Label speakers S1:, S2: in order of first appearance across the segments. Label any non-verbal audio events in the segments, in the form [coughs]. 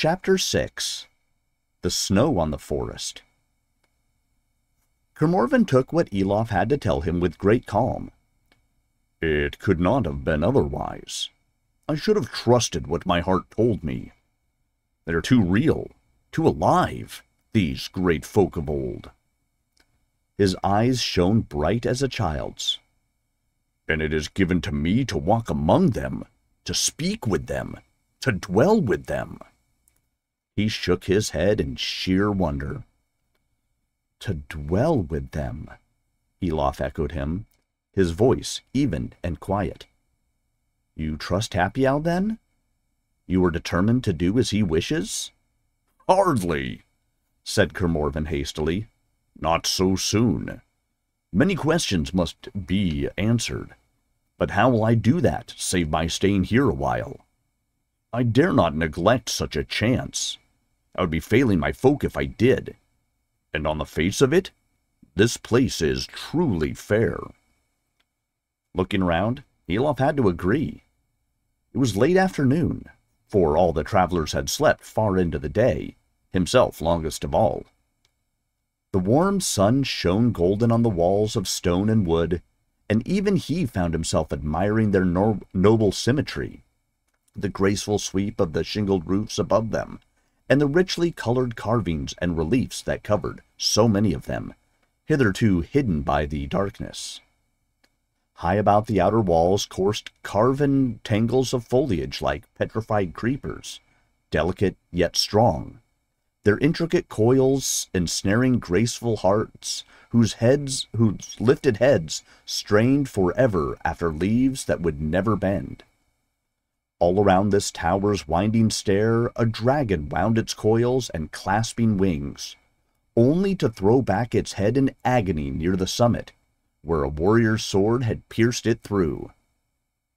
S1: Chapter 6 The Snow on the Forest Kermorvan took what Elof had to tell him with great calm. It could not have been otherwise. I should have trusted what my heart told me. They're too real, too alive, these great folk of old. His eyes shone bright as a child's. And it is given to me to walk among them, to speak with them, to dwell with them. He shook his head in sheer wonder. To dwell with them, Elof echoed him, his voice even and quiet. You trust Hapial, then? You are determined to do as he wishes? Hardly, said Kermorvan hastily. Not so soon. Many questions must be answered. But how will I do that, save by staying here a while? I dare not neglect such a chance. I would be failing my folk if I did. And on the face of it, this place is truly fair. Looking round, Elof had to agree. It was late afternoon, for all the travelers had slept far into the day, himself longest of all. The warm sun shone golden on the walls of stone and wood, and even he found himself admiring their no noble symmetry, the graceful sweep of the shingled roofs above them, and the richly colored carvings and reliefs that covered so many of them, hitherto hidden by the darkness. High about the outer walls coursed carven tangles of foliage like petrified creepers, delicate yet strong, their intricate coils ensnaring graceful hearts whose heads whose lifted heads strained forever after leaves that would never bend. All around this tower's winding stair a dragon wound its coils and clasping wings, only to throw back its head in agony near the summit, where a warrior's sword had pierced it through.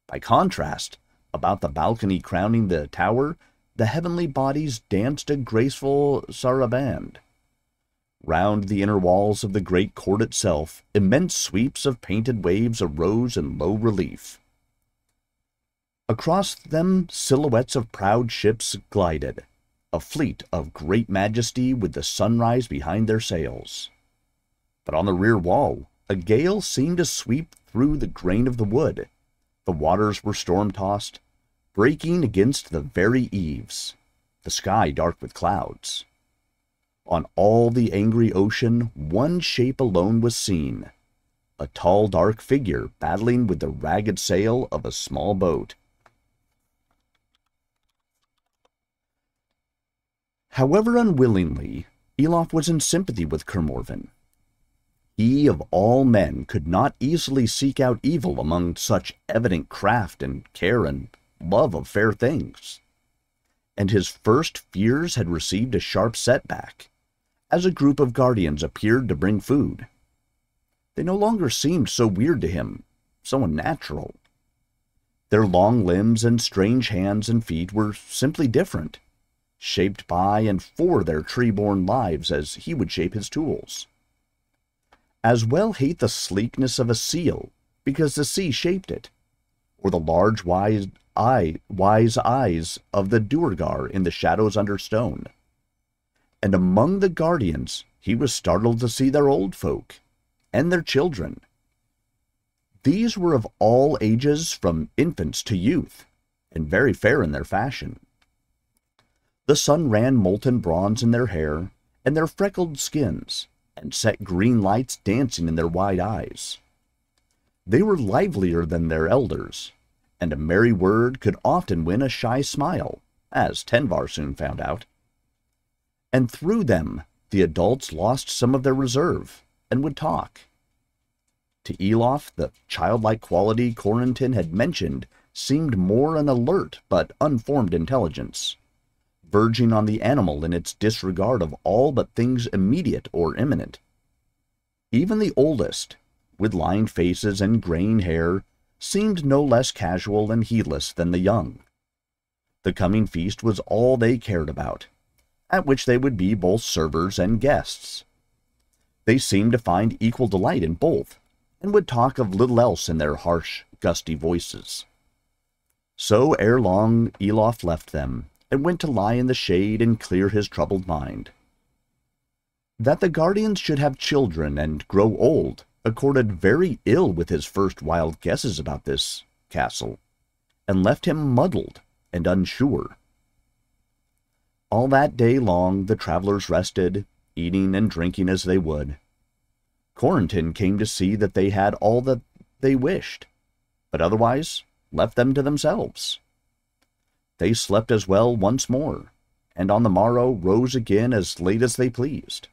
S1: By contrast, about the balcony crowning the tower, the heavenly bodies danced a graceful saraband. Round the inner walls of the great court itself, immense sweeps of painted waves arose in low relief. Across them silhouettes of proud ships glided, a fleet of great majesty with the sunrise behind their sails. But on the rear wall, a gale seemed to sweep through the grain of the wood. The waters were storm-tossed, breaking against the very eaves, the sky dark with clouds. On all the angry ocean, one shape alone was seen, a tall dark figure battling with the ragged sail of a small boat. However unwillingly, Elof was in sympathy with Kermorvan. He of all men could not easily seek out evil among such evident craft and care and love of fair things. And his first fears had received a sharp setback, as a group of guardians appeared to bring food. They no longer seemed so weird to him, so unnatural. Their long limbs and strange hands and feet were simply different, shaped by and for their tree-born lives as he would shape his tools. As well hate the sleekness of a seal, because the sea shaped it, or the large wise eye, wise eyes of the Duergar in the shadows under stone. And among the guardians he was startled to see their old folk, and their children. These were of all ages from infants to youth, and very fair in their fashion. The sun ran molten bronze in their hair, and their freckled skins, and set green lights dancing in their wide eyes. They were livelier than their elders, and a merry word could often win a shy smile, as Tenvar soon found out. And through them, the adults lost some of their reserve and would talk. To Elof, the childlike quality Corentin had mentioned seemed more an alert but unformed intelligence, verging on the animal in its disregard of all but things immediate or imminent. Even the oldest, with lined faces and graying hair, seemed no less casual and heedless than the young. The coming feast was all they cared about, at which they would be both servers and guests. They seemed to find equal delight in both, and would talk of little else in their harsh, gusty voices. So ere long Elof left them, and went to lie in the shade and clear his troubled mind. That the guardians should have children and grow old accorded very ill with his first wild guesses about this castle, and left him muddled and unsure. All that day long the travelers rested, eating and drinking as they would. Corentin came to see that they had all that they wished, but otherwise left them to themselves. They slept as well once more, and on the morrow rose again as late as they pleased.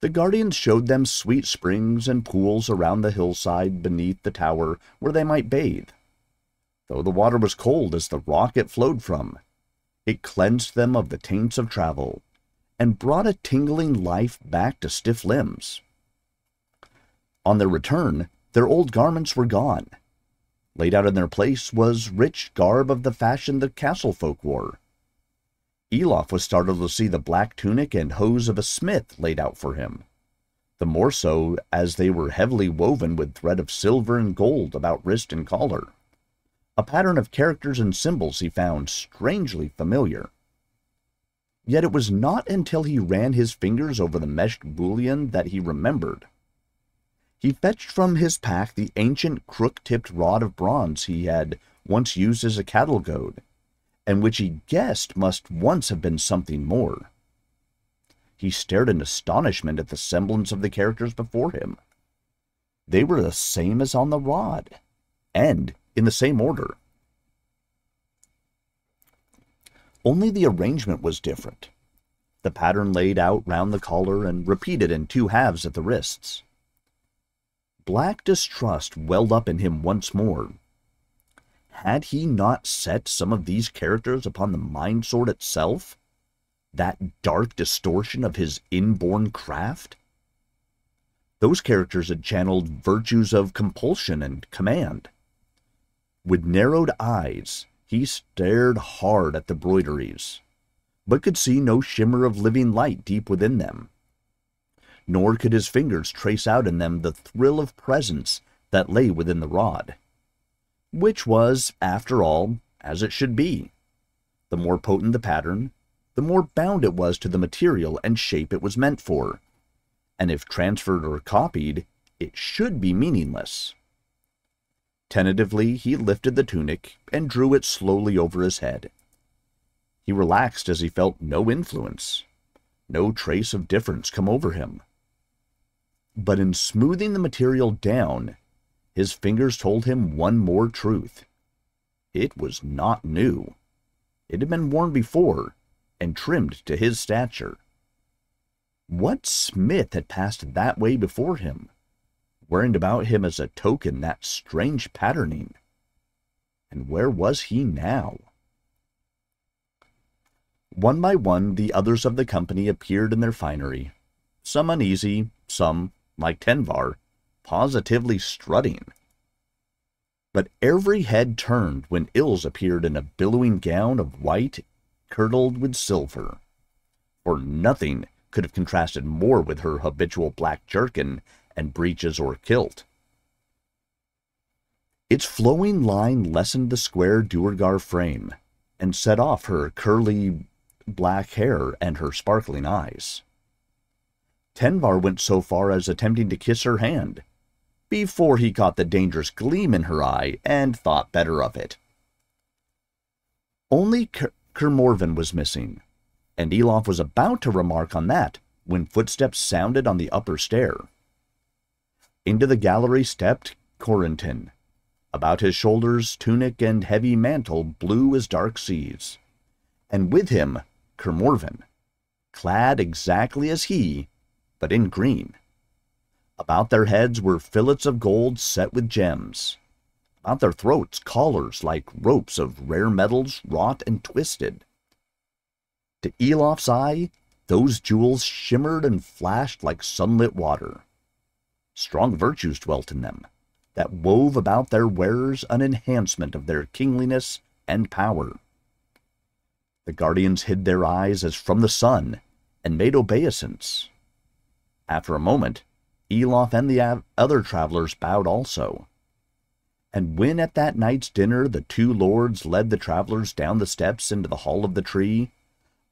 S1: The guardians showed them sweet springs and pools around the hillside beneath the tower where they might bathe. Though the water was cold as the rock it flowed from, it cleansed them of the taints of travel and brought a tingling life back to stiff limbs. On their return, their old garments were gone. Laid out in their place was rich garb of the fashion the castle folk wore. Elof was startled to see the black tunic and hose of a smith laid out for him, the more so as they were heavily woven with thread of silver and gold about wrist and collar a pattern of characters and symbols he found strangely familiar. Yet it was not until he ran his fingers over the meshed bullion that he remembered. He fetched from his pack the ancient crook-tipped rod of bronze he had once used as a cattle goad, and which he guessed must once have been something more. He stared in astonishment at the semblance of the characters before him. They were the same as on the rod, and in the same order. Only the arrangement was different. The pattern laid out round the collar and repeated in two halves at the wrists. Black distrust welled up in him once more. Had he not set some of these characters upon the mind sword itself? That dark distortion of his inborn craft? Those characters had channeled virtues of compulsion and command. With narrowed eyes, he stared hard at the broideries, but could see no shimmer of living light deep within them. Nor could his fingers trace out in them the thrill of presence that lay within the rod. Which was, after all, as it should be. The more potent the pattern, the more bound it was to the material and shape it was meant for. And if transferred or copied, it should be meaningless. Tentatively, he lifted the tunic and drew it slowly over his head. He relaxed as he felt no influence, no trace of difference come over him. But in smoothing the material down, his fingers told him one more truth. It was not new. It had been worn before and trimmed to his stature. What smith had passed that way before him? wearing about him as a token that strange patterning. And where was he now? One by one, the others of the company appeared in their finery, some uneasy, some, like Tenvar, positively strutting. But every head turned when Ilse appeared in a billowing gown of white, kirtled with silver, for nothing could have contrasted more with her habitual black jerkin and breeches or kilt. Its flowing line lessened the square Duergar frame and set off her curly black hair and her sparkling eyes. Tenvar went so far as attempting to kiss her hand, before he caught the dangerous gleam in her eye and thought better of it. Only Kermorvan was missing, and Elof was about to remark on that when footsteps sounded on the upper stair. Into the gallery stepped Corentin. About his shoulders, tunic and heavy mantle blue as dark seas. And with him, Kermorvan, clad exactly as he, but in green. About their heads were fillets of gold set with gems. About their throats, collars like ropes of rare metals wrought and twisted. To Elof's eye, those jewels shimmered and flashed like sunlit water. Strong virtues dwelt in them, that wove about their wearers an enhancement of their kingliness and power. The guardians hid their eyes as from the sun, and made obeisance. After a moment, Elof and the other travelers bowed also. And when at that night's dinner the two lords led the travelers down the steps into the hall of the tree,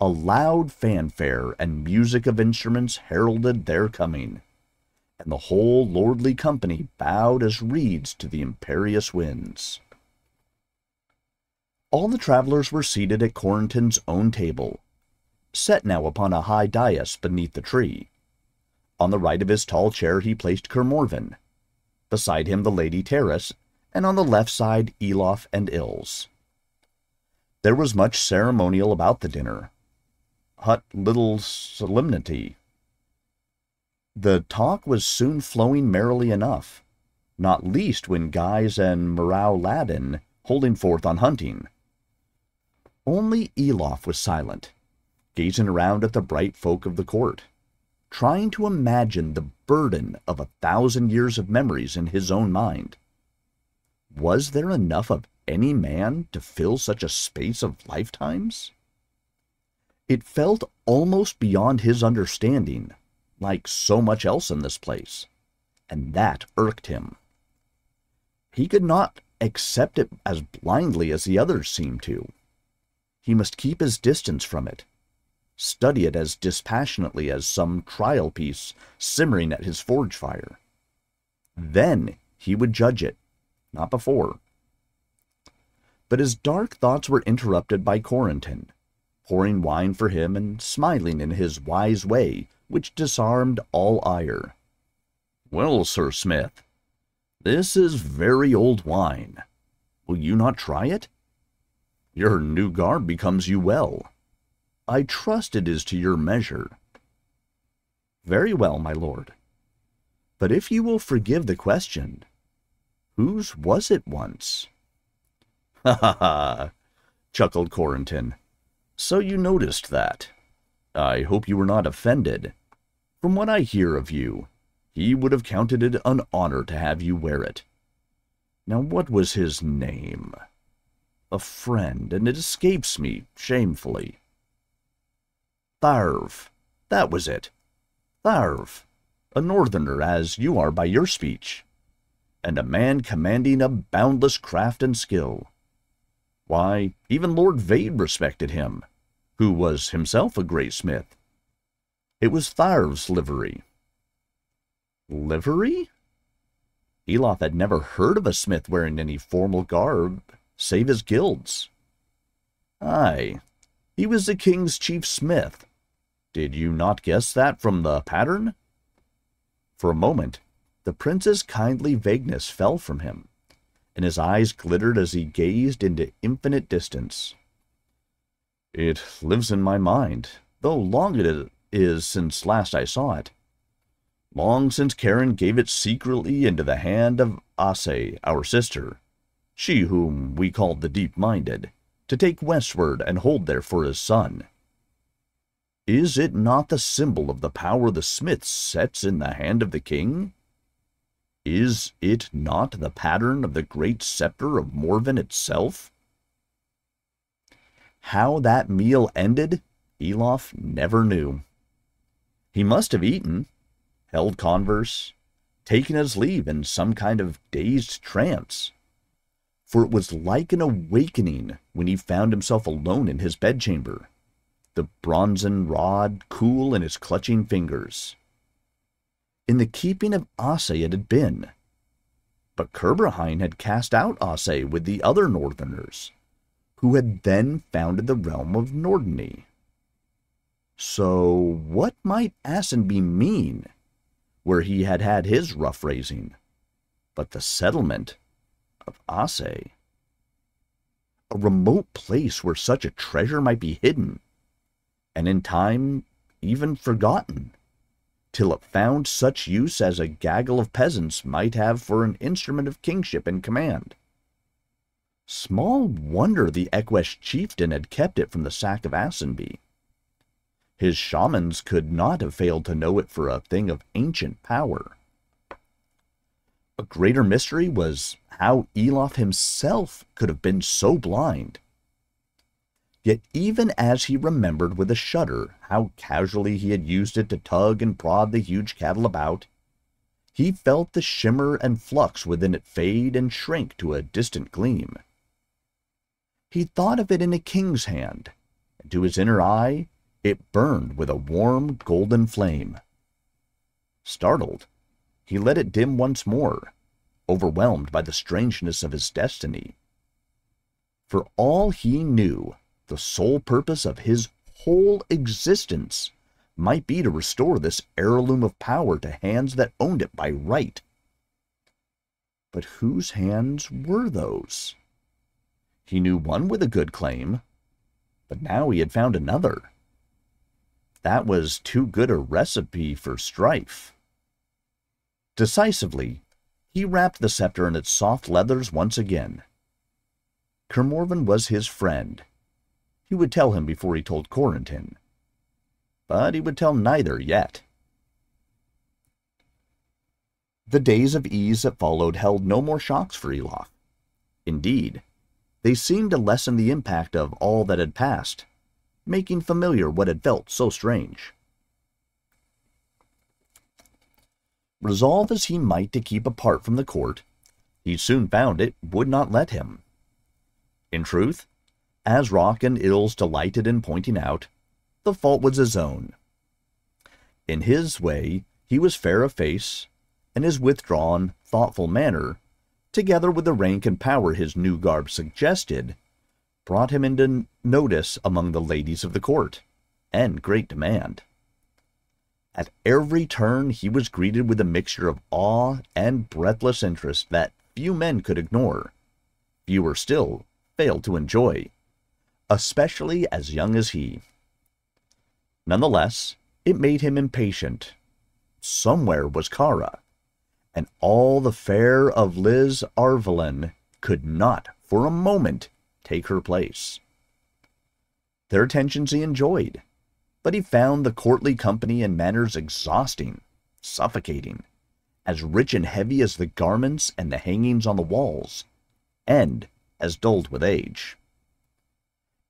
S1: a loud fanfare and music of instruments heralded their coming, and the whole lordly company bowed as reeds to the imperious winds. All the travelers were seated at Corentin's own table, set now upon a high dais beneath the tree. On the right of his tall chair he placed Kermorvan, beside him the Lady Terrace, and on the left side Elof and Ils. There was much ceremonial about the dinner, hut little solemnity. The talk was soon flowing merrily enough, not least when Guise and Morau Ladin holding forth on hunting. Only Elof was silent, gazing around at the bright folk of the court, trying to imagine the burden of a thousand years of memories in his own mind. Was there enough of any man to fill such a space of lifetimes? It felt almost beyond his understanding, like so much else in this place, and that irked him. He could not accept it as blindly as the others seemed to. He must keep his distance from it, study it as dispassionately as some trial piece simmering at his forge fire. Then he would judge it, not before. But his dark thoughts were interrupted by Corentin, pouring wine for him and smiling in his wise way, which disarmed all ire. Well, Sir Smith, this is very old wine. Will you not try it? Your new garb becomes you well. I trust it is to your measure. Very well, my lord. But if you will forgive the question, whose was it once? Ha ha ha, chuckled Corentin. So you noticed that. I hope you were not offended. From what I hear of you, he would have counted it an honor to have you wear it. Now, what was his name? A friend, and it escapes me shamefully. Tharv. That was it. Tharv. A northerner, as you are by your speech. And a man commanding a boundless craft and skill. Why, even Lord Vade respected him, who was himself a great smith. It was Tharv's livery. Livery? Elof had never heard of a smith wearing any formal garb, save his guild's. Aye, he was the king's chief smith. Did you not guess that from the pattern? For a moment, the prince's kindly vagueness fell from him and his eyes glittered as he gazed into infinite distance. It lives in my mind, though long it is since last I saw it. Long since Karen gave it secretly into the hand of Ase, our sister, she whom we called the deep-minded, to take westward and hold there for his son. Is it not the symbol of the power the smith sets in the hand of the king? Is it not the pattern of the great scepter of Morven itself? How that meal ended, Elof never knew. He must have eaten, held converse, taken his leave in some kind of dazed trance. For it was like an awakening when he found himself alone in his bedchamber, the bronzen rod cool in his clutching fingers in the keeping of Ase it had been. But Kerberheim had cast out Ase with the other northerners, who had then founded the realm of Norderney. So what might Asenby mean, where he had had his rough raising, but the settlement of Ase? A remote place where such a treasure might be hidden, and in time even forgotten till it found such use as a gaggle of peasants might have for an instrument of kingship and command. Small wonder the Ekwesh chieftain had kept it from the sack of Asenby. His shamans could not have failed to know it for a thing of ancient power. A greater mystery was how Elof himself could have been so blind Yet even as he remembered with a shudder how casually he had used it to tug and prod the huge cattle about, he felt the shimmer and flux within it fade and shrink to a distant gleam. He thought of it in a king's hand, and to his inner eye it burned with a warm golden flame. Startled, he let it dim once more, overwhelmed by the strangeness of his destiny. For all he knew, the sole purpose of his whole existence might be to restore this heirloom of power to hands that owned it by right. But whose hands were those? He knew one with a good claim, but now he had found another. That was too good a recipe for strife. Decisively, he wrapped the scepter in its soft leathers once again. Kermorvan was his friend. He would tell him before he told Corentin but he would tell neither yet. The days of ease that followed held no more shocks for Elof. Indeed, they seemed to lessen the impact of all that had passed, making familiar what had felt so strange. Resolve as he might to keep apart from the court, he soon found it would not let him. In truth, as Roc and Ils delighted in pointing out, the fault was his own. In his way, he was fair of face, and his withdrawn, thoughtful manner, together with the rank and power his new garb suggested, brought him into notice among the ladies of the court, and great demand. At every turn he was greeted with a mixture of awe and breathless interest that few men could ignore, fewer still failed to enjoy, especially as young as he. Nonetheless, it made him impatient. Somewhere was Kara, and all the fare of Lis Arvalin could not, for a moment, take her place. Their attentions he enjoyed, but he found the courtly company and manners exhausting, suffocating, as rich and heavy as the garments and the hangings on the walls, and as dulled with age.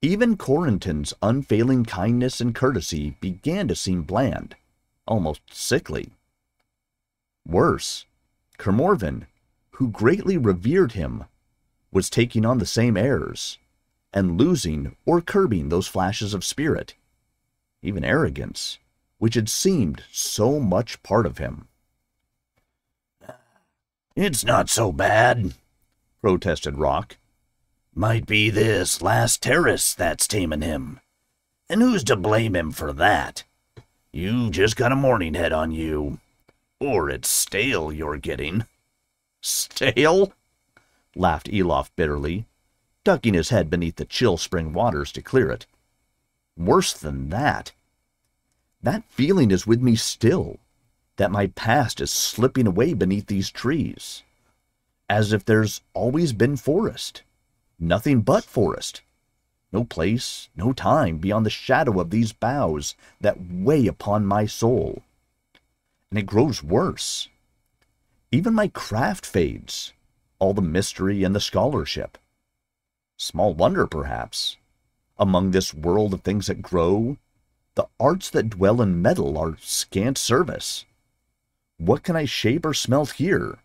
S1: Even Corentin's unfailing kindness and courtesy began to seem bland, almost sickly. Worse, Kermorvan, who greatly revered him, was taking on the same airs, and losing or curbing those flashes of spirit, even arrogance, which had seemed so much part of him.
S2: It's not so bad, protested Roc. Might be this last terrace that's taming him. And who's to blame him for that? You just got a morning head on you. Or it's stale you're getting.
S1: Stale? laughed Elof bitterly, ducking his head beneath the chill spring waters to clear it. Worse than that. That feeling is with me still, that my past is slipping away beneath these trees, as if there's always been forest nothing but forest. No place, no time beyond the shadow of these boughs that weigh upon my soul. And it grows worse. Even my craft fades, all the mystery and the scholarship. Small wonder, perhaps. Among this world of things that grow, the arts that dwell in metal are scant service. What can I shape or smelt here?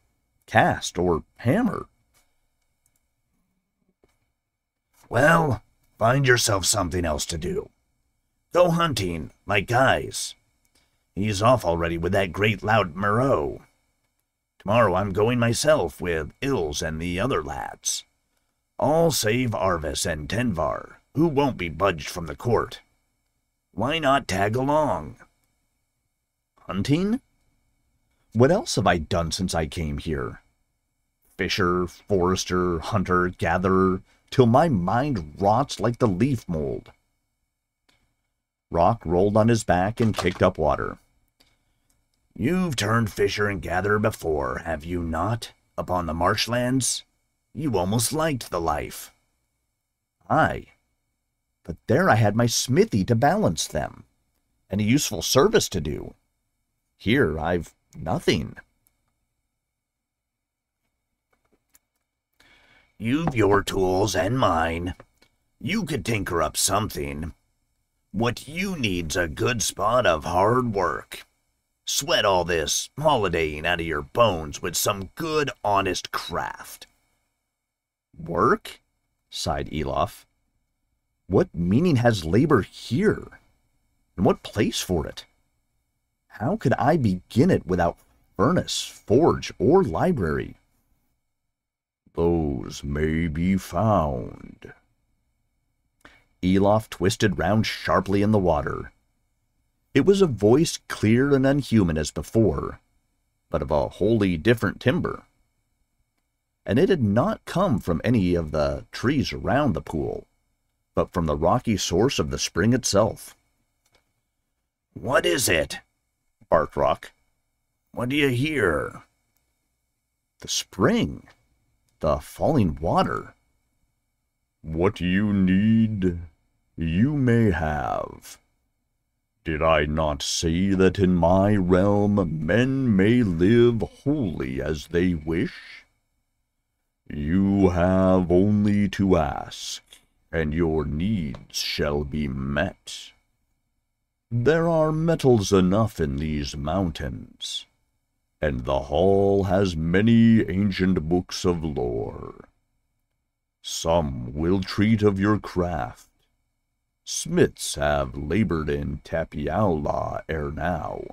S1: Cast or hammer?
S2: Well, find yourself something else to do. Go hunting, like Guys. He's off already with that great loud Moreau. Tomorrow I'm going myself with Ils and the other lads. All save Arvis and Tenvar, who won't be budged from the court. Why not tag along?
S1: Hunting? What else have I done since I came here? Fisher, forester, hunter, gatherer, till my mind rots like the leaf mold. Roc rolled on his back and kicked up water.
S2: You've turned fisher and gatherer before, have you not, upon the marshlands? You almost liked the life.
S1: Aye, but there I had my smithy to balance them, and a useful service to do. Here I've nothing.
S2: You've your tools and mine. You could tinker up something. What you need's a good spot of hard work. Sweat all this holidaying out of your bones with some good, honest craft.
S1: Work? sighed Elof. What meaning has labor here? And what place for it? How could I begin it without furnace, forge, or library? Those may be found. Elof twisted round sharply in the water. It was a voice clear and unhuman as before, but of a wholly different timbre. And it had not come from any of the trees around the pool, but from the rocky source of the spring itself.
S2: What is it? barked Roc. What do you hear?
S1: The spring. The falling water. What you need, you may have. Did I not say that in my realm men may live wholly as they wish? You have only to ask, and your needs shall be met. There are metals enough in these mountains, and the hall has many ancient books of lore. Some will treat of your craft. Smiths have labored in Tapiaula ere now.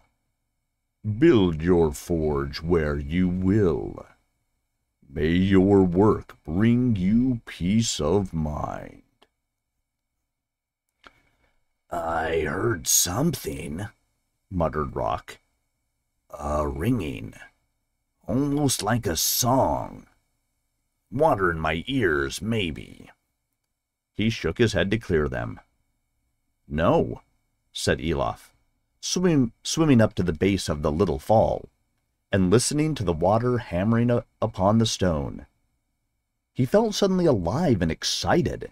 S1: Build your forge where you will. May your work bring you peace of mind.
S2: I heard something, muttered Roc. A ringing, almost like a song. Water in my ears, maybe.
S1: He shook his head to clear them. No, said Elof, swimming, swimming up to the base of the little fall, and listening to the water hammering upon the stone. He felt suddenly alive and excited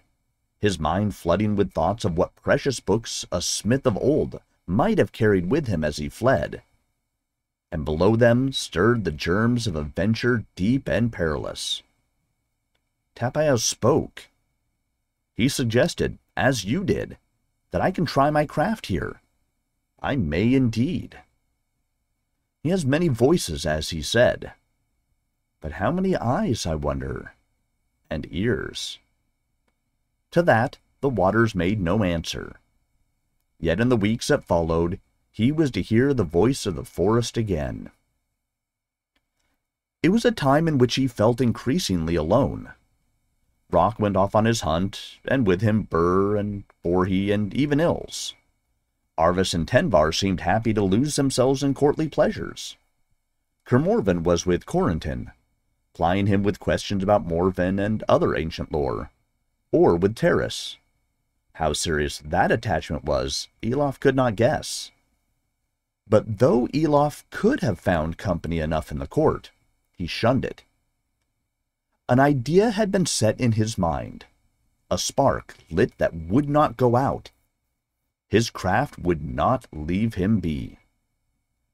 S1: his mind flooding with thoughts of what precious books a smith of old might have carried with him as he fled. And below them stirred the germs of a venture deep and perilous. Tapio spoke. He suggested, as you did, that I can try my craft here. I may indeed. He has many voices, as he said. But how many eyes, I wonder, and ears? To that the waters made no answer. Yet in the weeks that followed, he was to hear the voice of the forest again. It was a time in which he felt increasingly alone. Roc went off on his hunt, and with him Burr and Borhi and even Ils. Arvis and Tenvar seemed happy to lose themselves in courtly pleasures. Kermorvan was with Corentin, plying him with questions about Morven and other ancient lore or with Terrace. How serious that attachment was, Elof could not guess. But though Elof could have found company enough in the court, he shunned it. An idea had been set in his mind, a spark lit that would not go out. His craft would not leave him be.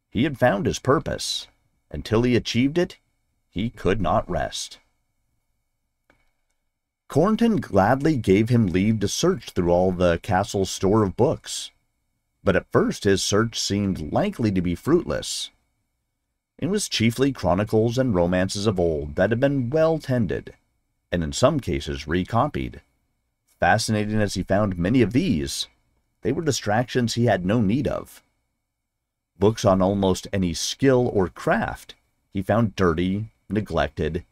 S1: He had found his purpose. Until he achieved it, he could not rest. Corentin gladly gave him leave to search through all the castle's store of books, but at first his search seemed likely to be fruitless. It was chiefly chronicles and romances of old that had been well tended, and in some cases recopied. Fascinating as he found many of these, they were distractions he had no need of. Books on almost any skill or craft he found dirty, neglected,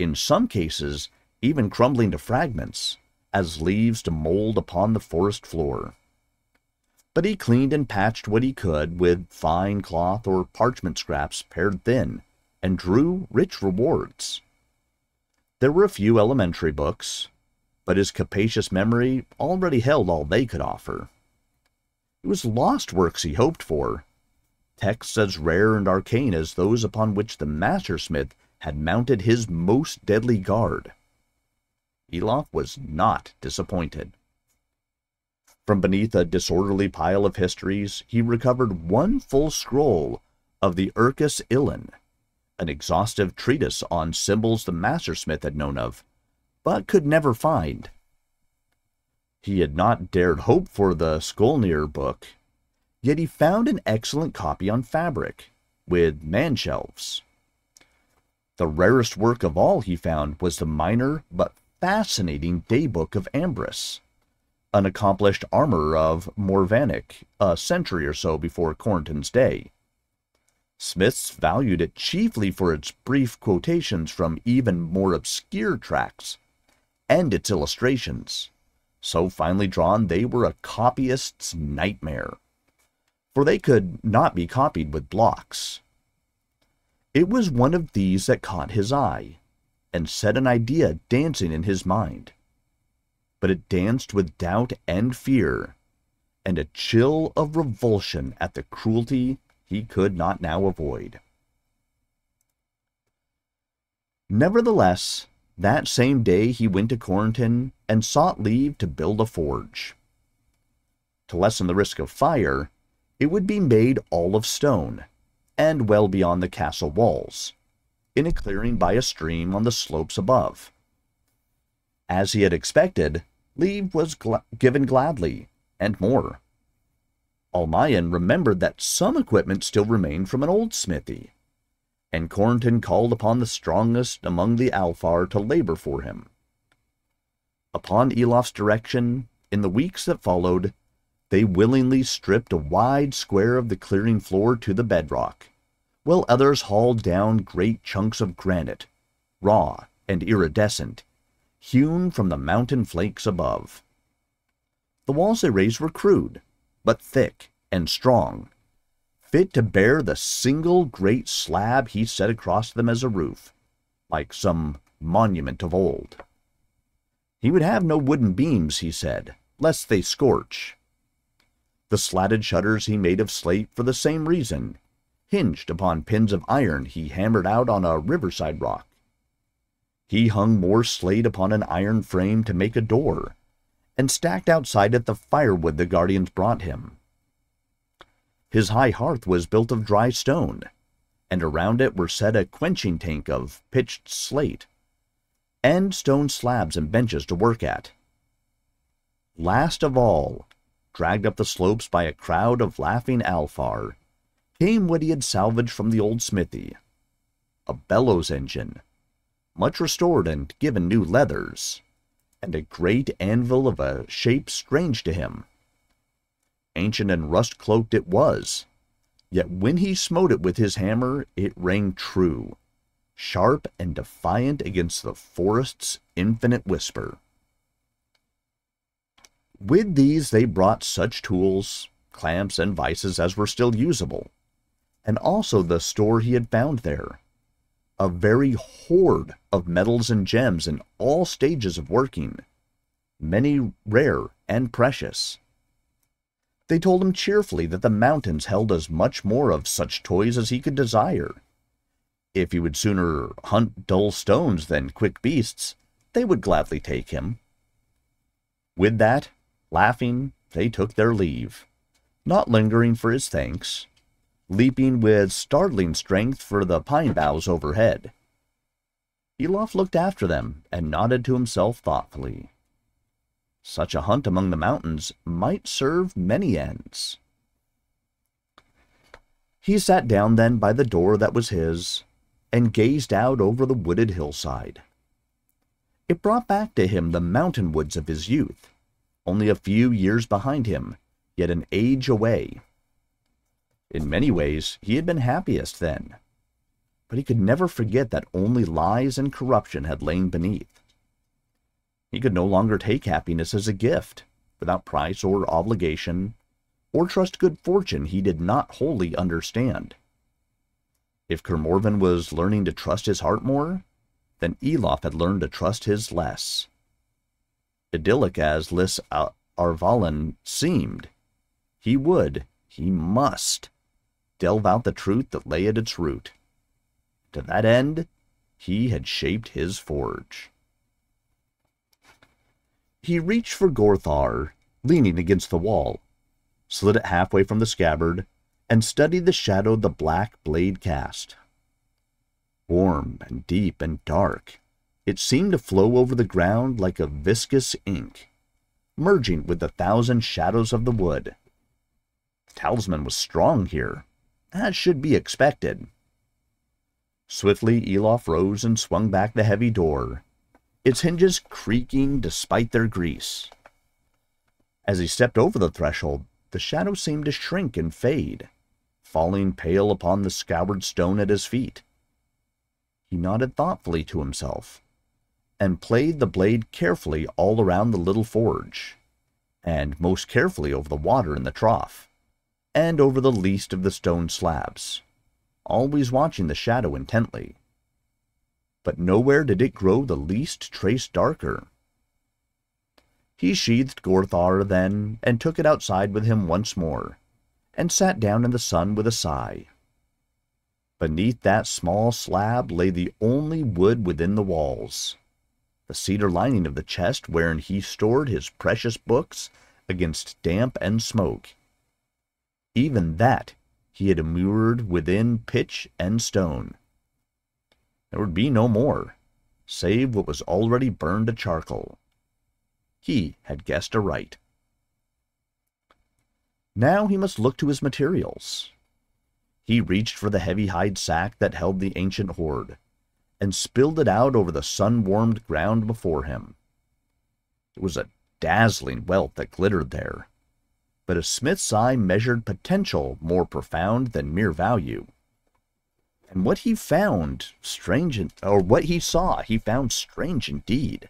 S1: in some cases even crumbling to fragments, as leaves to mold upon the forest floor. But he cleaned and patched what he could with fine cloth or parchment scraps pared thin, and drew rich rewards. There were a few elementary books, but his capacious memory already held all they could offer. It was lost works he hoped for, texts as rare and arcane as those upon which the master smith had mounted his most deadly guard. Elof was not disappointed. From beneath a disorderly pile of histories, he recovered one full scroll of the Urcus Illen, an exhaustive treatise on symbols the mastersmith had known of, but could never find. He had not dared hope for the Skolnir book, Yet he found an excellent copy on fabric, with man shelves. The rarest work of all he found was the minor but fascinating Daybook of Ambrus, an accomplished armorer of Morvanik a century or so before Corentin's day. Smiths valued it chiefly for its brief quotations from even more obscure tracts and its illustrations. So finely drawn, they were a copyist's nightmare, for they could not be copied with blocks. It was one of these that caught his eye and set an idea dancing in his mind. But it danced with doubt and fear, and a chill of revulsion at the cruelty he could not now avoid. Nevertheless, that same day he went to Corentin and sought leave to build a forge. To lessen the risk of fire, it would be made all of stone, and well beyond the castle walls, in a clearing by a stream on the slopes above. As he had expected, leave was gl given gladly, and more. Almayan remembered that some equipment still remained from an old smithy, and Corentin called upon the strongest among the Alfar to labor for him. Upon Elof's direction, in the weeks that followed, they willingly stripped a wide square of the clearing floor to the bedrock, while others hauled down great chunks of granite, raw and iridescent, hewn from the mountain flakes above. The walls they raised were crude, but thick and strong, fit to bear the single great slab he set across them as a roof, like some monument of old. He would have no wooden beams, he said, lest they scorch. The slatted shutters he made of slate for the same reason, hinged upon pins of iron he hammered out on a riverside rock. He hung more slate upon an iron frame to make a door, and stacked outside it the firewood the guardians brought him. His high hearth was built of dry stone, and around it were set a quenching tank of pitched slate, and stone slabs and benches to work at. Last of all, dragged up the slopes by a crowd of laughing Alfar, came what he had salvaged from the old smithy a bellows engine, much restored and given new leathers, and a great anvil of a shape strange to him. Ancient and rust cloaked it was, yet when he smote it with his hammer, it rang true, sharp and defiant against the forest's infinite whisper. With these they brought such tools, clamps, and vices as were still usable, and also the store he had found there. A very hoard of metals and gems in all stages of working, many rare and precious. They told him cheerfully that the mountains held as much more of such toys as he could desire. If he would sooner hunt dull stones than quick beasts, they would gladly take him. With that, laughing, they took their leave, not lingering for his thanks, leaping with startling strength for the pine boughs overhead. Elof looked after them and nodded to himself thoughtfully. Such a hunt among the mountains might serve many ends. He sat down then by the door that was his, and gazed out over the wooded hillside. It brought back to him the mountain woods of his youth, only a few years behind him, yet an age away. In many ways, he had been happiest then, but he could never forget that only lies and corruption had lain beneath. He could no longer take happiness as a gift, without price or obligation, or trust good fortune he did not wholly understand. If Kermorvan was learning to trust his heart more, then Elof had learned to trust his less. Idyllic as Lis Arvalin seemed, he would, he must, delve out the truth that lay at its root. To that end, he had shaped his forge. He reached for Gorthawer, leaning against the wall, slid it halfway from the scabbard, and studied the shadow the black blade cast. Warm and deep and dark, it seemed to flow over the ground like a viscous ink, merging with the thousand shadows of the wood. talisman was strong here, as should be expected. Swiftly, Elof rose and swung back the heavy door, its hinges creaking despite their grease. As he stepped over the threshold, the shadow seemed to shrink and fade, falling pale upon the scoured stone at his feet. He nodded thoughtfully to himself, and played the blade carefully all around the little forge, and most carefully over the water in the trough, and over the least of the stone slabs, always watching the shadow intently. But nowhere did it grow the least trace darker. He sheathed Gorthawer then, and took it outside with him once more, and sat down in the sun with a sigh. Beneath that small slab lay the only wood within the walls, the cedar lining of the chest wherein he stored his precious books against damp and smoke. Even that he had immured within pitch and stone. There would be no more, save what was already burned to charcoal. He had guessed aright. Now he must look to his materials. He reached for the heavy hide sack that held the ancient hoard, and spilled it out over the sun-warmed ground before him. It was a dazzling wealth that glittered there, but a smith's eye measured potential more profound than mere value. And what he found strange, or what he saw, he found strange indeed.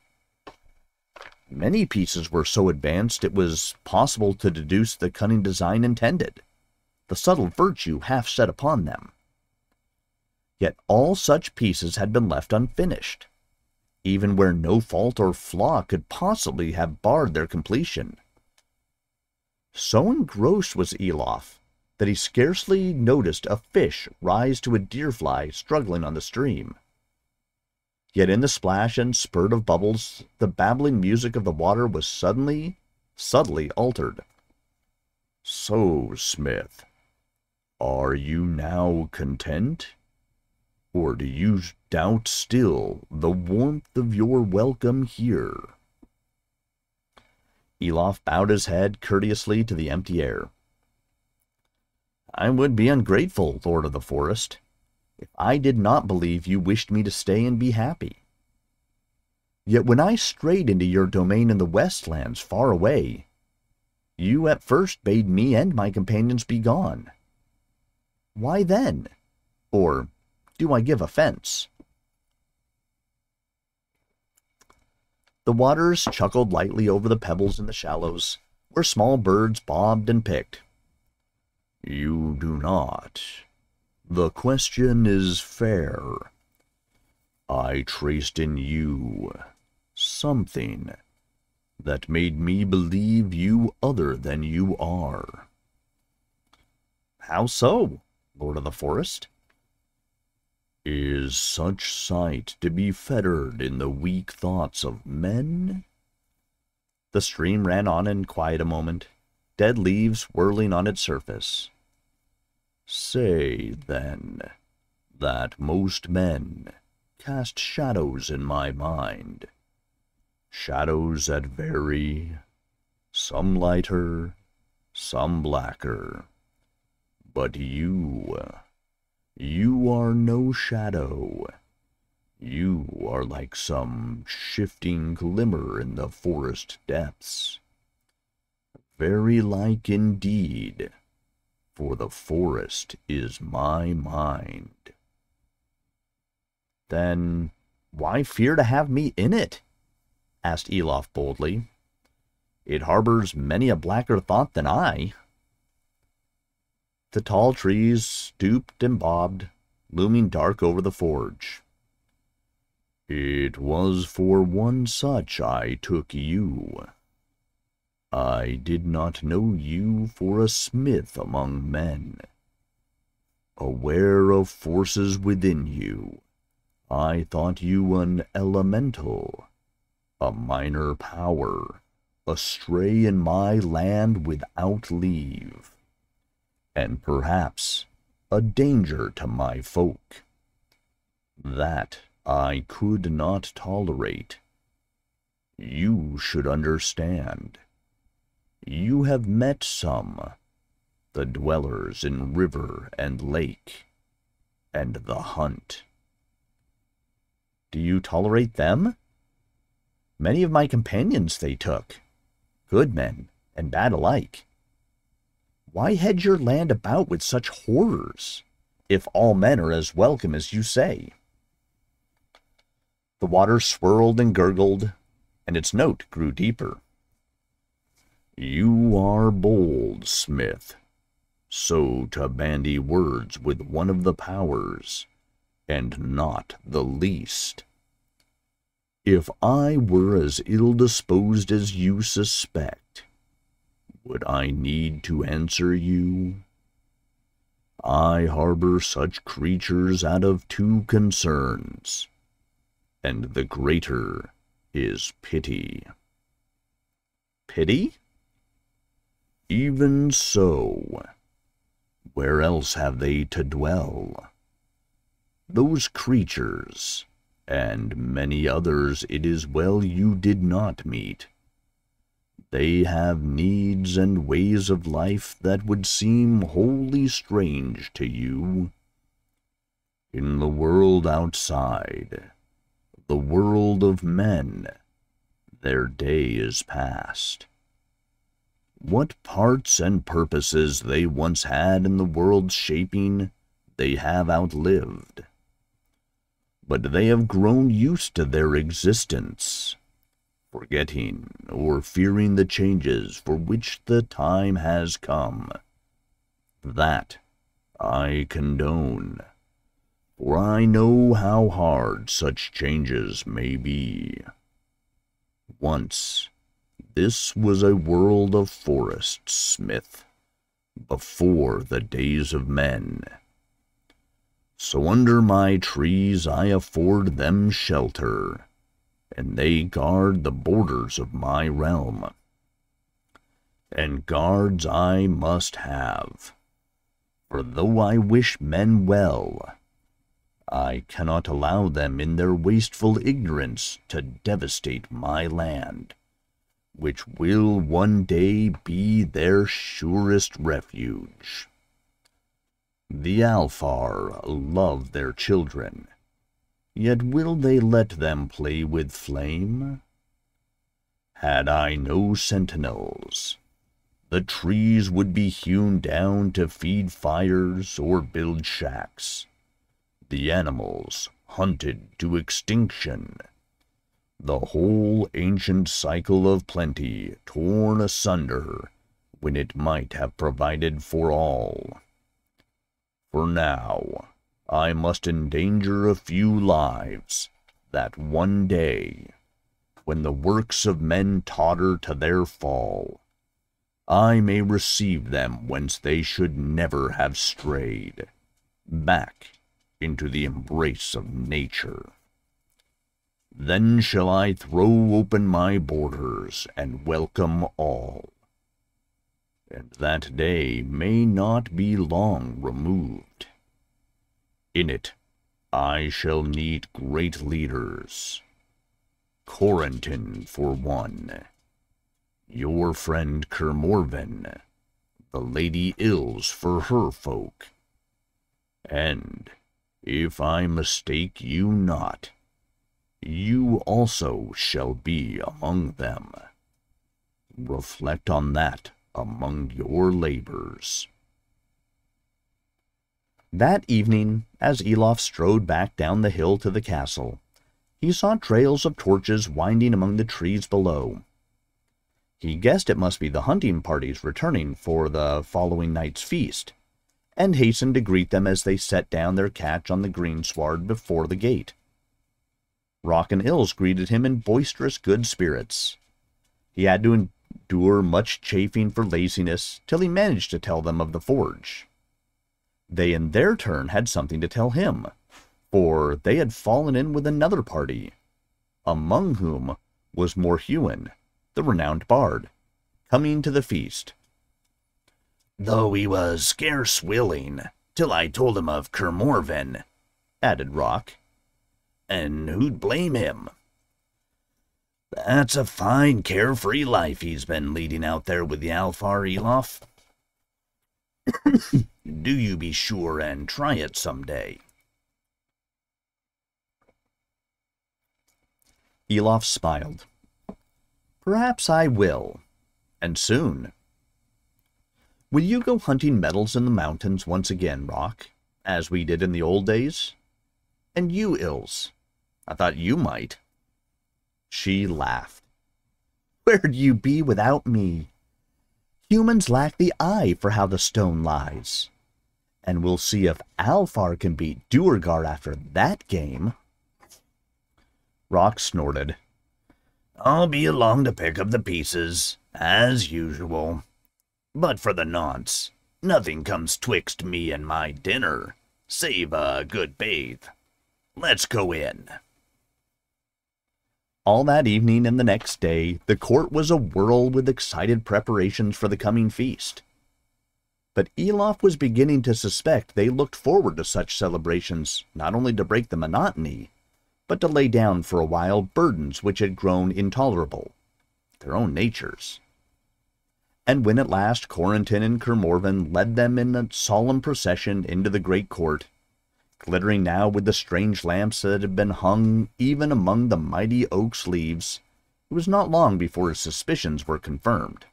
S1: Many pieces were so advanced it was possible to deduce the cunning design intended the subtle virtue half set upon them. Yet all such pieces had been left unfinished, even where no fault or flaw could possibly have barred their completion. So engrossed was Elof that he scarcely noticed a fish rise to a deer fly struggling on the stream. Yet in the splash and spurt of bubbles, the babbling music of the water was suddenly, subtly altered. So, Smith, are you now content? Or do you doubt still the warmth of your welcome here? Elof bowed his head courteously to the empty air. I would be ungrateful, Lord of the Forest, if I did not believe you wished me to stay and be happy. Yet when I strayed into your domain in the Westlands, far away, you at first bade me and my companions be gone. Why then? Or do I give offense? The waters chuckled lightly over the pebbles in the shallows, where small birds bobbed and picked. You do not. The question is fair. I traced in you something that made me believe you other than you are. How so? Lord of the Forest? Is such sight to be fettered in the weak thoughts of men? The stream ran on in quiet a moment, dead leaves whirling on its surface. Say, then, that most men cast shadows in my mind, shadows that vary, some lighter, some blacker but you, you are no shadow. You are like some shifting glimmer in the forest depths. Very like indeed, for the forest is my mind. Then why fear to have me in it? asked Elof boldly. It harbors many a blacker thought than I. The tall trees stooped and bobbed, looming dark over the forge. It was for one such I took you. I did not know you for a smith among men. Aware of forces within you, I thought you an elemental, a minor power, astray in my land without leave and perhaps a danger to my folk. That I could not tolerate. You should understand. You have met some, the dwellers in river and lake, and the hunt. Do you tolerate them? Many of my companions they took, good men and bad alike. Why hedge your land about with such horrors, if all men are as welcome as you say? The water swirled and gurgled, and its note grew deeper. You are bold, Smith, so to bandy words with one of the powers, and not the least. If I were as ill disposed as you suspect, would I need to answer you? I harbor such creatures out of two concerns, and the greater is pity. Pity? Even so, where else have they to dwell? Those creatures, and many others it is well you did not meet, they have needs and ways of life that would seem wholly strange to you. In the world outside, the world of men, their day is past. What parts and purposes they once had in the world's shaping, they have outlived. But they have grown used to their existence forgetting or fearing the changes for which the time has come. That I condone, for I know how hard such changes may be. Once, this was a world of forests, Smith, before the days of men. So under my trees I afford them shelter and they guard the borders of my realm. And guards I must have, for though I wish men well, I cannot allow them in their wasteful ignorance to devastate my land, which will one day be their surest refuge. The Alfar love their children, Yet will they let them play with flame? Had I no sentinels, the trees would be hewn down to feed fires or build shacks. The animals hunted to extinction. The whole ancient cycle of plenty torn asunder when it might have provided for all. For now, I must endanger a few lives, that one day, when the works of men totter to their fall, I may receive them whence they should never have strayed, back into the embrace of nature. Then shall I throw open my borders and welcome all. And that day may not be long removed. In it, I shall need great leaders. Corentin, for one. Your friend Kermorvan. The Lady Ils for her folk. And, if I mistake you not, you also shall be among them. Reflect on that among your labors. That evening, as Elof strode back down the hill to the castle, he saw trails of torches winding among the trees below. He guessed it must be the hunting parties returning for the following night's feast, and hastened to greet them as they set down their catch on the greensward before the gate. Roc and Ils greeted him in boisterous good spirits. He had to endure much chafing for laziness till he managed to tell them of the forge. They in their turn had something to tell him, for they had fallen in with another party, among whom was Morhuin, the renowned bard, coming to the feast.
S2: Though he was scarce willing, till I told him of Kermorvan, added Roc. And who'd blame him? That's a fine, carefree life he's been leading out there with the Alfar Elof. [coughs] Do you be sure and try it some day.
S1: Elof smiled. Perhaps I will, and soon. Will you go hunting metals in the mountains once again, Roc, as we did in the old days? And you, Ils? I thought you might. She laughed. Where'd you be without me? Humans lack the eye for how the stone lies. And we'll see if Alfar can beat Duergar after that game. Roc snorted.
S2: I'll be along to pick up the pieces, as usual. But for the nonce, nothing comes twixt me and my dinner, save a good bathe. Let's go in.
S1: All that evening and the next day, the court was a whirl with excited preparations for the coming feast. But Elof was beginning to suspect they looked forward to such celebrations not only to break the monotony, but to lay down for a while burdens which had grown intolerable, their own natures. And when at last Corentin and Kermorvan led them in a solemn procession into the great court, glittering now with the strange lamps that had been hung even among the mighty oak's leaves, it was not long before his suspicions were confirmed.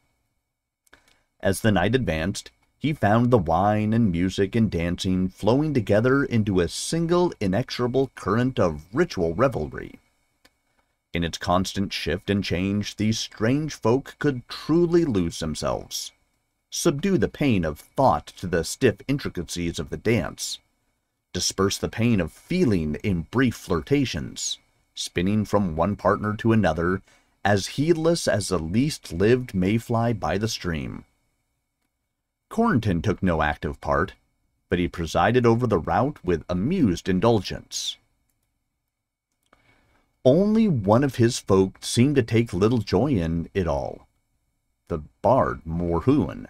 S1: As the night advanced, he found the wine and music and dancing flowing together into a single inexorable current of ritual revelry. In its constant shift and change, these strange folk could truly lose themselves, subdue the pain of thought to the stiff intricacies of the dance, disperse the pain of feeling in brief flirtations, spinning from one partner to another, as heedless as the least lived mayfly by the stream. Corentin took no active part, but he presided over the rout with amused indulgence. Only one of his folk seemed to take little joy in it all, the bard Morhuin,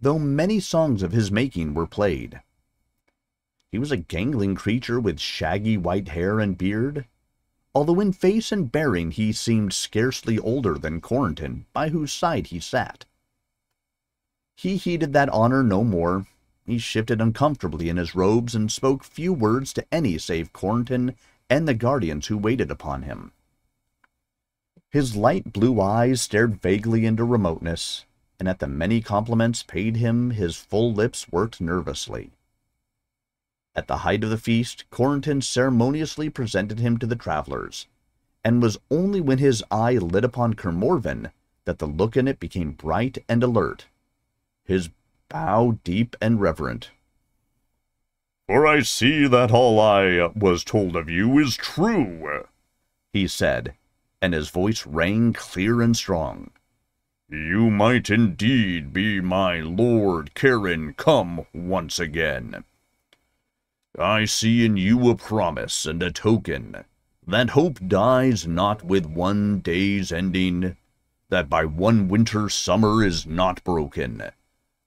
S1: though many songs of his making were played. He was a gangling creature with shaggy white hair and beard, although in face and bearing he seemed scarcely older than Corentin, by whose side he sat. He heeded that honor no more. He shifted uncomfortably in his robes and spoke few words to any save Corentin and the guardians who waited upon him. His light blue eyes stared vaguely into remoteness, and at the many compliments paid him his full lips worked nervously. At the height of the feast, Corentin ceremoniously presented him to the travelers, and was only when his eye lit upon Kermorvan that the look in it became bright and alert, his bow deep and reverent.
S3: For I see that all I was told of you is true,
S1: he said, and his voice rang clear and strong.
S3: You might indeed be my Lord Karen come once again. I see in you a promise and a token that hope dies not with one day's ending, that by one winter summer is not broken,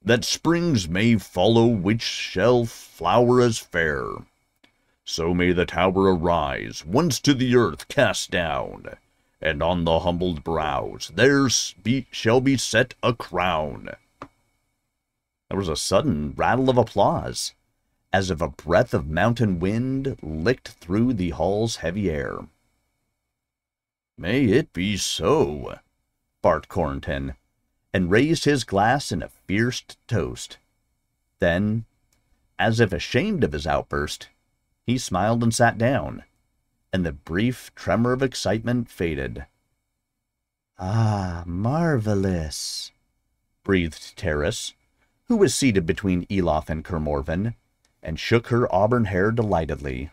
S3: that springs may follow which shall flower as fair. So may the tower arise, once to the earth cast down, and on the humbled brows there be, shall be set a crown.
S1: There was a sudden rattle of applause as if a breath of mountain wind licked through the hall's heavy air.
S2: May it be so, barked Corentin,
S1: and raised his glass in a fierce toast. Then, as if ashamed of his outburst, he smiled and sat down, and the brief tremor of excitement faded. Ah, marvelous, breathed Terrace, who was seated between Elof and Kermorvan, and shook her auburn hair delightedly.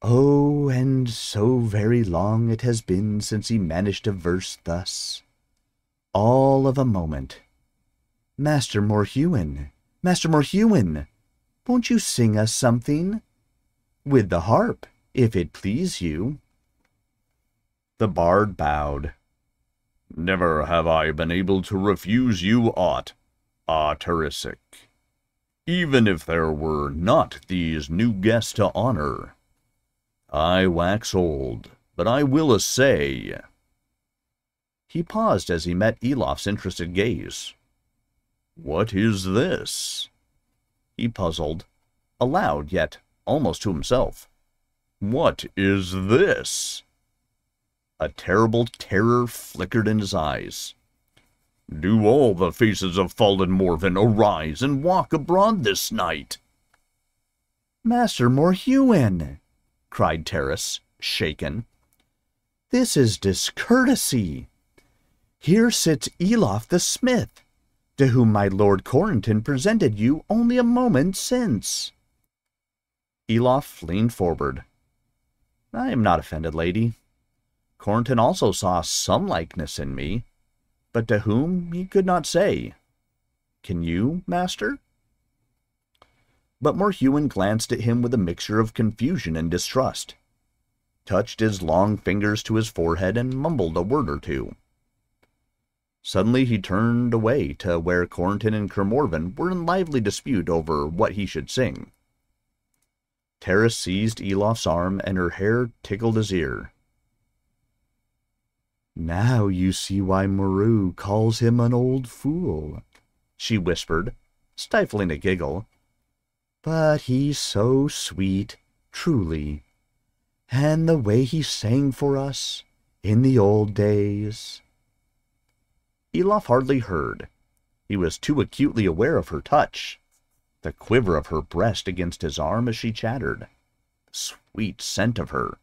S1: Oh, and so very long it has been since he managed a verse thus. All of a moment. Master Morhuin, Master Morhuin, won't you sing us something? With the harp, if it please you.
S3: The bard bowed. Never have I been able to refuse you aught, ah Teresic even if there were not these new guests to honor. I wax old, but I will essay. He paused as he met Elof's interested gaze.
S1: What is this? He puzzled, aloud yet almost to himself. What is this? A terrible terror flickered in his eyes. Do all the faces of fallen Morven arise and walk abroad this night? Master Morhuin, cried Terrace, shaken. This is discourtesy. Here sits Elof the smith, to whom my lord Corentin presented you only a moment since. Elof leaned forward. I am not offended, lady. Corentin also saw some likeness in me, but to whom he could not say. Can you, master? But Morhuin glanced at him with a mixture of confusion and distrust, touched his long fingers to his forehead, and mumbled a word or two. Suddenly he turned away to where Corentin and Kermorvan were in lively dispute over what he should sing. Terrace seized Elof's arm, and her hair tickled his ear. Now you see why Moreau calls him an old fool, she whispered, stifling a giggle. But he's so sweet, truly. And the way he sang for us in the old days. Elof hardly heard. He was too acutely aware of her touch, the quiver of her breast against his arm as she chattered, the sweet scent of her,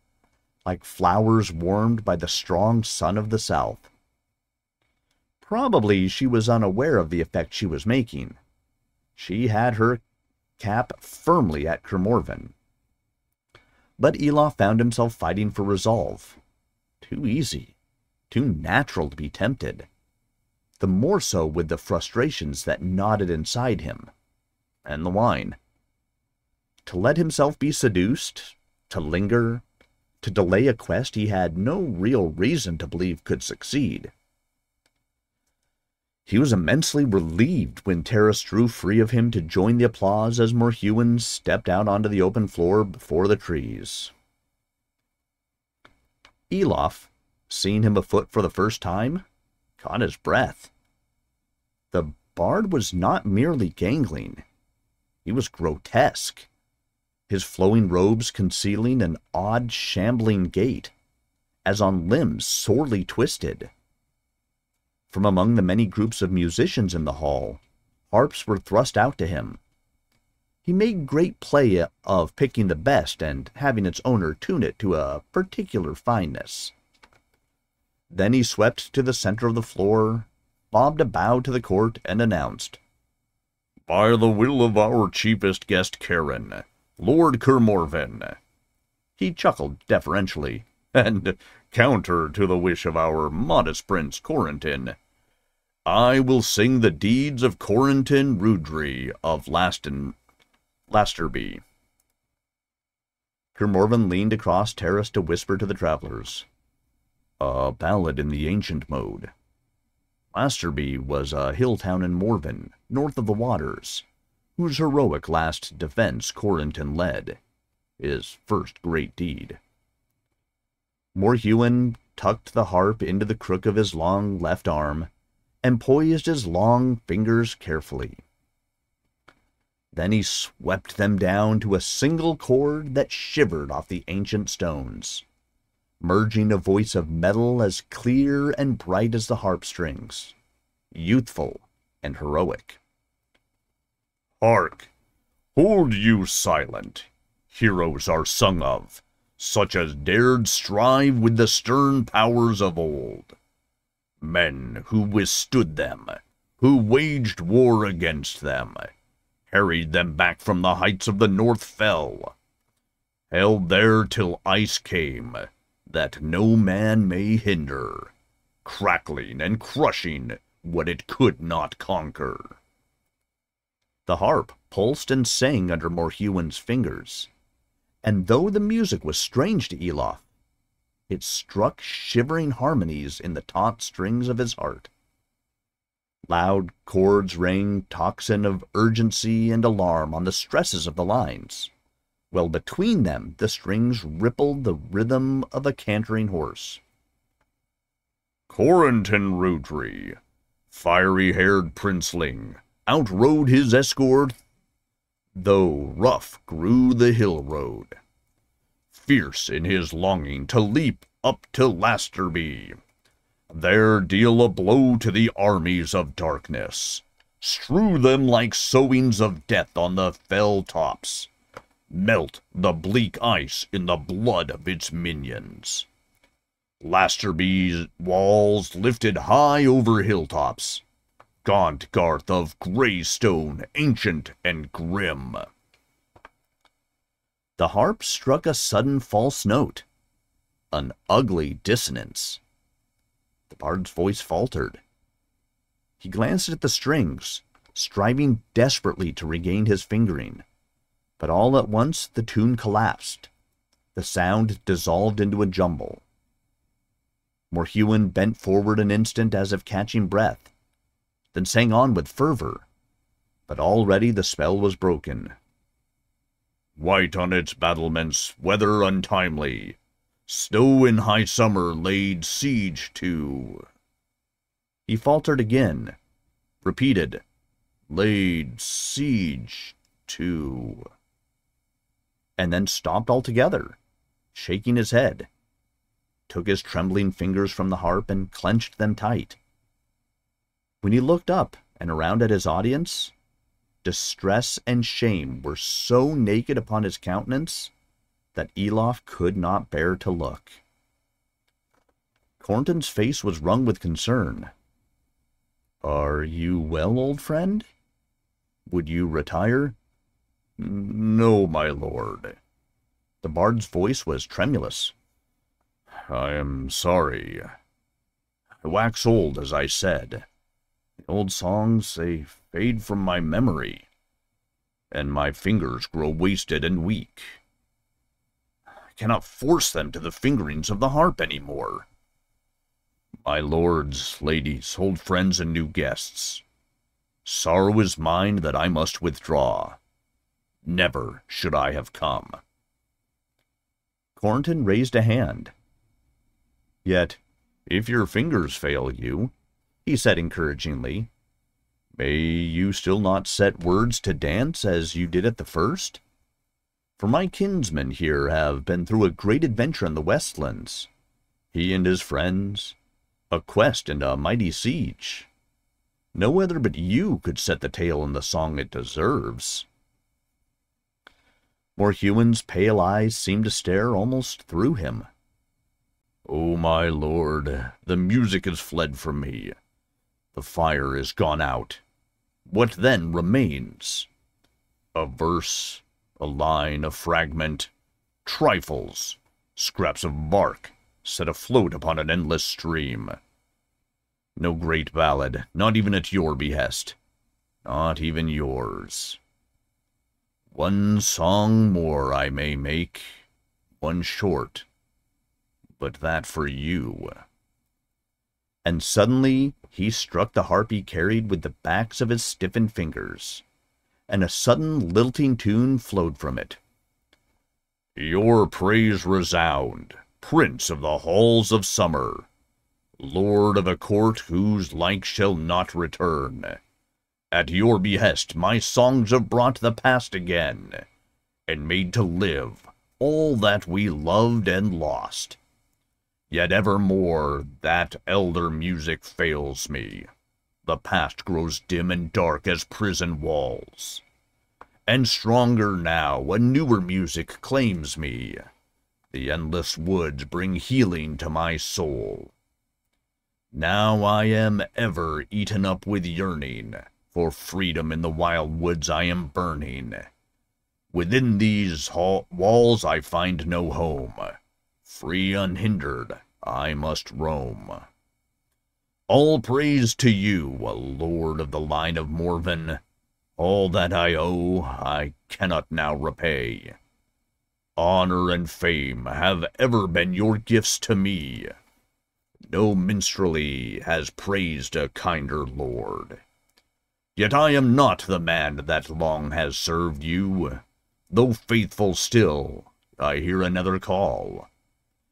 S1: like flowers warmed by the strong sun of the south. Probably she was unaware of the effect she was making. She had her cap firmly at Kermorvan. But Elof found himself fighting for resolve. Too easy, too natural to be tempted. The more so with the frustrations that knotted inside him, and the wine. To let himself be seduced, to linger, to delay a quest he had no real reason to believe could succeed. He was immensely relieved when Terrace drew free of him to join the applause as Morhuin stepped out onto the open floor before the trees. Elof, seeing him afoot for the first time, caught his breath. The bard was not merely gangling, he was grotesque, his flowing robes concealing an odd, shambling gait, as on limbs sorely twisted. From among the many groups of musicians in the hall, harps were thrust out to him. He made great play of picking the best and having its owner tune it to a particular fineness. Then he swept to the center of the floor, bobbed a bow to the court, and announced, By the will of our chiefest guest, Karen, Lord Kermorvan. He chuckled deferentially, and counter to the wish of our modest Prince Corentin. I will sing the deeds of Corentin Rudry of Laston, Lasterby. Kermorvan leaned across Terrace to whisper to the travelers. A ballad in the ancient mode. Lasterby was a hill town in Morven, north of the waters, whose heroic last defense Corentin led, his first great deed. Morhuin tucked the harp into the crook of his long left arm and poised his long fingers carefully. Then he swept them down to a single chord that shivered off the ancient stones, merging a voice of metal as clear and bright as the harp strings, youthful and heroic. Hark! Hold you silent! Heroes are sung of, such as dared strive with the stern powers of old. Men who withstood them, who waged war against them, harried them back from the heights of the North Fell, held there till ice came, that no man may hinder, crackling and crushing what it could not conquer. The harp pulsed and sang under Morhuin's fingers, and though the music was strange to Elof, it struck shivering harmonies in the taut strings of his heart. Loud chords rang tocsin of urgency and alarm on the stresses of the lines, while between them the strings rippled the rhythm of a cantering horse. Corentin Rudry, fiery-haired princeling,
S3: outrode his escort, though rough grew the hill road. Fierce in his longing to leap up to Lasterby, there deal a blow to the armies of darkness, strew them like sowings of death on the fell tops, melt the bleak ice in the blood of its minions. Lasterby's walls lifted high over hilltops, gaunt garth of grey stone, ancient and grim.
S1: The harp struck a sudden false note, an ugly dissonance. The bard's voice faltered. He glanced at the strings, striving desperately to regain his fingering. But all at once the tune collapsed. The sound dissolved into a jumble. Morhuin bent forward an instant as if catching breath, then sang on with fervor. But already the spell was broken.
S3: White on its battlements, weather untimely, snow in high summer laid siege to.
S1: He faltered again, repeated, laid siege to, and then stopped altogether, shaking his head, took his trembling fingers from the harp and clenched them tight. When he looked up and around at his audience, distress and shame were so naked upon his countenance that Elof could not bear to look. Corentin's face was wrung with concern. Are you well, old friend? Would you retire?
S3: No, my lord.
S1: The bard's voice was tremulous.
S3: I am sorry. I wax old, as I said. The old songs, they fade from my memory, and my fingers grow wasted and weak. I cannot force them to the fingerings of the harp any more. My lords, ladies, old friends, and new guests, sorrow is mine that I must withdraw. Never should I have come.
S1: Corentin raised a hand. Yet, if your fingers fail you, he said encouragingly, may you still not set words to dance as you did at the first? For my kinsmen here have been through a great adventure in the Westlands, he and his friends, a quest and a mighty siege. No other but you could set the tale in the song it deserves. Morhuin's pale eyes seemed to stare almost through him.
S3: Oh, my lord, the music has fled from me. The fire is gone out. What then remains? A verse, a line, a fragment, trifles, scraps of bark set afloat upon an endless stream. No great ballad, not even at your behest, not even yours. One song more I may make, one short, but that for you.
S1: And suddenly he struck the harp he carried with the backs of his stiffened fingers, and a sudden lilting tune flowed from it.
S3: Your praise resound, Prince of the halls of summer, Lord of a court whose like shall not return. At your behest my songs have brought the past again, and made to live all that we loved and lost. Yet evermore that elder music fails me. The past grows dim and dark as prison walls. And stronger now, a newer music claims me. The endless woods bring healing to my soul. Now I am ever eaten up with yearning. For freedom in the wild woods I am burning. Within these walls I find no home. Free unhindered, I must roam. All praise to you, a lord of the line of Morven. All that I owe, I cannot now repay. Honor and fame have ever been your gifts to me. No minstrelly has praised a kinder lord. Yet I am not the man that long has served you. Though faithful still, I hear another call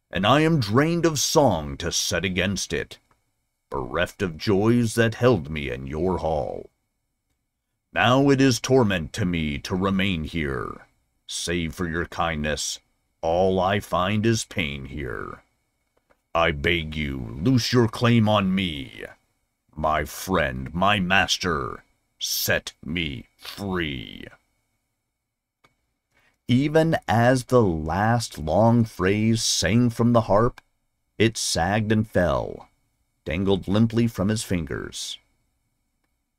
S3: and I am drained of song to set against it, bereft of joys that held me in your hall. Now it is torment to me to remain here. Save for your kindness, all I find is pain here. I beg you, loose your claim on me. My friend, my master, set me free.
S1: Even as the last long phrase sang from the harp, it sagged and fell, dangled limply from his fingers.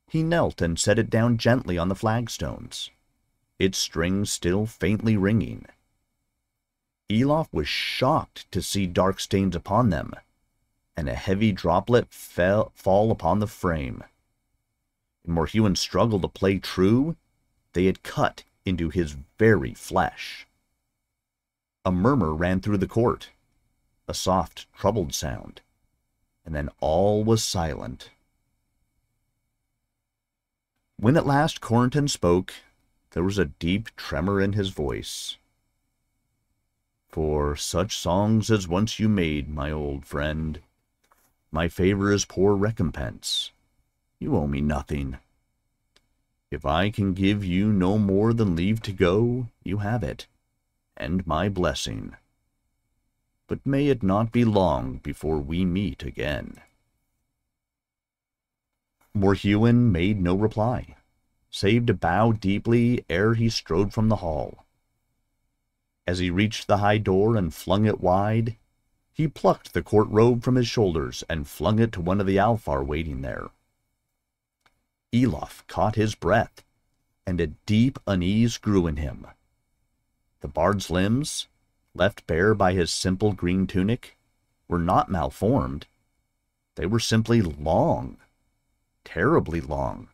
S1: He knelt and set it down gently on the flagstones, its strings still faintly ringing. Elof was shocked to see dark stains upon them, and a heavy droplet fell fall upon the frame. In Morhuin's struggle to play true, they had cut into his very flesh. A murmur ran through the court, a soft, troubled sound, and then all was silent. When at last Corentin spoke, there was a deep tremor in his voice. For such songs as once you made, my old friend, my favor is poor recompense. You owe me nothing. If I can give you no more than leave to go, you have it, and my blessing. But may it not be long before we meet again. Morhuin made no reply, save to bow deeply ere he strode from the hall. As he reached the high door and flung it wide, he plucked the court robe from his shoulders and flung it to one of the Alfar waiting there. Elof caught his breath, and a deep unease grew in him. The bard's limbs, left bare by his simple green tunic, were not malformed. They were simply long terribly long,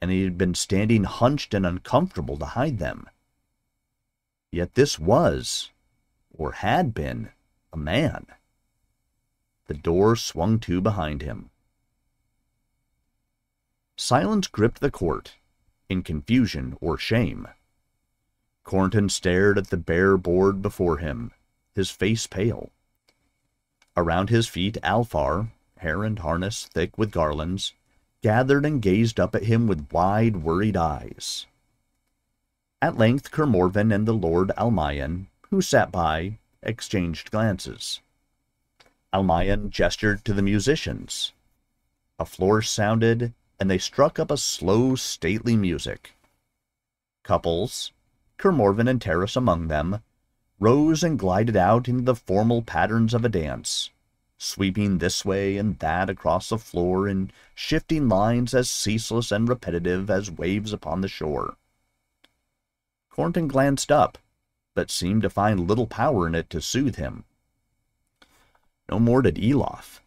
S1: and he had been standing hunched and uncomfortable to hide them. Yet this was, or had been, a man. The door swung to behind him. Silence gripped the court, in confusion or shame. Corentin stared at the bare board before him, his face pale. Around his feet, Alfar, hair and harness thick with garlands, gathered and gazed up at him with wide, worried eyes. At length Kermorvan and the Lord Almayan, who sat by, exchanged glances. Almayan gestured to the musicians. A flourish sounded, and they struck up a slow, stately music. Couples, Kermorvan and Terrace among them, rose and glided out into the formal patterns of a dance, sweeping this way and that across the floor in shifting lines as ceaseless and repetitive as waves upon the shore. Corentin glanced up, but seemed to find little power in it to soothe him. No more did Elof.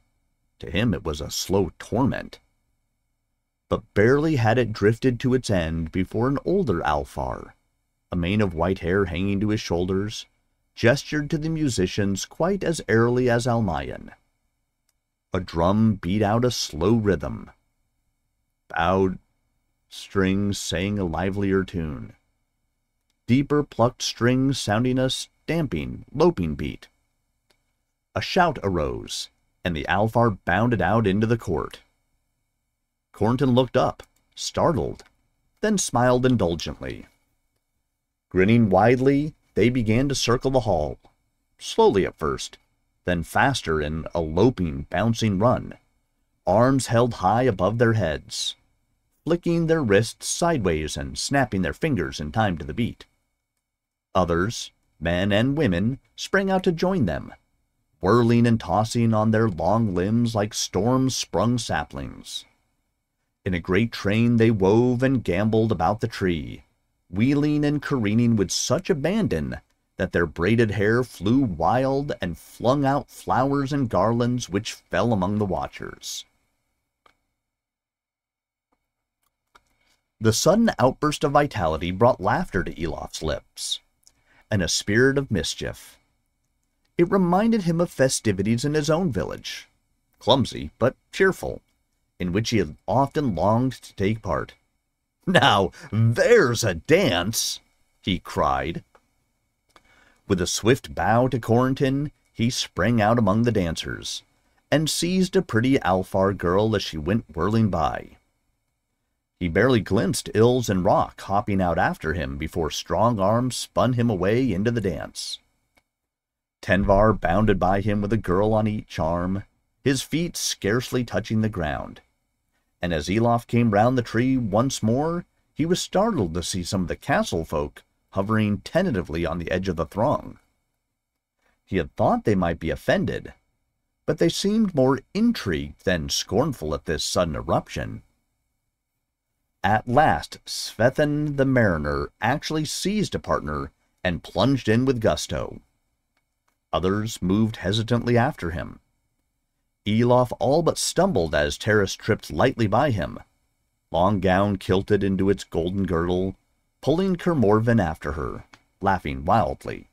S1: To him it was a slow torment. But barely had it drifted to its end before an older Alfar, a mane of white hair hanging to his shoulders, gestured to the musicians quite as airily as Almayan. A drum beat out a slow rhythm. Bowed strings sang a livelier tune. Deeper plucked strings sounding a stamping, loping beat. A shout arose, and the Alfar bounded out into the court. Corentin looked up, startled, then smiled indulgently. Grinning widely, they began to circle the hall, slowly at first, then faster in a loping, bouncing run, arms held high above their heads, flicking their wrists sideways and snapping their fingers in time to the beat. Others, men and women, sprang out to join them, whirling and tossing on their long limbs like storm-sprung saplings. In a great train they wove and gamboled about the tree, wheeling and careening with such abandon that their braided hair flew wild and flung out flowers and garlands which fell among the watchers. The sudden outburst of vitality brought laughter to Elof's lips, and a spirit of mischief. It reminded him of festivities in his own village, clumsy but cheerful, in which he had often longed to take part. Now, there's a dance! he cried, with a swift bow to Corentin, he sprang out among the dancers, and seized a pretty Alfar girl as she went whirling by. He barely glimpsed Ils and Roc hopping out after him before strong arms spun him away into the dance. Tenvar bounded by him with a girl on each arm, his feet scarcely touching the ground. And as Elof came round the tree once more, he was startled to see some of the castle folk hovering tentatively on the edge of the throng. He had thought they might be offended, but they seemed more intrigued than scornful at this sudden eruption. At last, Svethen the mariner actually seized a partner and plunged in with gusto. Others moved hesitantly after him. Elof all but stumbled as Terrace tripped lightly by him, long gown kilted into its golden girdle, pulling Kermorvan after her, laughing wildly.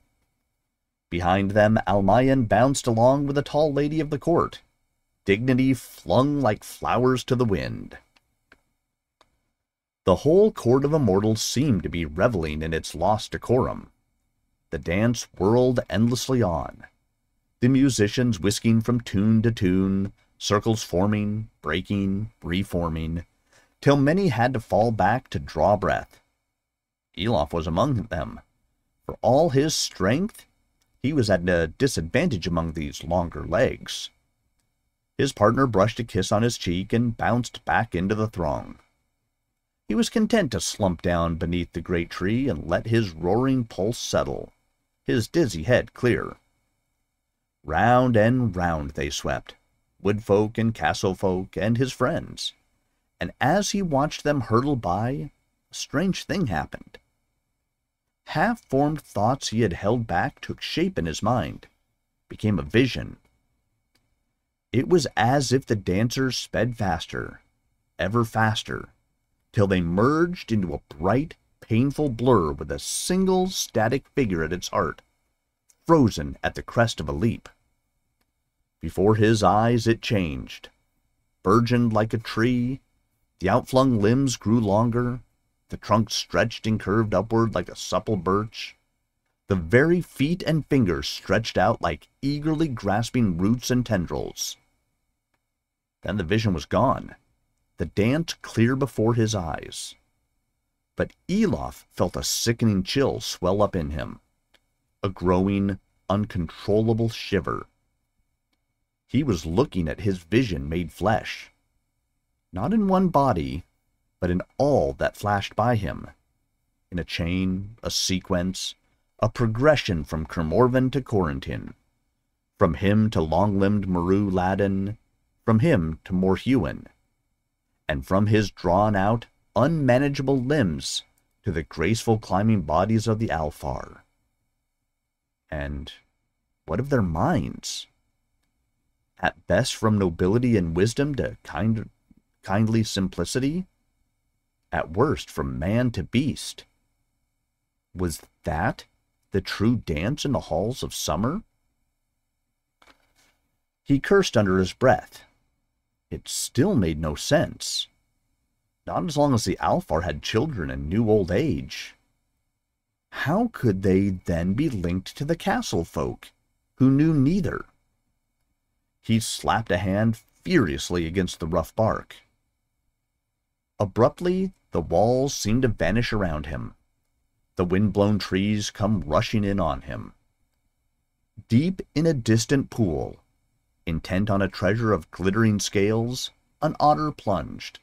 S1: Behind them, Almayan bounced along with a tall lady of the court, dignity flung like flowers to the wind. The whole court of immortals seemed to be reveling in its lost decorum. The dance whirled endlessly on, the musicians whisking from tune to tune, circles forming, breaking, reforming, till many had to fall back to draw breath. Elof was among them. For all his strength, he was at a disadvantage among these longer legs. His partner brushed a kiss on his cheek and bounced back into the throng. He was content to slump down beneath the great tree and let his roaring pulse settle, his dizzy head clear. Round and round they swept, woodfolk and castlefolk and his friends, and as he watched them hurtle by, a strange thing happened. Half-formed thoughts he had held back took shape in his mind, became a vision. It was as if the dancers sped faster, ever faster, till they merged into a bright, painful blur with a single static figure at its heart, frozen at the crest of a leap. Before his eyes it changed, burgeoned like a tree, the outflung limbs grew longer, the trunk stretched and curved upward like a supple birch. The very feet and fingers stretched out like eagerly grasping roots and tendrils. Then the vision was gone, the dance clear before his eyes. But Elof felt a sickening chill swell up in him, a growing, uncontrollable shiver. He was looking at his vision made flesh, not in one body, but in all that flashed by him, in a chain, a sequence, a progression from Kermorvan to Corentin, from him to long-limbed Meru Ladin, from him to Morhuin, and from his drawn-out, unmanageable limbs to the graceful climbing bodies of the Alfar. And what of their minds? At best from nobility and wisdom to kind, kindly simplicity? At worst from man to beast? Was that the true dance in the halls of summer? He cursed under his breath it still made no sense. Not as long as the Alfar had children and knew old age. How could they then be linked to the castle folk, who knew neither? He slapped a hand furiously against the rough bark. Abruptly, the walls seemed to vanish around him. The wind-blown trees come rushing in on him. Deep in a distant pool, Intent on a treasure of glittering scales, an otter plunged.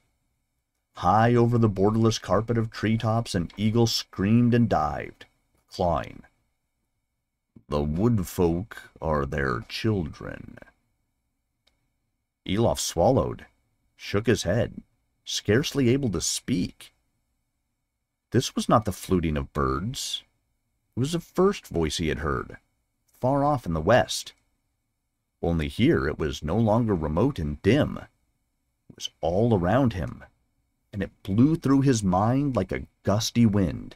S1: High over the borderless carpet of treetops, an eagle screamed and dived, clawing. The wood folk are their children. Elof swallowed, shook his head, scarcely able to speak. This was not the fluting of birds. It was the first voice he had heard, far off in the west. Only here it was no longer remote and dim. It was all around him, and it blew through his mind like a gusty wind.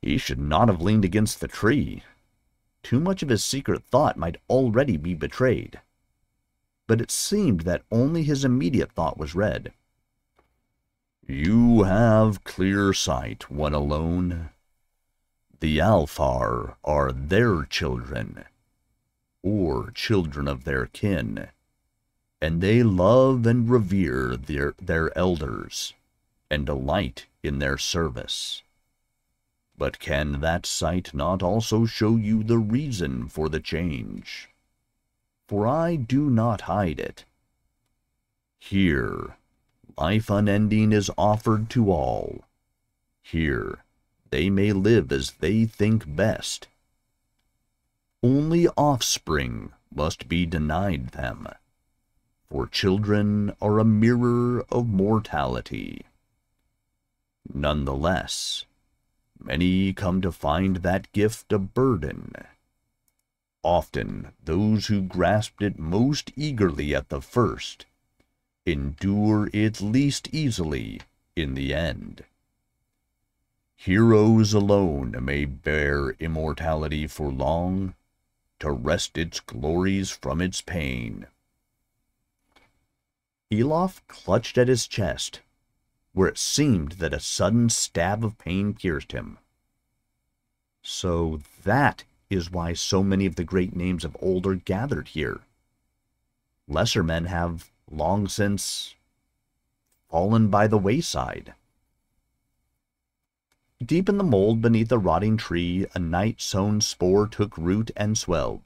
S1: He should not have leaned against the tree. Too much of his secret thought might already be betrayed. But it seemed that only his immediate thought was read. You have clear sight when alone. The Alfar are their children or children of their kin. and they love and revere their, their elders, and delight in their service. But can that sight not also show you the reason for the change? For I do not hide it. Here, life unending is offered to all. Here, they may live as they think best. Only offspring must be denied them, for children are a mirror of mortality. Nonetheless, many come to find that gift a burden. Often, those who grasped it most eagerly at the first endure it least easily in the end. Heroes alone may bear immortality for long, to wrest its glories from its pain. Elof clutched at his chest, where it seemed that a sudden stab of pain pierced him. So that is why so many of the great names of old are gathered here. Lesser men have long since fallen by the wayside. Deep in the mold beneath a rotting tree, a night sown spore took root and swelled.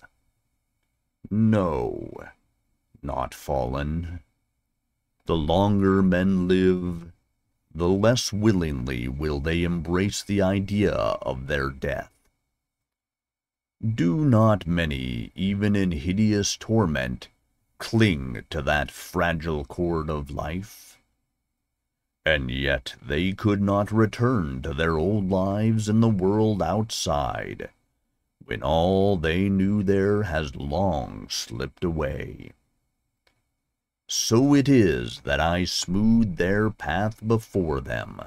S1: No, not fallen. The longer men live, the less willingly will they embrace the idea of their death. Do not many, even in hideous torment, cling to that fragile cord of life? And yet they could not return to their old lives in the world outside, when all they knew there has long slipped away. So it is that I smooth their path before them.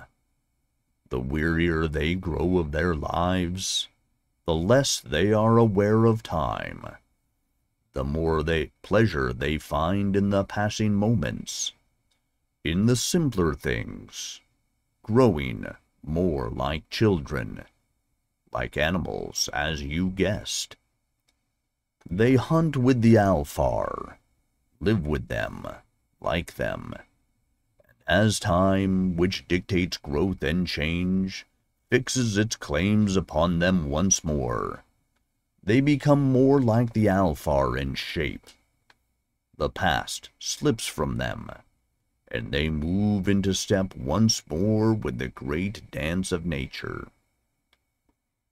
S1: The wearier they grow of their lives, the less they are aware of time, the more they pleasure they find in the passing moments, in the simpler things, growing more like children, like animals, as you guessed. They hunt with the Alfar, live with them, like them, and as time, which dictates growth and change, fixes its claims upon them once more, they become more like the Alfar in shape. The past slips from them, and they move into step once more with the great dance of nature.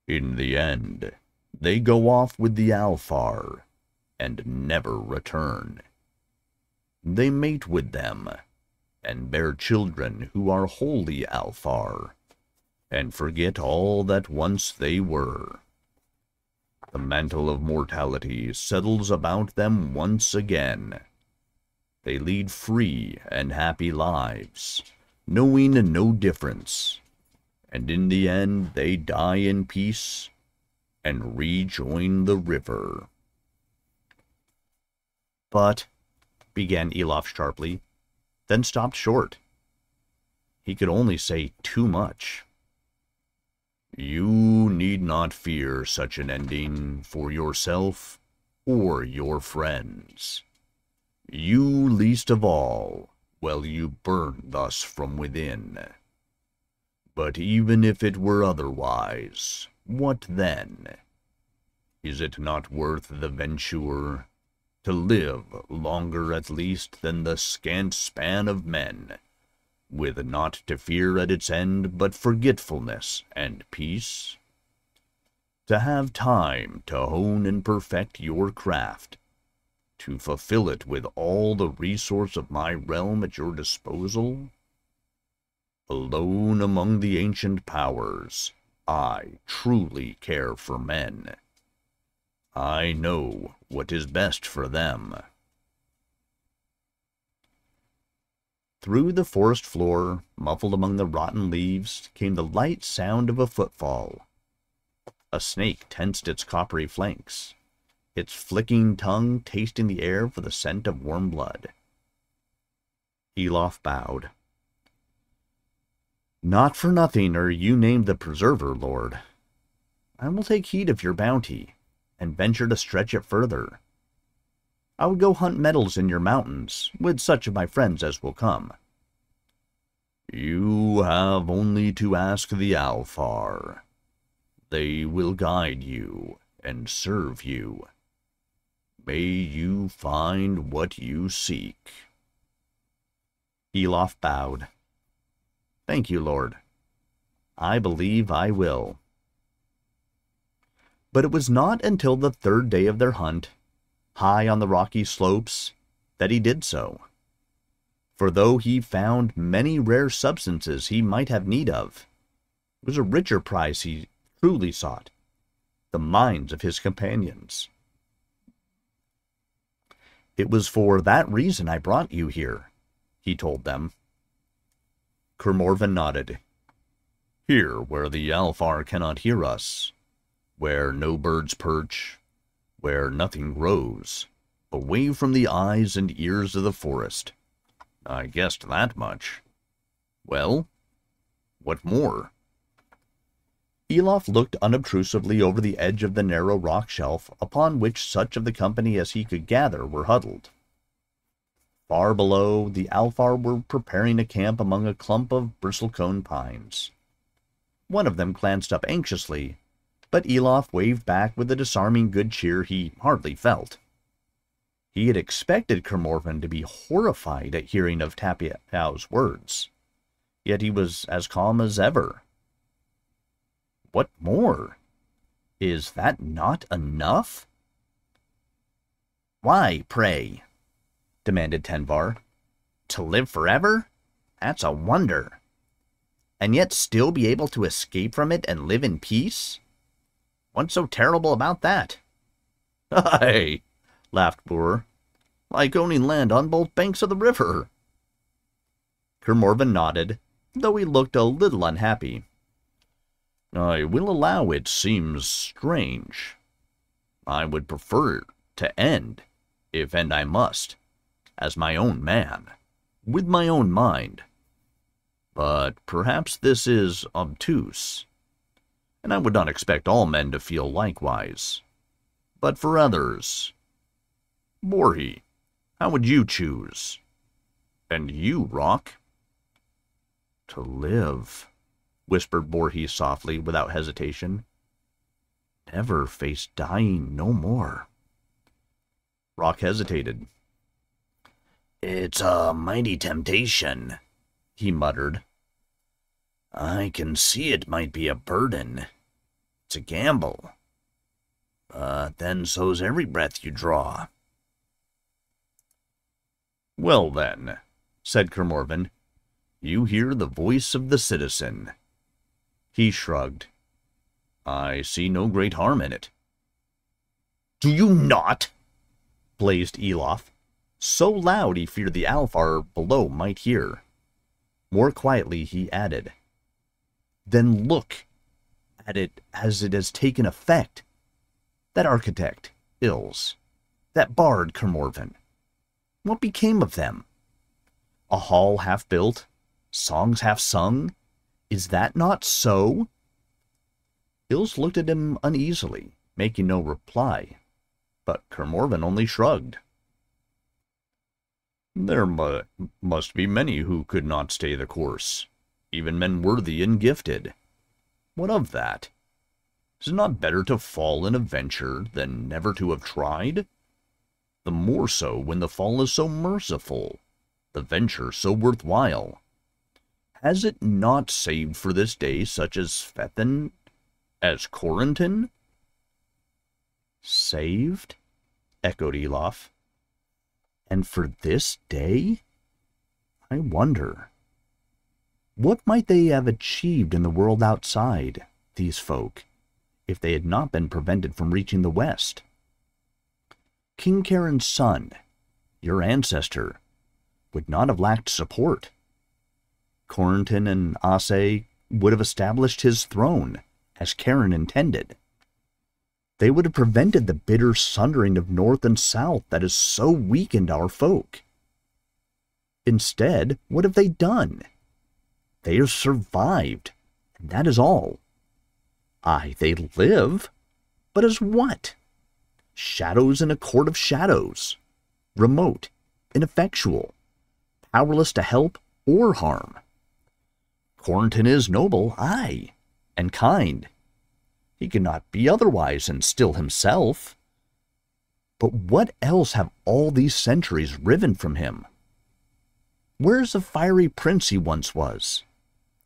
S1: In the end, they go off with the Alfar and never return. They mate with them and bear children who are wholly Alfar and forget all that once they were. The mantle of mortality settles about them once again. They lead free and happy lives, knowing no difference, and in the end they die in peace and rejoin the river. But, began Elof sharply, then stopped short. He could only say too much. You need not fear such an ending for yourself or your friends. You least of all, while you burn thus from within. But even if it were otherwise, what then? Is it not worth the venture to live longer at least than the scant span of men? With naught to fear at its end but forgetfulness and peace? To have time to hone and perfect your craft, to fulfill it with all the resource of my realm at your disposal? Alone among the ancient powers, I truly care for men. I know what is best for them. Through the forest floor, muffled among the rotten leaves, came the light sound of a footfall. A snake tensed its coppery flanks, its flicking tongue tasting the air for the scent of warm blood. Elof bowed. Not for nothing are you named the Preserver, Lord. I will take heed of your bounty, and venture to stretch it further. I would go hunt metals in your mountains with such of my friends as will come.
S3: You have only to ask the Alfar. They will guide you and serve you. May you find what you seek.
S1: Elof bowed. Thank you, Lord. I believe I will. But it was not until the third day of their hunt, high on the rocky slopes, that he did so for though he found many rare substances he might have need of, it was a richer prize he truly sought the minds of his companions. It was for that reason I brought you here, he told them. Kermorvan nodded. Here, where the Alfar cannot hear us, where no birds perch, where nothing grows, away from the eyes and ears of the forest, I guessed that much. Well, what more? Elof looked unobtrusively over the edge of the narrow rock shelf upon which such of the company as he could gather were huddled. Far below, the Alfar were preparing a camp among a clump of bristlecone pines. One of them glanced up anxiously, but Elof waved back with a disarming good cheer he hardly felt. He had expected Kermorvan to be horrified at hearing of Tapiau's words, yet he was as calm as ever. What more? Is that not enough? Why, pray? demanded Tenvar. To live forever? That's a wonder. And yet still be able to escape from it and live in peace? What's so terrible about that? Aye, laughed Boer. Like owning land on both banks of the river. Kermorvan nodded, though he looked a little unhappy. I will allow it seems strange. I would prefer to end, if end I must, as my own man, with my own mind. But perhaps this is obtuse, and I would not expect all men to feel likewise. But for others, Borhi, how would you choose? And you, Roc? To live, whispered Borhi softly, without hesitation. Never face dying no more. Roc hesitated.
S2: It's a mighty temptation, he muttered. I can see it might be a burden. It's a gamble. But then so's every breath you draw.
S3: Well then, said Kermorvan, you hear the voice of the citizen. He shrugged. I see no great harm in it.
S1: Do you not? blazed Elof, so loud he feared the Alfar below might hear. More quietly he added, Then look at it as it has taken effect. That architect, Ils, that bard, Kermorvan, what became of them? A hall half built, songs half sung? Is that not so? Ils looked at him uneasily, making no reply, but Kermorvan only shrugged.
S3: There mu must be many who could not stay the course, even men worthy and gifted. What of that? Is it not better to fall in a venture than never to have tried? the more so when the fall is so merciful, the venture so worthwhile. Has it not saved for this day such as Fethin, as Corentin?
S1: Saved? echoed Elof. And for this day? I wonder. What might they have achieved in the world outside, these folk, if they had not been prevented from reaching the West? King Karen's son, your ancestor, would not have lacked support. Corentin and Ase would have established his throne, as Karen intended. They would have prevented the bitter sundering of North and South that has so weakened our folk. Instead, what have they done? They have survived, and that is all. Aye, they live, but as what? shadows in a court of shadows, remote, ineffectual, powerless to help or harm. Corentin is noble, aye, and kind. He cannot be otherwise and still himself. But what else have all these centuries riven from him? Where's the fiery prince he once was?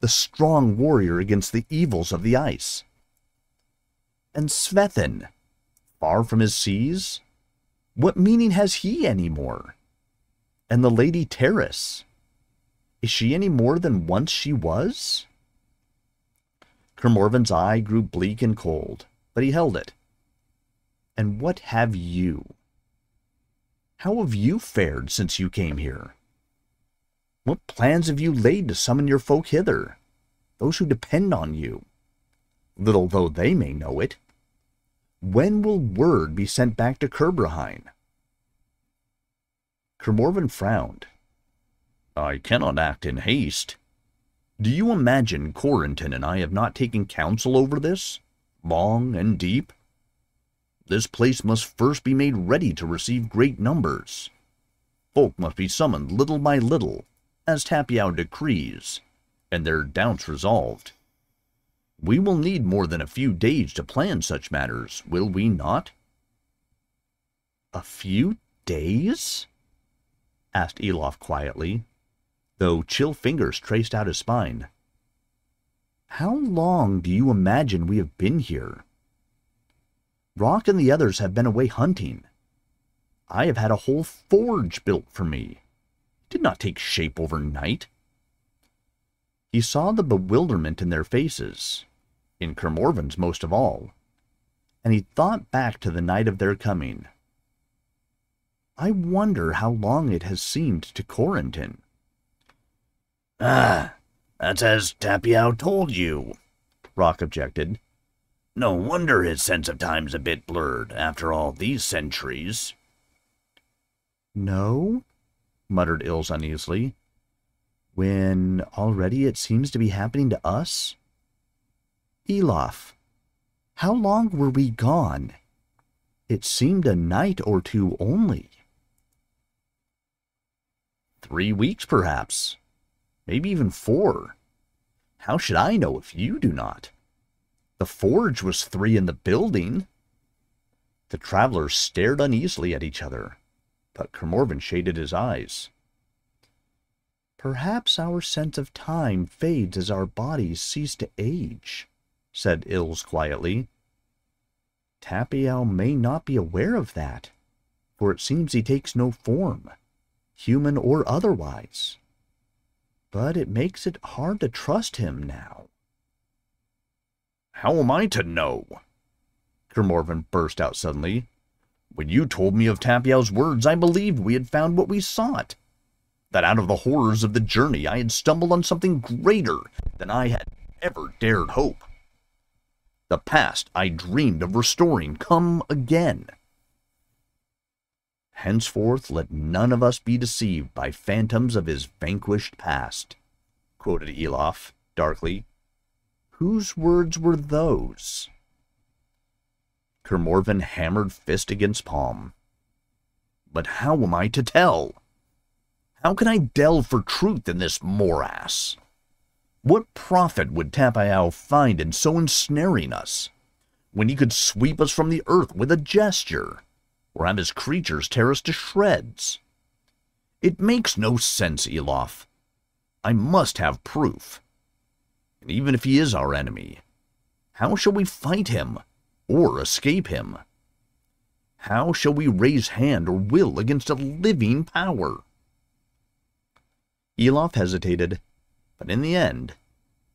S1: The strong warrior against the evils of the ice? And Svethin, far from his seas? What meaning has he any more? And the Lady Terrace, is she any more than once she was? Kermorvan's eye grew bleak and cold, but he held it. And what have you? How have you fared since you came here? What plans have you laid to summon your folk hither, those who depend on you, little though they may know it? When will word be sent back to Kerbryhaine? Kermorvan frowned. I cannot act in haste. Do you imagine Corentin and I have not taken counsel over this, long and deep? This place must first be made ready to receive great numbers. Folk must be summoned little by little, as Tapiau decrees, and their doubts resolved. We will need more than a few days to plan such matters, will we not? A few days? asked Elof quietly, though chill fingers traced out his spine. How long do you imagine we have been here? Roc and the others have been away hunting. I have had a whole forge built for me. Did not take shape overnight. He saw the bewilderment in their faces, in Kermorvan's most of all, and he thought back to the night of their coming. I wonder how long it has seemed to Corentin.
S2: Ah, that's as Tapiau told you,
S1: Roc objected.
S2: No wonder his sense of time's a bit blurred after all these centuries.
S1: No, muttered Ils uneasily. When already it seems to be happening to us? Elof, how long were we gone? It seemed a night or two only. Three weeks, perhaps. Maybe even four. How should I know if you do not? The forge was three in the building. The travelers stared uneasily at each other, but Kermorvan shaded his eyes. Perhaps our sense of time fades as our bodies cease to age, said Ils quietly. Tapiau may not be aware of that, for it seems he takes no form, human or otherwise. But it makes it hard to trust him now.
S3: How am I to know? Kermorvan burst out suddenly. When you told me of Tapiau's words, I believed we had found what we sought. That out of the horrors of the journey I had stumbled on something greater than I had ever dared hope. The past I dreamed of restoring come again. Henceforth let none of us be deceived by phantoms of his vanquished past, quoted Elof darkly
S1: Whose words were those?
S3: Kermorvan hammered fist against palm. But how am I to tell? How can I delve for truth in this morass? What profit would Tapiau find in so ensnaring us, when he could sweep us from the earth with a gesture, or have his creatures tear us to shreds? It makes no sense, Elof. I must have proof. And even if he is our enemy, how shall we fight him or escape him? How shall we raise hand or will against a living power? Elof hesitated, but in the end,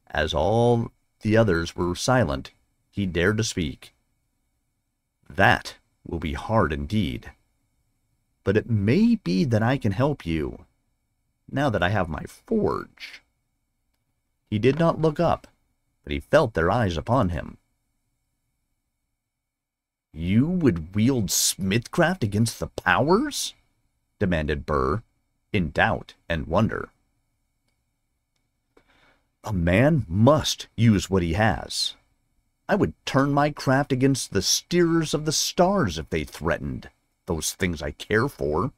S3: as all the others were silent, he dared to speak. That will be hard indeed. But it may be that I can help you, now that I have my forge. He did not look up, but he felt their eyes upon him. You would wield smithcraft against the powers? demanded Burr, in doubt and wonder. A man must use what he has. I would turn my craft against the steerers of the stars if they threatened those things I care for.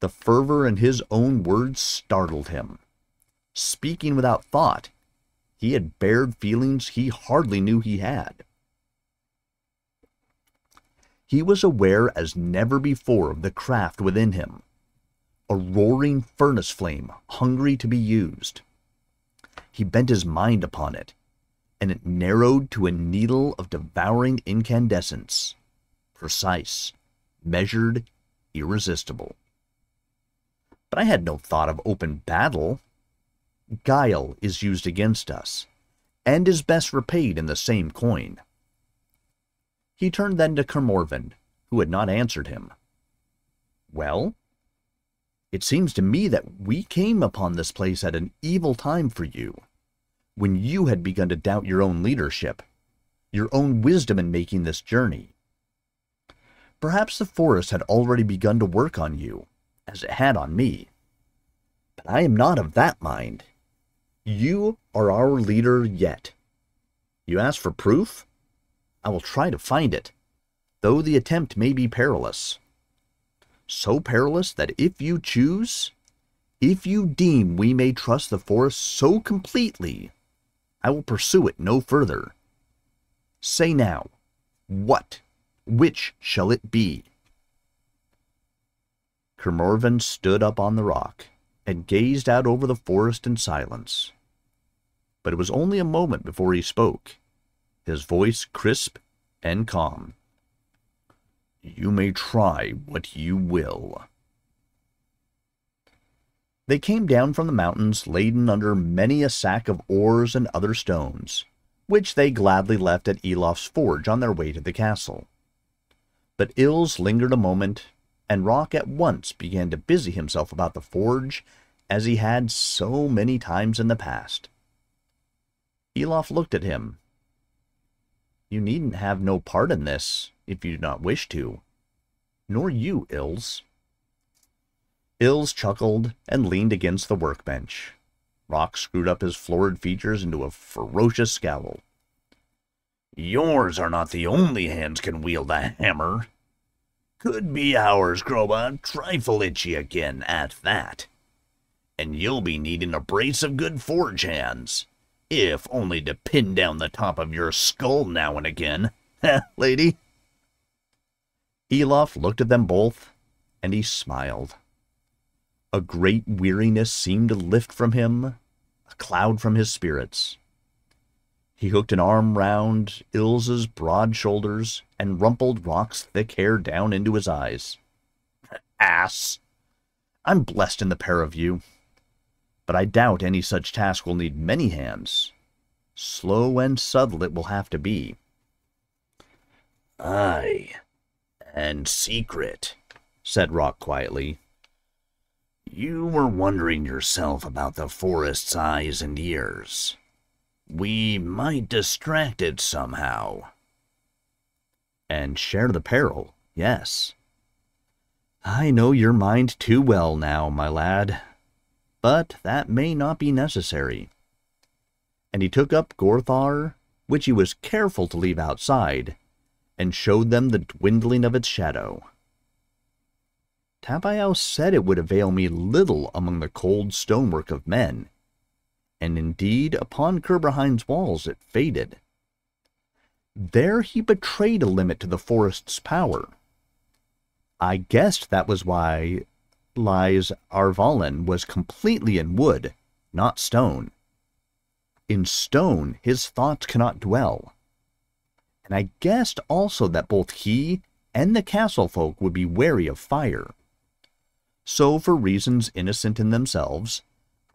S1: The fervor in his own words startled him. Speaking without thought, he had bared feelings he hardly knew he had. He was aware as never before of the craft within him, a roaring furnace flame hungry to be used. He bent his mind upon it, and it narrowed to a needle of devouring incandescence, precise, measured, irresistible. But I had no thought of open battle. Guile is used against us, and is best repaid in the same coin. He turned then to Kermorvan, who had not answered him. Well, it seems to me that we came upon this place at an evil time for you, when you had begun to doubt your own leadership, your own wisdom in making this journey. Perhaps the forest had already begun to work on you, as it had on me. But I am not of that mind. You are our leader yet. You ask for proof? I will try to find it, though the attempt may be perilous. So perilous that if you choose, if you deem we may trust the forest so completely, I will pursue it no further. Say now, what, which shall it be? Kermorvan stood up on the rock and gazed out over the forest in silence. But it was only a moment before he spoke his voice crisp and calm. You may try what you will. They came down from the mountains laden under many a sack of ores and other stones, which they gladly left at Elof's forge on their way to the castle. But Ils lingered a moment, and Roc at once began to busy himself about the forge as he had so many times in the past. Elof looked at him you needn't have no part in this, if you do not wish to. Nor you, Ils. Ils chuckled and leaned against the workbench. Roc screwed up his florid features into a ferocious scowl.
S2: Yours are not the only hands can wield a hammer. Could be ours grow a trifle itchy again at that. And you'll be needing a brace of good forge hands if only to pin down the top of your skull now and again. [laughs] Eh, lady?
S1: Elof looked at them both, and he smiled. A great weariness seemed to lift from him, a cloud from his spirits. He hooked an arm round Ils's broad shoulders and rumpled Roc's thick hair down into his eyes. Ass! I'm blessed in the pair of you but I doubt any such task will need many hands. Slow and subtle it will have to be.
S2: Aye, and secret, said Roc quietly. You were wondering yourself about the forest's eyes and ears. We might distract it somehow.
S1: And share the peril, yes. I know your mind too well now, my lad but that may not be necessary. And he took up Gorthawer, which he was careful to leave outside, and showed them the dwindling of its shadow. Tapiau said it would avail me little among the cold stonework of men, and indeed upon Kerbryhaine's walls it faded. There he betrayed a limit to the forest's power. I guessed that was why Lis Arvalin was completely in wood, not stone. In stone his thoughts cannot dwell. And I guessed also that both he and the castle folk would be wary of fire. So, for reasons innocent in themselves,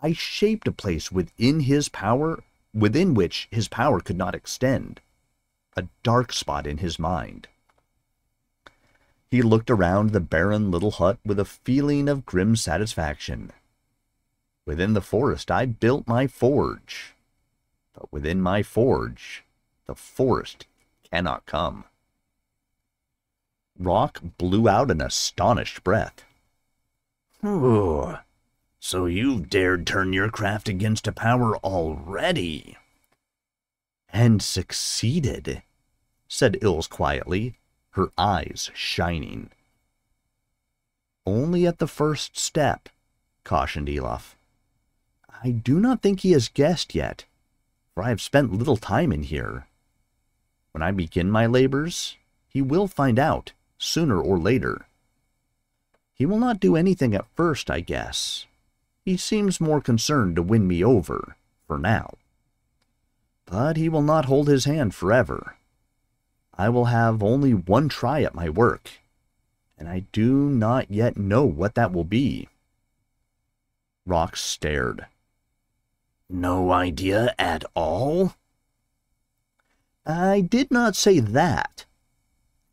S1: I shaped a place within his power, within which his power could not extend, a dark spot in his mind. He looked around the barren little hut with a feeling of grim satisfaction. Within the forest I built my forge, but within my forge the forest cannot come. Roc blew out an astonished breath.
S2: Ooh, so you've dared turn your craft against a power already.
S1: And succeeded, said Ils quietly, her eyes shining. Only at the first step, cautioned Elof. I do not think he has guessed yet, for I have spent little time in here. When I begin my labors, he will find out, sooner or later. He will not do anything at first, I guess. He seems more concerned to win me over, for now. But he will not hold his hand forever. I will have only one try at my work, and I do not yet know what that will be. Roc stared.
S2: No idea at all?
S1: I did not say that.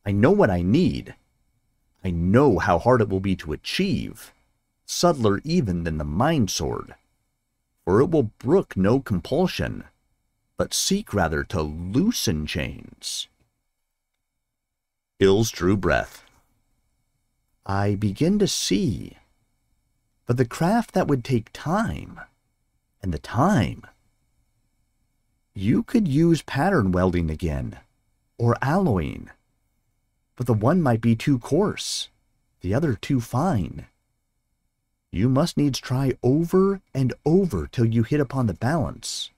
S1: I know what I need. I know how hard it will be to achieve, subtler even than the mind sword, for it will brook no compulsion, but seek rather to loosen chains. Ils drew breath. I begin to see. But the craft that would take time, and the time. You could use pattern welding again, or alloying, but the one might be too coarse, the other too fine. You must needs try over and over till you hit upon the balance.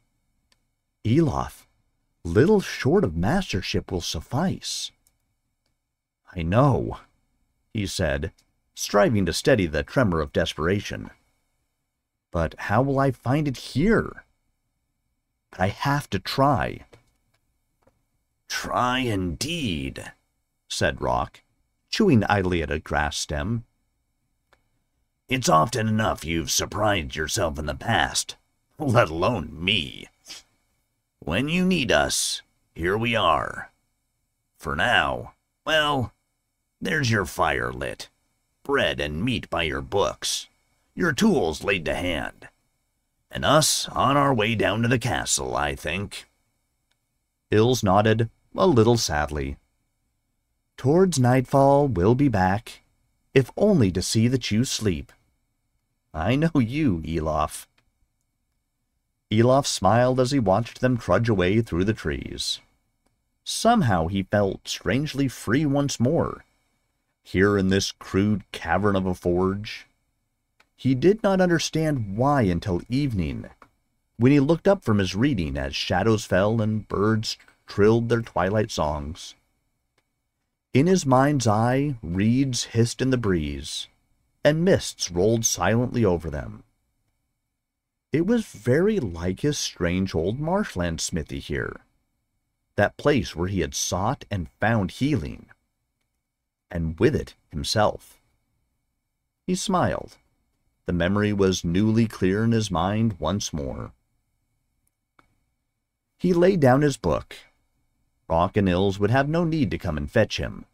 S1: Elof, little short of mastership will suffice. I know, he said, striving to steady the tremor of desperation. But how will I find it here? But I have to try.
S2: Try indeed, said
S1: Roc, chewing idly at a grass stem.
S2: It's often enough you've surprised yourself in the past, let alone me. When you need us, here we are. For now, well, there's your fire lit, bread and meat by your books, your tools laid to hand, and us on our way down to the castle, I think.
S1: Ils nodded, a little sadly. Towards nightfall we'll be back, if only to see that you sleep. I know you, Elof. Elof smiled as he watched them trudge away through the trees. Somehow he felt strangely free once more, here in this crude cavern of a forge. He did not understand why until evening, when he looked up from his reading as shadows fell and birds trilled their twilight songs. In his mind's eye, reeds hissed in the breeze, and mists rolled silently over them. It was very like his strange old marshland smithy here, that place where he had sought and found healing and with it himself. He smiled. The memory was newly clear in his mind once more. He laid down his book. Roc and Ils would have no need to come and fetch him,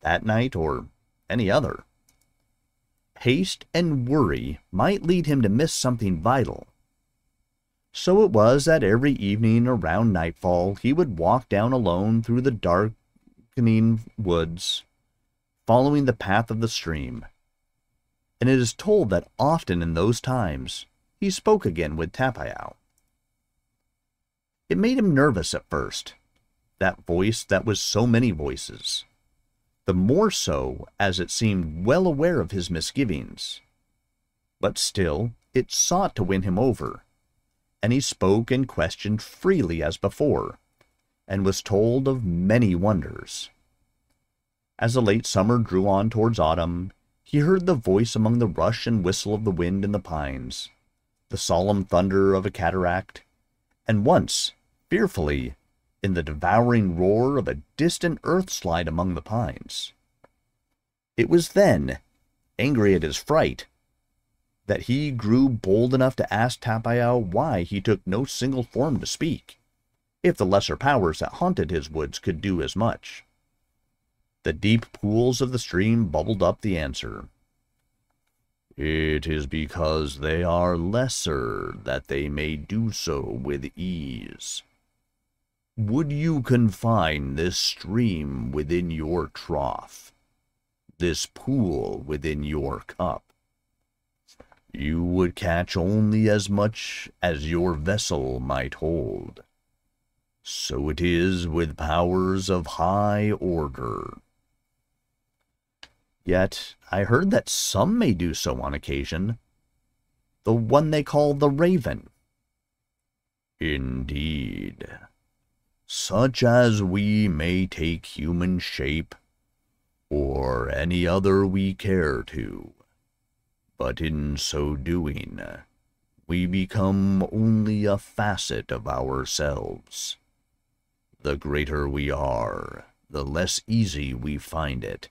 S1: that night or any other. Haste and worry might lead him to miss something vital. So it was that every evening around nightfall he would walk down alone through the darkening woods following the path of the stream. And it is told that often in those times he spoke again with Tapiau. It made him nervous at first, that voice that was so many voices, the more so as it seemed well aware of his misgivings. But still, it sought to win him over, and he spoke and questioned freely as before, and was told of many wonders. As the late summer drew on towards autumn, he heard the voice among the rush and whistle of the wind in the pines, the solemn thunder of a cataract, and once, fearfully, in the devouring roar of a distant earth slide among the pines. It was then, angry at his fright, that he grew bold enough to ask Tapiau why he took no single form to speak, if the lesser powers that haunted his woods could do as much. The deep pools of the stream bubbled up the answer. It is because they are lesser that they may do so with ease. Would you confine this stream within your trough, this pool within your cup? You would catch only as much as your vessel might hold. So it is with powers of high order. Yet I heard that some may do so on occasion. The one they call the Raven.
S3: Indeed. Such as we may take human shape, or any other we care to. But in so doing, we become only a facet of ourselves. The greater we are, the less easy we find it.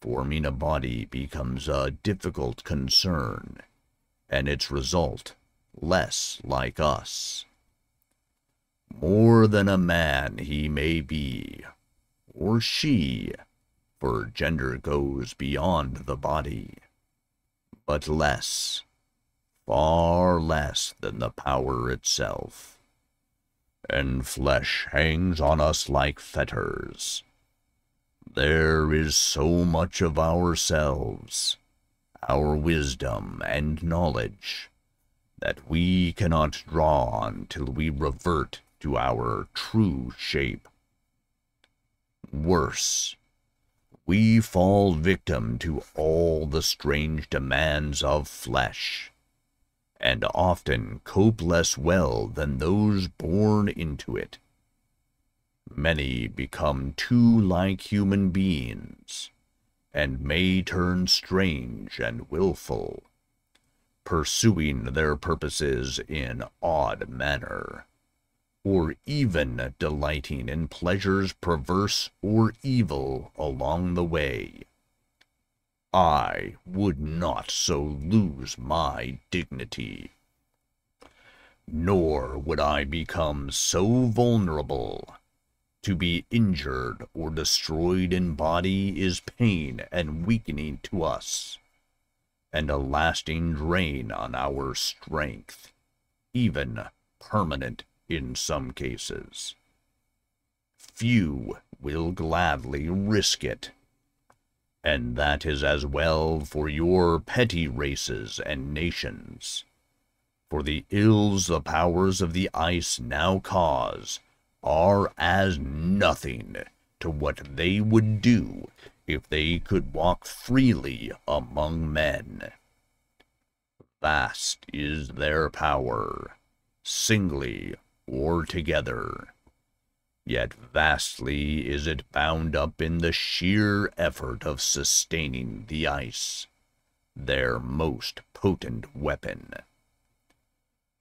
S3: Forming a body becomes a difficult concern, and its result less like us. More than a man he may be, or she, for gender goes beyond the body, but less, far less than the power itself. And flesh hangs on us like fetters. There is so much of ourselves, our wisdom and knowledge, that we cannot draw on till we revert to our true shape. Worse, we fall victim to all the strange demands of flesh, and often cope less well than those born into it. Many become too like human beings, and may turn strange and wilful, pursuing their purposes in odd manner or even delighting in pleasures perverse or evil along the way. I would not so lose my dignity. Nor would I become so vulnerable. To be injured or destroyed in body is pain and weakening to us, and a lasting drain on our strength, even permanent in some cases. Few will gladly risk it. And that is as well for your petty races and nations. For the ills the powers of the ice now cause are as nothing to what they would do if they could walk freely among men. Vast is their power, singly or together. Yet vastly is it bound up in the sheer effort of sustaining the ice, their most potent weapon.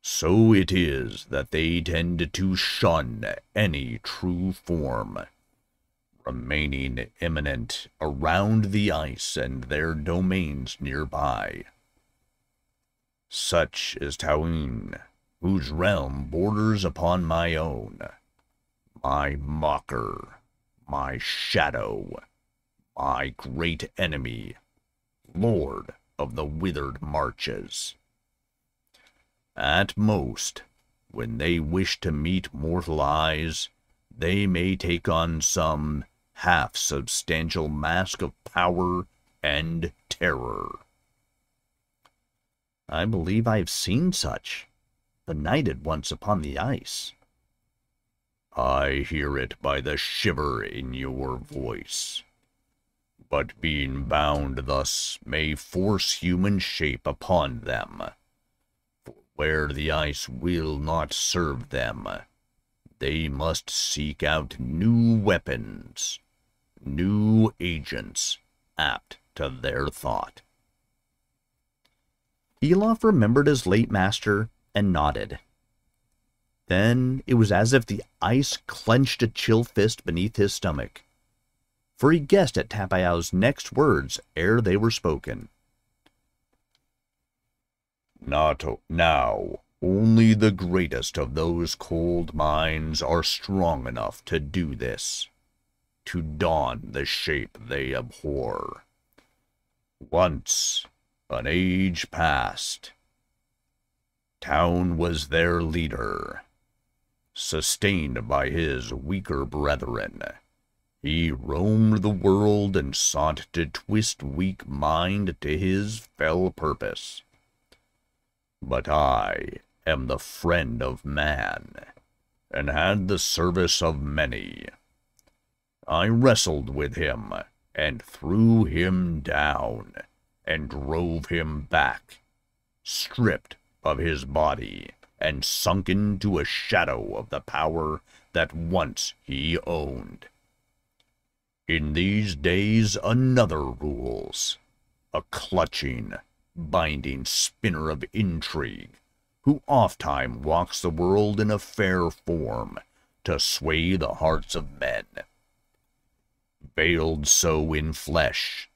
S3: So it is that they tend to shun any true form, remaining immanent around the ice and their domains nearby. Such is Tawin, whose realm borders upon my own, my mocker, my shadow, my great enemy, lord of the withered marches. At most, when they wish to meet mortal eyes, they may take on some half substantial mask of power and terror.
S1: I believe I have seen such benighted once upon the ice.
S3: I hear it by the shiver in your voice. But being bound thus may force human shape upon them. Where the ice will not serve them, they must seek out new weapons, new agents apt to their thought.
S1: Elof remembered his late master and nodded. Then it was as if the ice clenched a chill fist beneath his stomach, for he guessed at Tapiau's next words ere they were spoken.
S3: Not now. Only the greatest of those cold minds are strong enough to do this, to don the shape they abhor. Once, an age past, Town was their leader. Sustained by his weaker brethren, he roamed the world and sought to twist weak mind to his fell purpose. But I am the friend of man, and had the service of many. I wrestled with him and threw him down and drove him back, stripped of his body and sunk into a shadow of the power that once he owned. In these days another rules, a clutching, binding spinner of intrigue, who oft-time walks the world in a fair form to sway the hearts of men. Veiled so in flesh,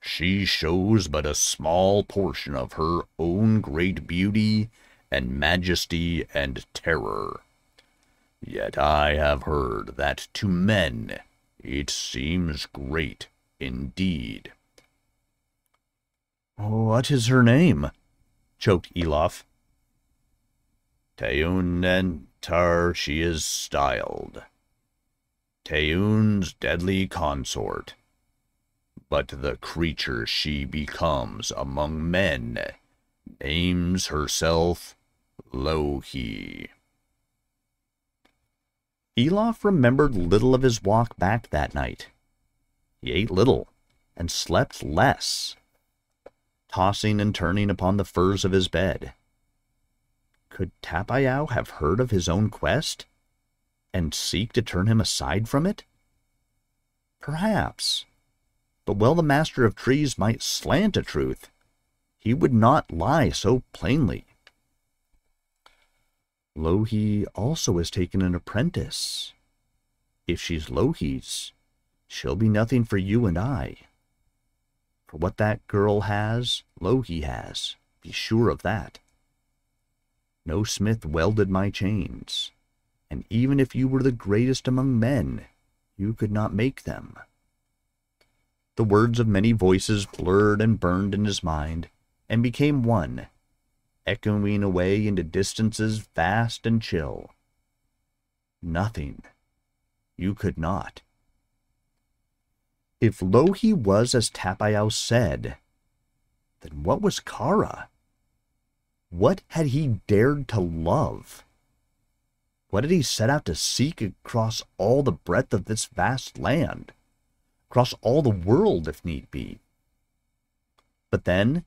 S3: she shows but a small portion of her own great beauty and majesty and terror. Yet I have heard that to men it seems great indeed.
S1: What is her name? choked Elof.
S3: Teun she is styled. Teun's deadly consort. But the creature she becomes among men names herself Louhi.
S1: Elof remembered little of his walk back that night. He ate little and slept less, tossing and turning upon the furs of his bed. Could Tapiau have heard of his own quest and seek to turn him aside from it? Perhaps. But well the master of trees might slant a truth, he would not lie so plainly. Louhi also has taken an apprentice. If she's Louhi's, she'll be nothing for you and I. For what that girl has, Louhi has. Be sure of that. No smith welded my chains, and even if you were the greatest among men, you could not make them. The words of many voices blurred and burned in his mind, and became one, echoing away into distances vast and chill. Nothing. You could not. If Louhi was as Tapiau said, then what was Kara? What had he dared to love? What had he set out to seek across all the breadth of this vast land? Across all the world, if need be? But then,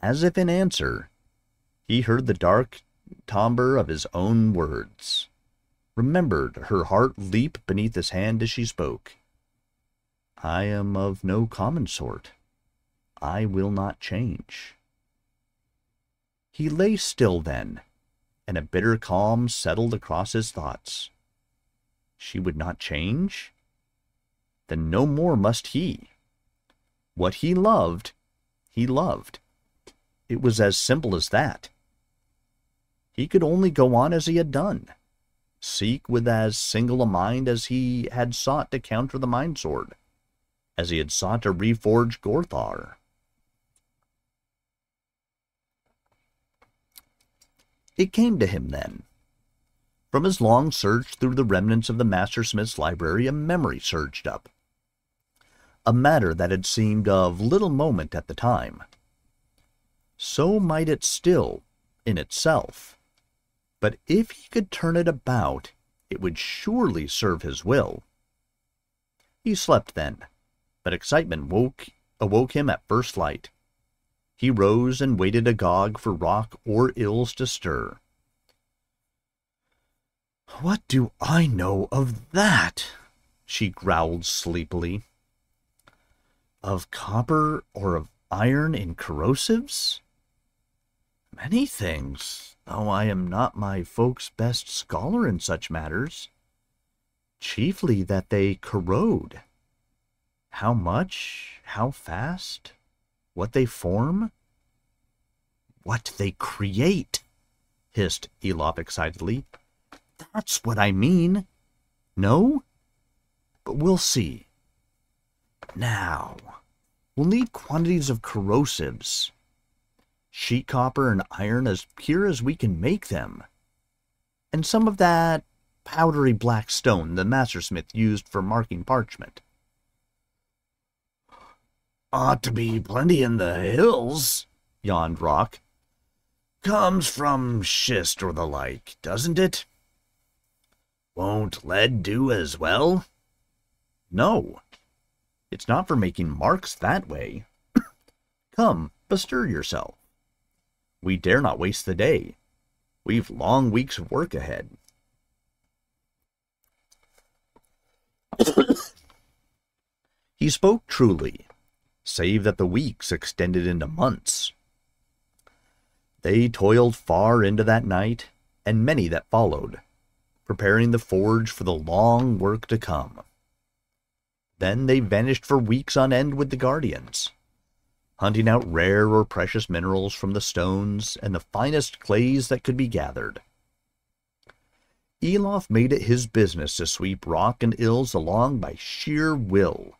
S1: as if in answer, he heard the dark timbre of his own words, remembered her heart leap beneath his hand as she spoke. I am of no common sort. I will not change. He lay still then, and a bitter calm settled across his thoughts. She would not change? Then no more must he. What he loved, he loved. It was as simple as that. He could only go on as he had done, seek with as single a mind as he had sought to counter the Mind Sword, as he had sought to reforge Gorthawer. It came to him then. From his long search through the remnants of the Master Smith's library, a memory surged up. A matter that had seemed of little moment at the time. So might it still, in itself, but if he could turn it about, it would surely serve his will. He slept then, but excitement woke, awoke him at first light. He rose and waited agog for Roc or Ils to stir. What do I know of that? she growled sleepily. Of copper or of iron in corrosives? Many things, though I am not my folks' best scholar in such matters, chiefly that they corrode. How much, how fast, what they form, what they create, hissed Elof excitedly. That's what I mean. No? But we'll see. Now, we'll need quantities of corrosives sheet copper and iron as pure as we can make them. And some of that powdery black stone the mastersmith used for marking parchment.
S2: Ought to be plenty in the hills, yawned Roc. Comes from schist or the like, doesn't it? Won't lead do as well?
S1: No. It's not for making marks that way. [coughs] Come, bestir yourself. We dare not waste the day. We've long weeks of work ahead. [coughs] he spoke truly, save that the weeks extended into months. They toiled far into that night, and many that followed, preparing the forge for the long work to come. Then they vanished for weeks on end with the Guardians, hunting out rare or precious minerals from the stones and the finest clays that could be gathered. Elof made it his business to sweep Roc and Ils along by sheer will,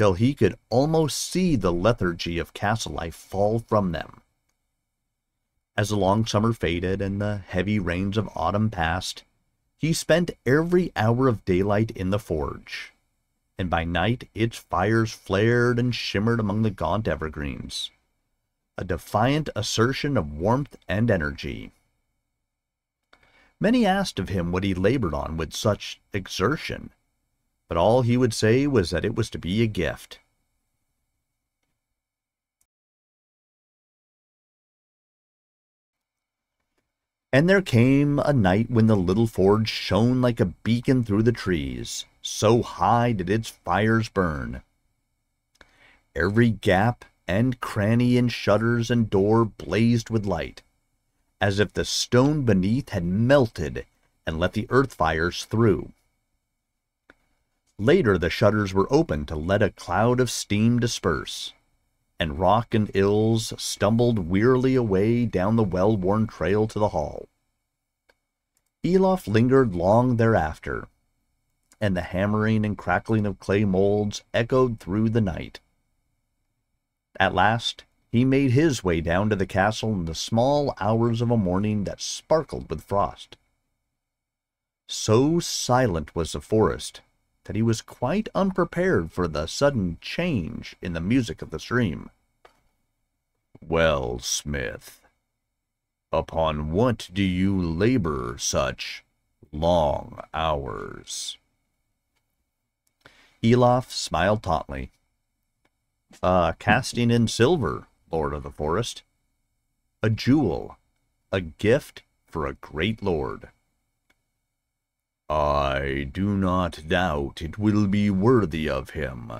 S1: till he could almost see the lethargy of castle life fall from them. As the long summer faded and the heavy rains of autumn passed, he spent every hour of daylight in the forge, and by night its fires flared and shimmered among the gaunt evergreens, a defiant assertion of warmth and energy. Many asked of him what he labored on with such exertion, but all he would say was that it was to be a gift. And there came a night when the little forge shone like a beacon through the trees, so high did its fires burn. Every gap and cranny in shutters and door blazed with light, as if the stone beneath had melted and let the earth fires through. Later the shutters were opened to let a cloud of steam disperse, and Roc and Ils stumbled wearily away down the well-worn trail to the hall. Elof lingered long thereafter, and the hammering and crackling of clay molds echoed through the night. At last, he made his way down to the castle in the small hours of a morning that sparkled with frost. So silent was the forest that he was quite unprepared for the sudden change in the music of the stream.
S3: Well, Smith, upon what do you labor such long hours?
S1: Elof smiled tautly. Uh, casting in silver, Lord of the Forest. A jewel, a gift for a great lord.
S3: I do not doubt it will be worthy of him.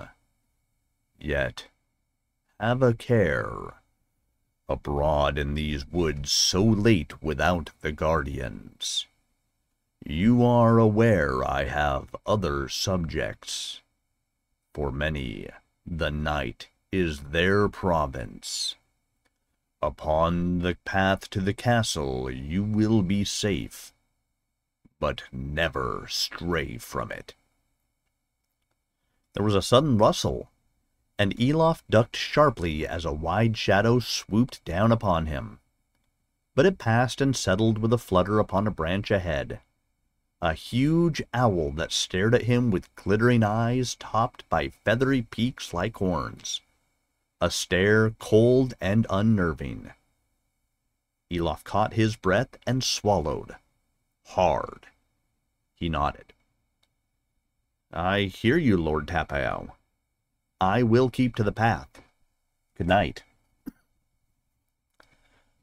S3: Yet, have a care. Abroad in these woods so late without the guardians. You are aware I have other subjects. For many, the night is their province. Upon the path to the castle you will be safe but never stray from it.
S1: There was a sudden rustle, and Elof ducked sharply as a wide shadow swooped down upon him. But it passed and settled with a flutter upon a branch ahead. A huge owl that stared at him with glittering eyes topped by feathery peaks like horns. A stare cold and unnerving. Elof caught his breath and swallowed. Hard. He nodded. I hear you, Lord Tapiau. I will keep to the path. Good night.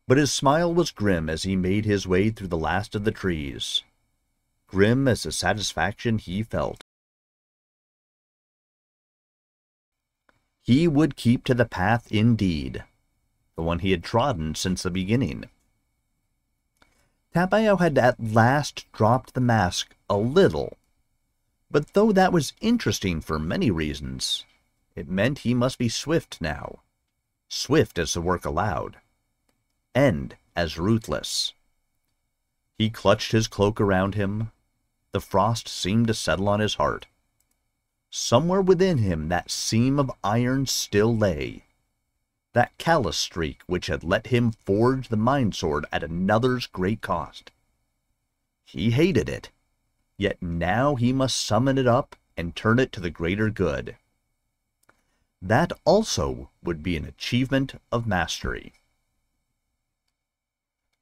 S1: But his smile was grim as he made his way through the last of the trees. Grim as the satisfaction he felt. He would keep to the path indeed, the one he had trodden since the beginning. Tapiau had at last dropped the mask a little. But though that was interesting for many reasons, it meant he must be swift now. Swift as the work allowed. And as ruthless. He clutched his cloak around him. The frost seemed to settle on his heart. Somewhere within him that seam of iron still lay, that callous streak which had let him forge the mind sword at another's great cost. He hated it, yet now he must summon it up and turn it to the greater good. That also would be an achievement of mastery.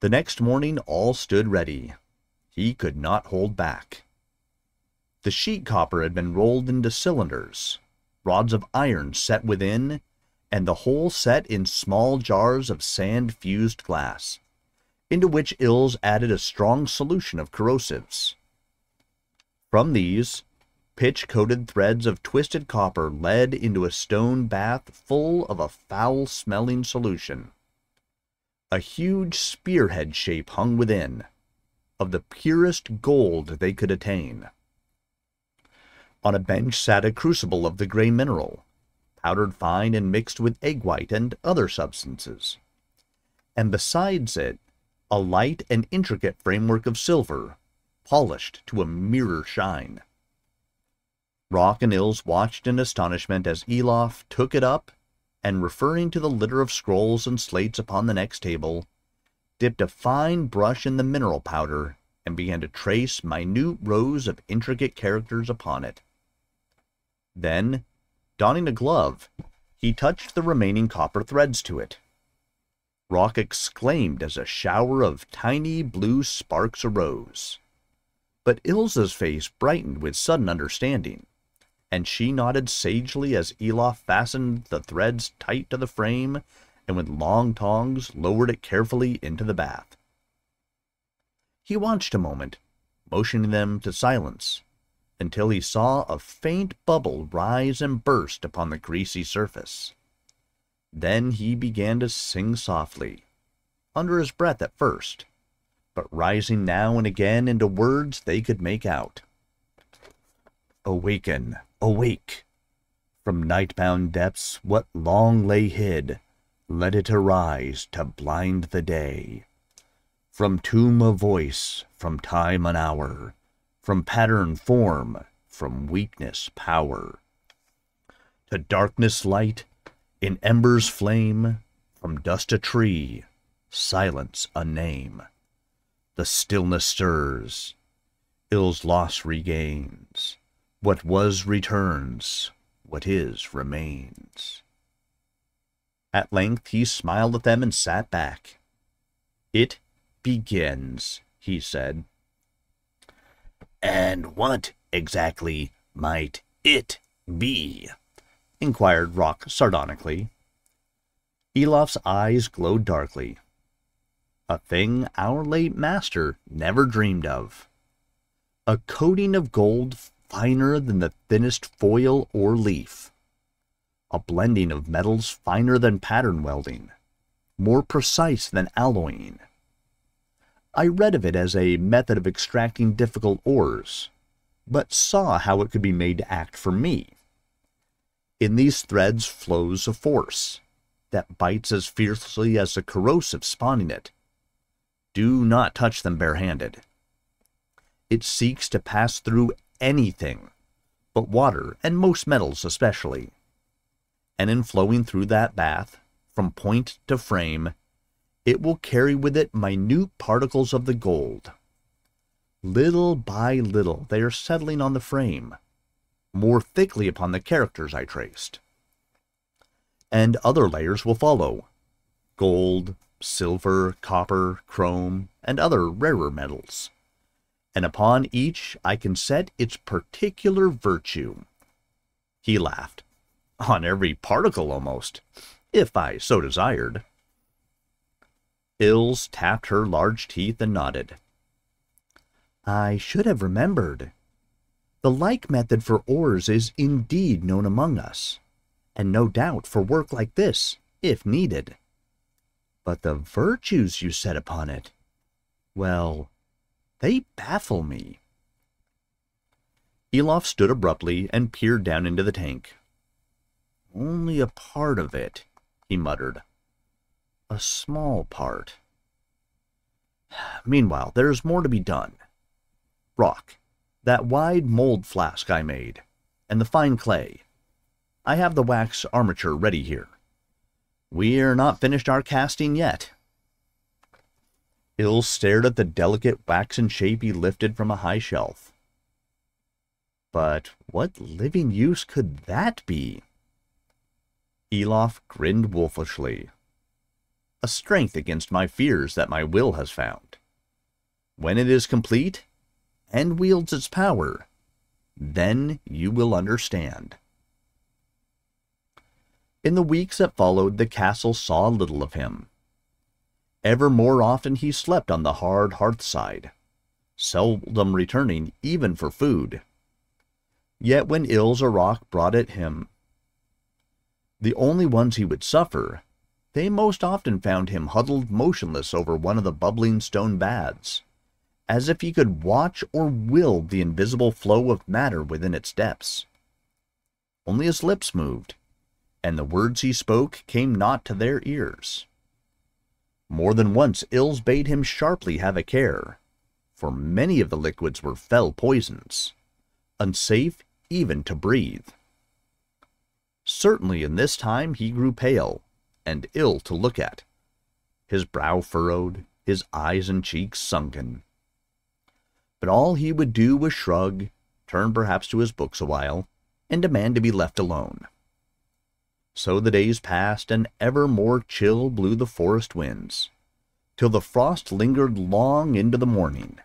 S1: The next morning all stood ready. He could not hold back. The sheet copper had been rolled into cylinders, rods of iron set within, and the whole set in small jars of sand fused glass, into which Ils added a strong solution of corrosives. From these, pitch coated threads of twisted copper led into a stone bath full of a foul smelling solution. A huge spearhead shape hung within, of the purest gold they could attain. On a bench sat a crucible of the gray mineral, powdered fine and mixed with egg white and other substances. And besides it, a light and intricate framework of silver, polished to a mirror shine. Roc and Ils watched in astonishment as Elof took it up and, referring to the litter of scrolls and slates upon the next table, dipped a fine brush in the mineral powder and began to trace minute rows of intricate characters upon it. Then, donning a glove, he touched the remaining copper threads to it. Roc exclaimed as a shower of tiny blue sparks arose. But Ils's face brightened with sudden understanding, and she nodded sagely as Elof fastened the threads tight to the frame and with long tongs lowered it carefully into the bath. He watched a moment, motioning them to silence, until he saw a faint bubble rise and burst upon the greasy surface. Then he began to sing softly, under his breath at first, but rising now and again into words they could make out. Awaken, awake! From night-bound depths what long lay hid, let it arise to blind the day. From tomb a voice, from time an hour, from pattern form, from weakness power. To darkness light, in embers flame, from dust a tree, silence a name. The stillness stirs, ill's loss regains. What was returns, what is remains. At length he smiled at them and sat back. It begins, he said.
S2: And what exactly might it be?
S1: inquired Roc sardonically. Elof's eyes glowed darkly. A thing our late master never dreamed of. A coating of gold finer than the thinnest foil or leaf. A blending of metals finer than pattern welding, more precise than alloying I read of it as a method of extracting difficult ores, but saw how it could be made to act for me. In these threads flows a force that bites as fiercely as the corrosive spawning it. Do not touch them barehanded. It seeks to pass through anything, but water and most metals especially. And in flowing through that bath, from point to frame, it will carry with it minute particles of the gold. Little by little, they are settling on the frame, more thickly upon the characters I traced. And other layers will follow gold, silver, copper, chrome, and other rarer metals. And upon each I can set its particular virtue. He laughed. On every particle almost, if I so desired. Ils tapped her large teeth and nodded. I should have remembered. The like method for ores is indeed known among us, and no doubt for work like this, if needed. But the virtues you set upon it, well, they baffle me. Elof stood abruptly and peered down into the tank. Only a part of it, he muttered a small part. [sighs] Meanwhile, there's more to be done. Roc, that wide mold flask I made, and the fine clay. I have the wax armature ready here. We're not finished our casting yet. Ils stared at the delicate waxen shape he lifted from a high shelf. But what living use could that be? Elof grinned wolfishly a strength against my fears that my will has found. When it is complete and wields its power, then you will understand. In the weeks that followed, the castle saw little of him. Ever more often he slept on the hard hearthside, seldom returning even for food. Yet when Ils or Roc brought it him, the only ones he would suffer, they most often found him huddled motionless over one of the bubbling stone baths, as if he could watch or will the invisible flow of matter within its depths. Only his lips moved, and the words he spoke came not to their ears. More than once Ils bade him sharply have a care, for many of the liquids were fell poisons, unsafe even to breathe. Certainly in this time he grew pale, and ill to look at, his brow furrowed, his eyes and cheeks sunken. But all he would do was shrug, turn perhaps to his books a while, and demand to be left alone. So the days passed, and ever more chill blew the forest winds, till the frost lingered long into the morning.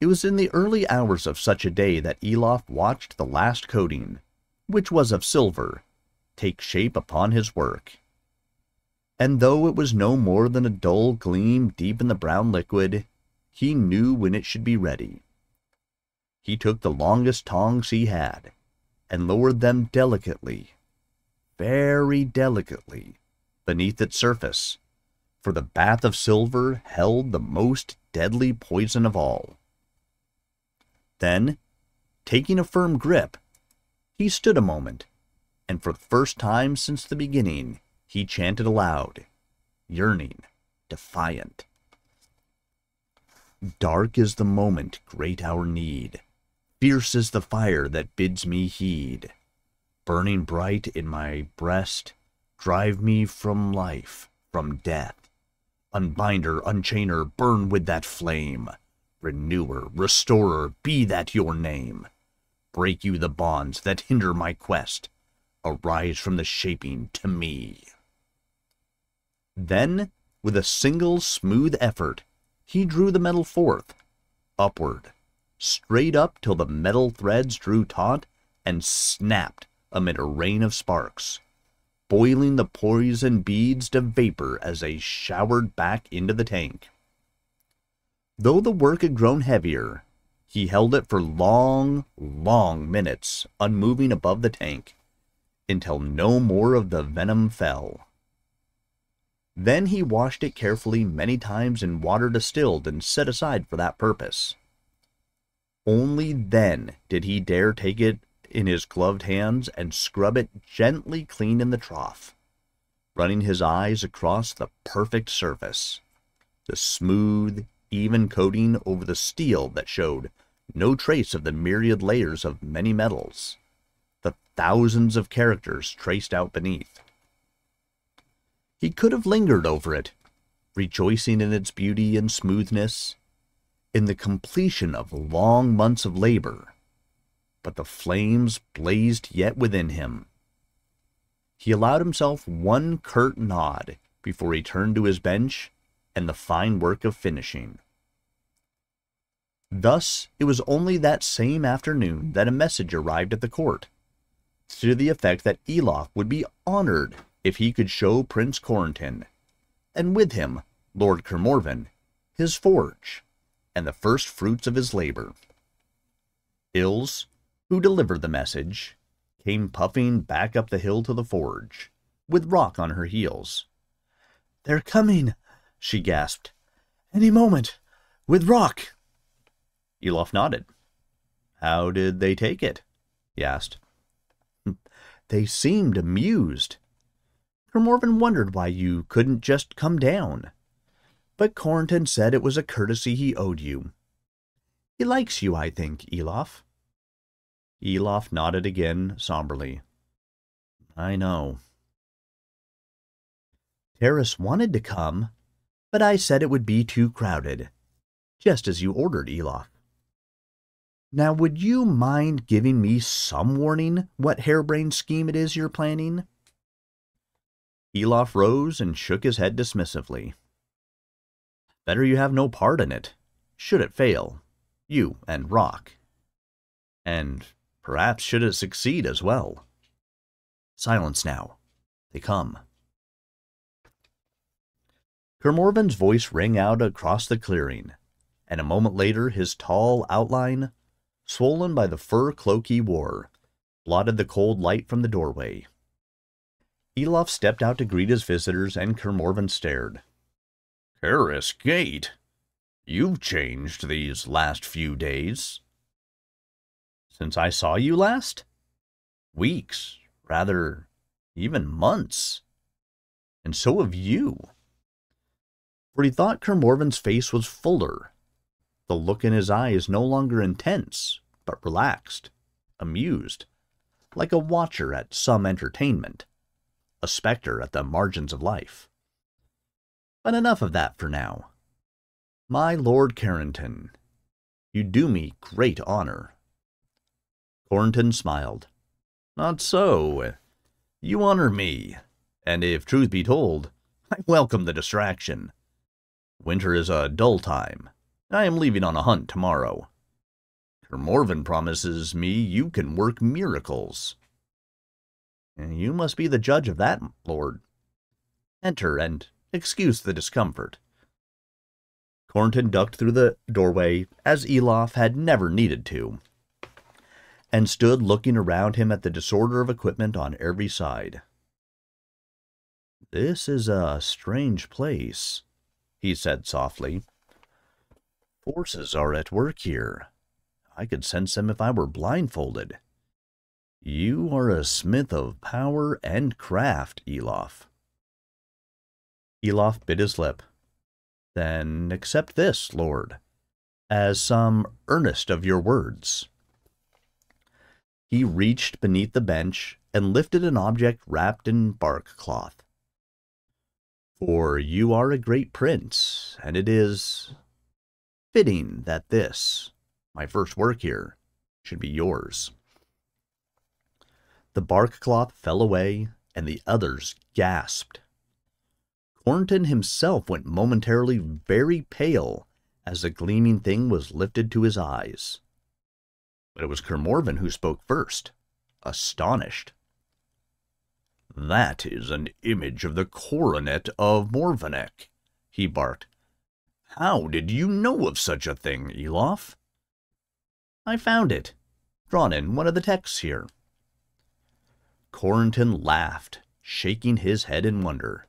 S1: It was in the early hours of such a day that Elof watched the last coating, which was of silver, take shape upon his work. And though it was no more than a dull gleam deep in the brown liquid, he knew when it should be ready. He took the longest tongs he had, and lowered them delicately very delicately beneath its surface, for the bath of silver held the most deadly poison of all. Then, taking a firm grip, he stood a moment, and for the first time since the beginning, he chanted aloud, yearning, defiant. Dark is the moment, great our need. Fierce is the fire that bids me heed burning bright in my breast, drive me from life, from death. Unbinder, unchainer, burn with that flame. Renewer, restorer, be that your name. Break you the bonds that hinder my quest. Arise from the shaping to me. Then, with a single smooth effort, he drew the metal forth, upward, straight up till the metal threads drew taut and snapped amid a rain of sparks, boiling the poison beads to vapor as they showered back into the tank. Though the work had grown heavier, he held it for long, long minutes, unmoving above the tank, until no more of the venom fell. Then he washed it carefully many times in water distilled and set aside for that purpose. Only then did he dare take it in his gloved hands and scrub it gently clean in the trough, running his eyes across the perfect surface, the smooth, even coating over the steel that showed no trace of the myriad layers of many metals, the thousands of characters traced out beneath. He could have lingered over it, rejoicing in its beauty and smoothness, in the completion of long months of labor but the flames blazed yet within him. He allowed himself one curt nod before he turned to his bench and the fine work of finishing. Thus, it was only that same afternoon that a message arrived at the court, to the effect that Elof would be honored if he could show Prince Corentin, and with him Lord Kermorvan, his forge, and the first fruits of his labor. Ils, who delivered the message, came puffing back up the hill to the forge, with Roc on her heels.
S4: They're coming, she gasped. Any moment, with Roc.
S1: Elof nodded. How did they take it? he asked.
S4: They seemed amused. Kermorvan wondered why you couldn't just come down. But Corentin said it was a courtesy he owed you. He likes you, I think, Elof.
S1: Elof nodded again somberly. I know.
S4: Terrace wanted to come, but I said it would be too crowded, just as you ordered, Elof. Now, would you mind giving me some warning what harebrained scheme it is you're planning?
S1: Elof rose and shook his head dismissively. Better you have no part in it, should it fail, you and Roc. And Perhaps should it succeed as well. Silence now.
S4: They come. Kermorvan's voice rang out across the clearing, and a moment later his tall outline, swollen by the fur cloak he wore, blotted the cold light from the doorway. Elof stepped out to greet his visitors, and Kermorvan stared.
S1: Caras Gate? You've changed these last few days.
S4: Since I saw you last? Weeks, rather, even months. And so have you. For he thought Kermorvan's face was fuller. The look in his eyes is no longer intense, but relaxed, amused, like a watcher at some entertainment a specter at the margins of life. But enough of that for now. My Lord Corentin, you do me great honor. Corentin smiled. Not so. You honor me, and if truth be told, [laughs] I welcome the distraction. Winter is a dull time. I am leaving on a hunt tomorrow. Kermorvan promises me you can work miracles. You must be the judge of that, lord. Enter and excuse the discomfort. Corentin ducked through the doorway, as Elof had never needed to, and stood looking around him at the disorder of equipment on every side. This is a strange place, he said softly. Forces are at work here. I could sense them if I were blindfolded. You are a smith of power and craft, Elof. Elof bit his lip. Then accept this, Lord, as some earnest of your words. He reached beneath the bench and lifted an object wrapped in bark cloth. For you are a great prince, and it is fitting that this, my first work here, should be yours. The bark cloth fell away, and the others gasped. Corentin himself went momentarily very pale as the gleaming thing was lifted to his eyes. But it was Kermorvan who spoke first, astonished.
S1: That is an image of the coronet of Morvennek, he barked. How did you know of such a thing, Elof?
S4: I found it, drawn in one of the texts here. Corentin laughed, shaking his head in wonder.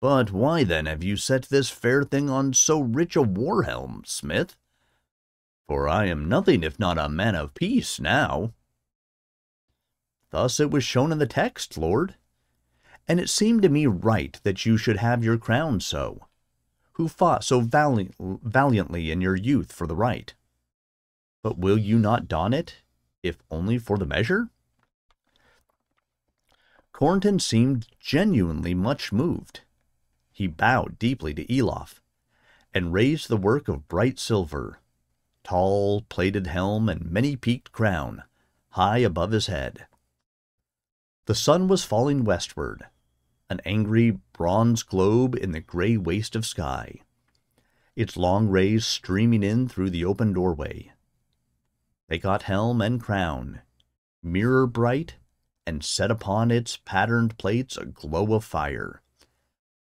S4: But why then have you set this fair thing on so rich a war helm, Smith? For I am nothing if not a man of peace now. Thus it was shown in the text, Lord. And it seemed to me right that you should have your crown so, who fought so vali valiantly in your youth for the right. But will you not don it, if only for the measure? Corentin seemed genuinely much moved. He bowed deeply to Elof, and raised the work of bright silver, tall plated helm and many-peaked crown, high above his head. The sun was falling westward, an angry bronze globe in the gray waste of sky, its long rays streaming in through the open doorway. They got helm and crown, mirror bright and set upon its patterned plates a glow of fire,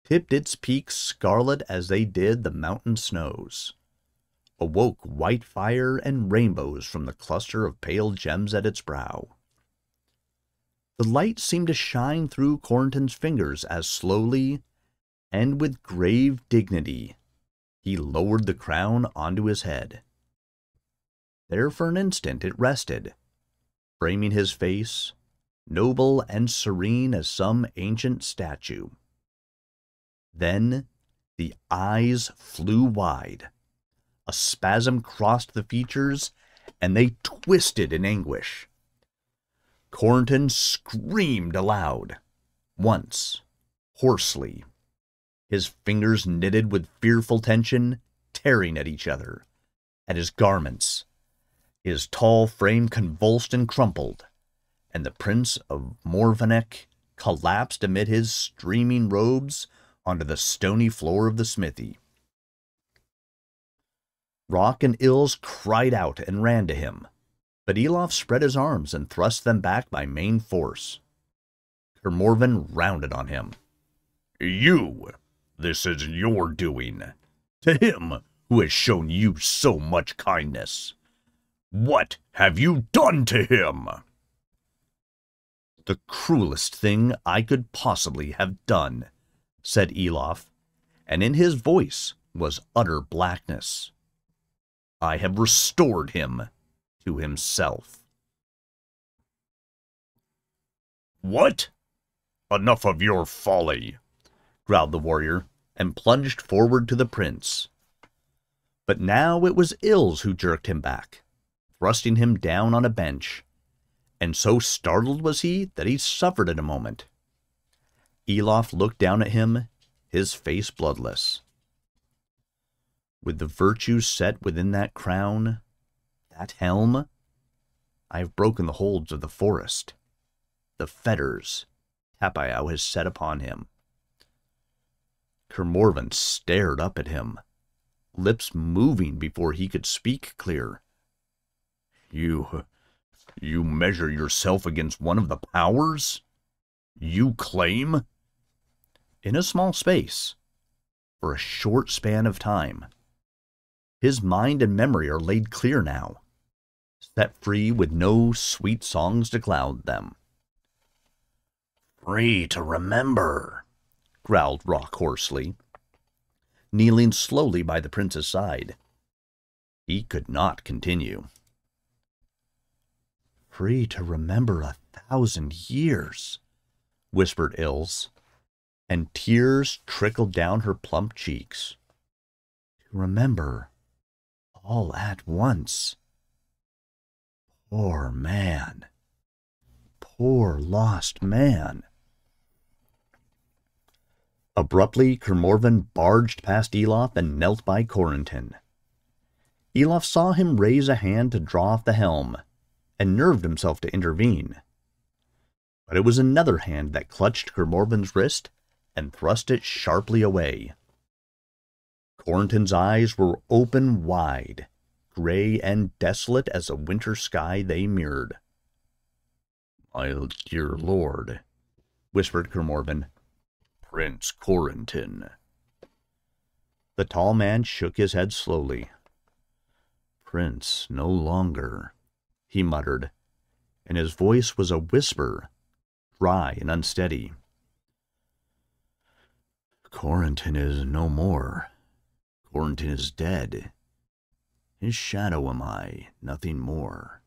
S4: tipped its peaks scarlet as they did the mountain snows, awoke white fire and rainbows from the cluster of pale gems at its brow. The light seemed to shine through Corentin's fingers as slowly and with grave dignity he lowered the crown onto his head. There for an instant it rested, framing his face noble and serene as some ancient statue. Then the eyes flew wide. A spasm crossed the features, and they twisted in anguish. Corentin screamed aloud, once, hoarsely, his fingers knitted with fearful tension, tearing at each other, at his garments. His tall frame convulsed and crumpled and the Prince of Morvennek collapsed amid his streaming robes onto the stony floor of the smithy. Roc and Ils cried out and ran to him, but Elof spread his arms and thrust them back by main force.
S1: Kermorvan rounded on him.
S3: You! This is your doing. To him who has shown you so much kindness. What have you done to him?
S1: The cruelest thing I could possibly have done, said Elof, and in his voice was utter blackness. I have restored him to himself.
S3: What? Enough of your folly,
S1: growled the warrior, and plunged forward to the prince. But now it was Ils who jerked him back, thrusting him down on a bench, and so startled was he that he suffered in a moment. Elof looked down at him, his face bloodless. With the virtues set within that crown, that helm, I have broken the holds of the forest, the fetters Tapiau has set upon him. Kermorvan stared up at him, lips moving before he could speak clear.
S3: You. you measure yourself against one of the powers? You claim?
S1: In a small space, for a short span of time. His mind and memory are laid clear now, set free with no sweet songs to cloud them.
S2: Free to remember,
S1: growled Roc hoarsely, kneeling slowly by the prince's side. He could not continue. Free to remember a thousand years, whispered Ils, and tears trickled down her plump cheeks. To remember all at once. Poor man. Poor lost man. Abruptly, Kermorvan barged past Elof and knelt by Corentin. Elof saw him raise a hand to draw off the helm, and nerved himself to intervene. But it was another hand that clutched Kermorvan's wrist and thrust it sharply away. Corentin's eyes were open wide, gray and desolate as a winter sky they mirrored.
S3: My dear lord, whispered Kermorvan, Prince Corentin.
S1: The tall man shook his head slowly. Prince no longer, he muttered, and his voice was a whisper, dry and unsteady. Corentin is no more. Corentin is dead. His shadow am I, nothing more.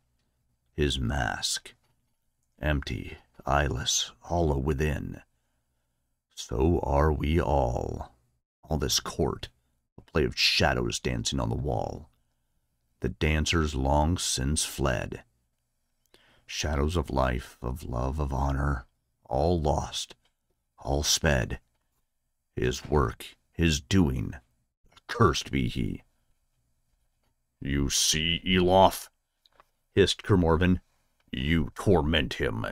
S1: His mask, empty, eyeless, hollow within. So are we all. All this court, a play of shadows dancing on the wall. The dancers long since fled. Shadows of life, of love, of honor, all lost, all sped. His work, his doing, accursed be he.
S3: You see, Elof,
S1: hissed Kermorvan.
S3: You torment him.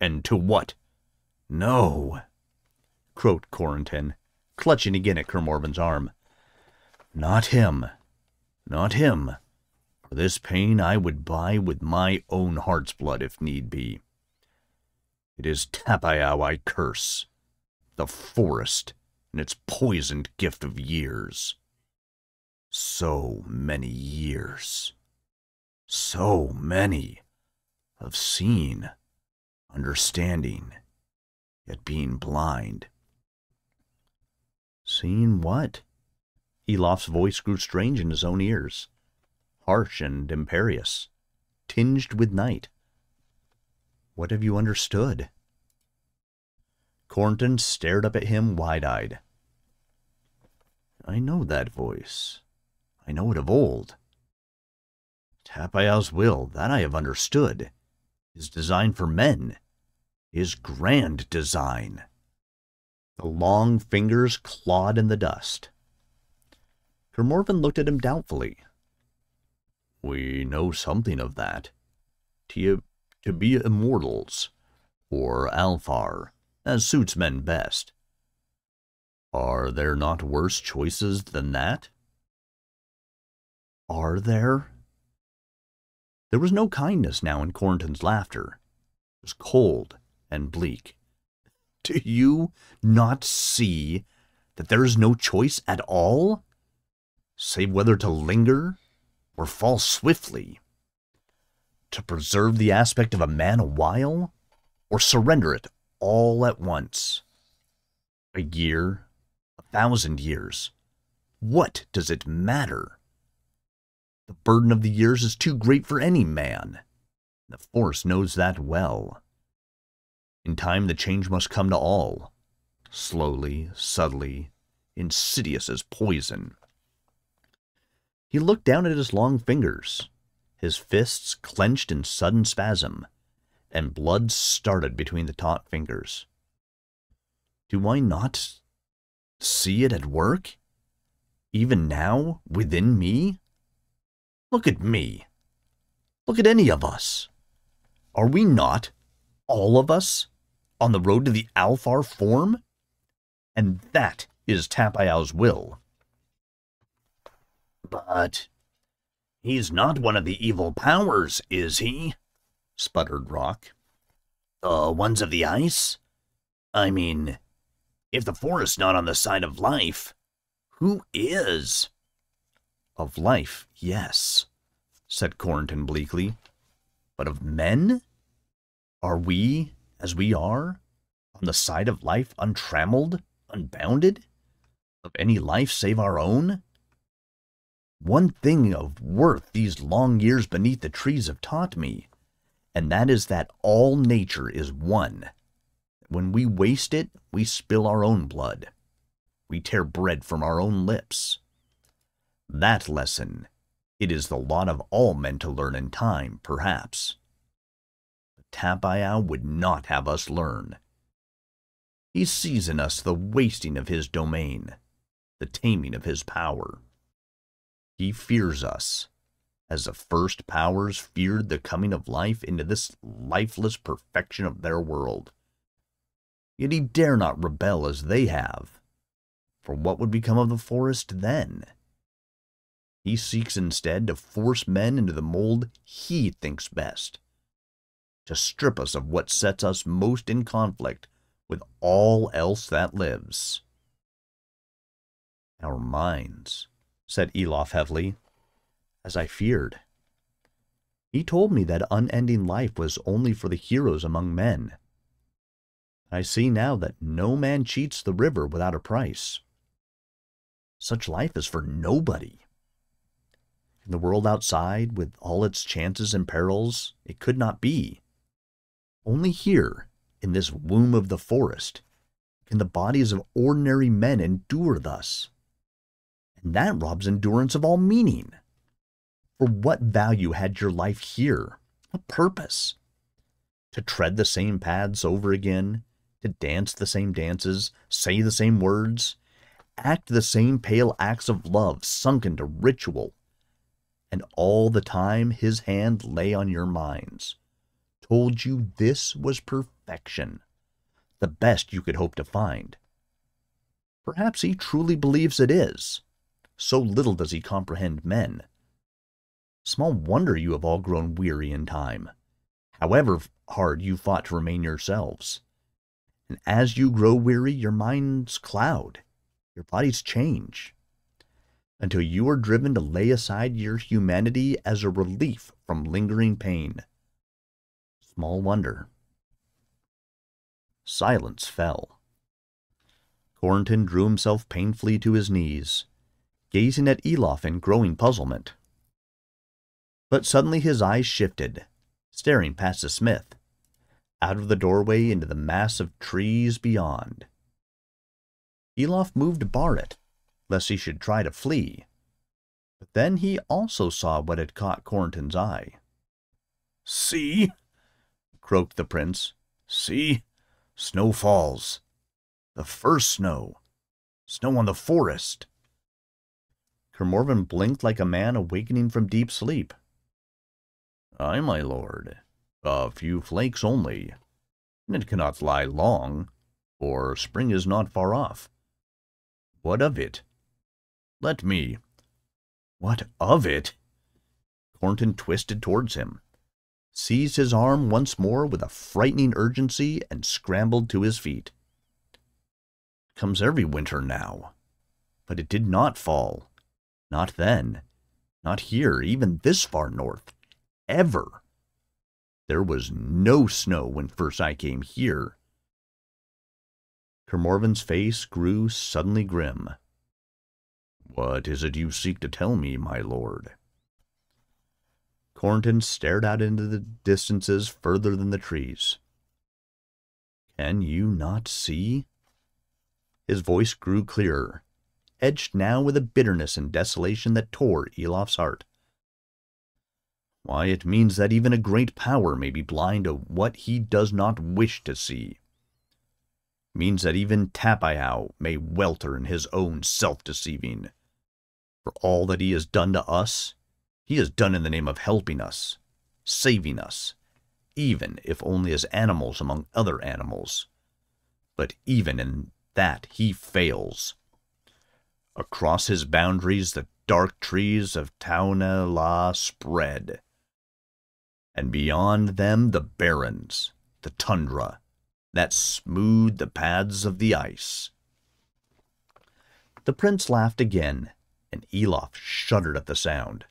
S3: And to what?
S1: No, croaked Corentin, clutching again at Kermorvan's arm. Not him. Not him. For this pain I would buy with my own heart's blood if need be. It is Tapiau I curse, the forest, and its poisoned gift of years. So many years. So many of seeing, understanding, yet being blind. Seen what? Elof's voice grew strange in his own ears, harsh and imperious, tinged with night. What have you understood? Corentin stared up at him wide-eyed. I know that voice. I know it of old. Tapiau's will, that I have understood. His design for men. His grand design. The long fingers clawed in the dust. Kermorvan looked at him doubtfully. We know something of that. To, to be immortals, or Alfar, as suits men best. Are there not worse choices than that? Are there? There was no kindness now in Corentin's laughter. It was cold and bleak,
S4: Do you not see that there is no choice at all, save whether to linger or fall swiftly? To preserve the aspect of a man a while, or surrender it all at once? A year, a thousand years, what does it matter? The burden of the years is too great for any man. The force knows that well. In time, the change must come to all, slowly, subtly, insidious as poison. He looked down at his long fingers, his fists clenched in sudden spasm, and blood started between the taut fingers. Do I not see it at work? Even now, within me? Look at me. Look at any of us. Are we not, all of us, on the road to the Alfar form? And that is Tapiau's will.
S2: But he's not one of the evil powers, is he? sputtered Roc. The ones of the ice? I mean, if the forest's not on the side of life, who is?
S4: Of life, yes, said Corentin bleakly. But of men? Are we as we are, on the side of life untrammeled, unbounded, of any life save our own? One thing of worth these long years beneath the trees have taught me, and that is that all nature is one. When we waste it, we spill our own blood. We tear bread from our own lips. That lesson, it is the lot of all men to learn in time, perhaps. But Tapiau would not have us learn. He sees in us the wasting of his domain, the taming of his power. He fears us, as the first powers feared the coming of life into this lifeless perfection of their world. Yet he dare not rebel as they have, for what would become of the forest then? He seeks instead to force men into the mold he thinks best to strip us of what sets us most in conflict with all else that lives. Our minds, said Elof heavily, as I feared. He told me that unending life was only for the heroes among men. I see now that no man cheats the river without a price. Such life is for nobody. In the world outside, with all its chances and perils, it could not be. Only here, in this womb of the forest, can the bodies of ordinary men endure thus. And that robs endurance of all meaning. For what value had your life here? What purpose? To tread the same paths over again, to dance the same dances, say the same words, act the same pale acts of love sunk into ritual, and all the time his hand lay on your minds, told you this was perfection, the best you could hope to find. Perhaps he truly believes it is. So little does he comprehend men. Small wonder you have all grown weary in time, however hard you fought to remain yourselves. And as you grow weary, your minds cloud, your bodies change, until you are driven to lay aside your humanity as a relief from lingering pain. Small wonder. Silence fell. Corentin drew himself painfully to his knees, gazing at Elof in growing puzzlement. But suddenly his eyes shifted, staring past the smith, out of the doorway into the mass of trees beyond. Elof moved to bar it, lest he should try to flee. But then he also saw what had caught Corentin's eye.
S2: See?
S4: croaked the prince.
S2: See? Snow falls. The first snow. Snow on the forest.
S4: Kermorvan blinked like a man awakening from deep sleep. Ay, my lord. A few flakes only. And it cannot lie long, for spring is not far off. What of it? Let me. What of it? Corentin twisted towards him seized his arm once more with a frightening urgency, and scrambled to his feet. comes every winter now. But it did not fall. Not then. Not here, even this far north. Ever. There was no snow when first I came here. Kermorvan's face grew suddenly grim.
S1: What is it you seek to tell me, my lord?
S4: Corentin stared out into the distances further than the trees. Can you not see? His voice grew clearer, edged now with a bitterness and desolation that tore Elof's heart. Why, it means that even a great power may be blind to what he does not wish to see. Means that even Tapiau may welter in his own self-deceiving. For all that he has done to us, he has done in the name of helping us, saving us, even if only as animals among other animals. But even in that he fails. Across his boundaries the dark trees of Tauna La spread, and beyond them the barrens, the tundra, that smooth the paths of the ice. The prince laughed again, and Elof shuddered at the sound.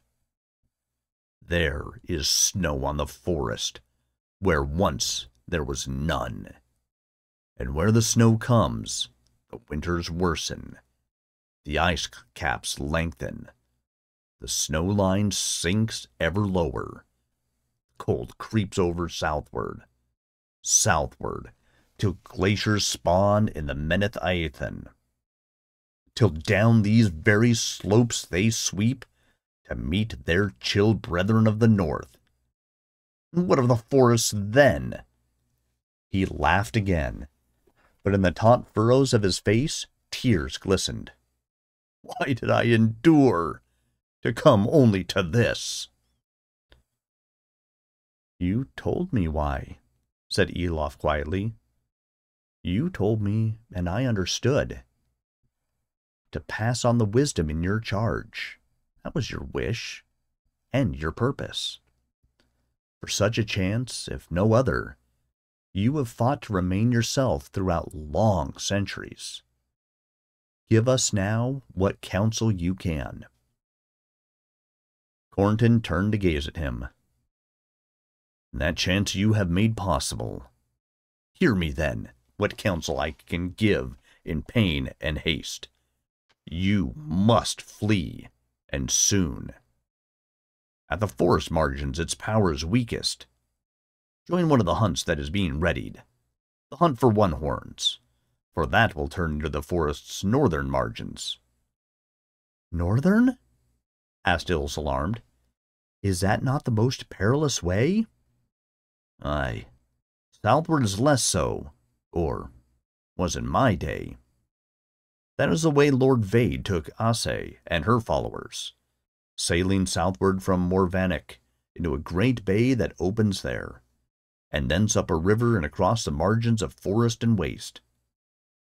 S4: There is snow on the forest, where once there was none. And where the snow comes, the winters worsen. The ice caps lengthen. The snow line sinks ever lower. Cold creeps over southward, southward, till glaciers spawn in the Meneth Aethan. Till down these very slopes they sweep to meet their chill brethren of the north. What of the forests then? He laughed again, but in the taut furrows of his face tears glistened. Why did I endure to come only to this? You told me why, said Elof quietly. You told me, and I understood. To pass on the wisdom in your charge. That was your wish, and your purpose. For such a chance, if no other, you have fought to remain yourself throughout long centuries. Give us now what counsel you can. Cornton turned to gaze at him. That chance you have made possible. Hear me, then, what counsel I can give in pain and haste. You must flee, and soon. At the forest margins, its power is weakest. Join one of the hunts that is being readied. The hunt for one horns, for that will turn into the forest's northern margins. Northern? asked Ils, alarmed. Is that not the most perilous way? Aye. Southward is less so, or was in my day. That is the way Lord Vade took Ase and her followers, sailing southward from Morvanik into a great bay that opens there and thence up a river and across the margins of forest and waste.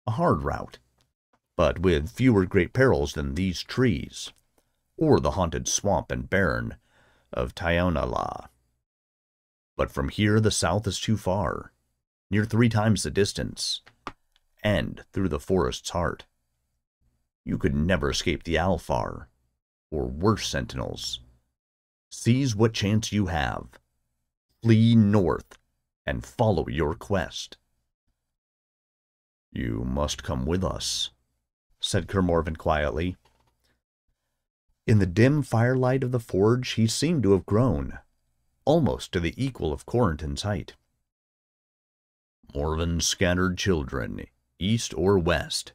S4: A hard route, but with fewer great perils than these trees, or the haunted swamp and barren of Taonala. But from here the south is too far, near three times the distance, and through the forest's heart. You could never escape the Alfar, or worse sentinels. Seize what chance you have. Flee north and follow your quest. You must come with us, said Kermorvan quietly. In the dim firelight of the forge he seemed to have grown, almost to the equal of Corentin's height. Morven's scattered children, east or west,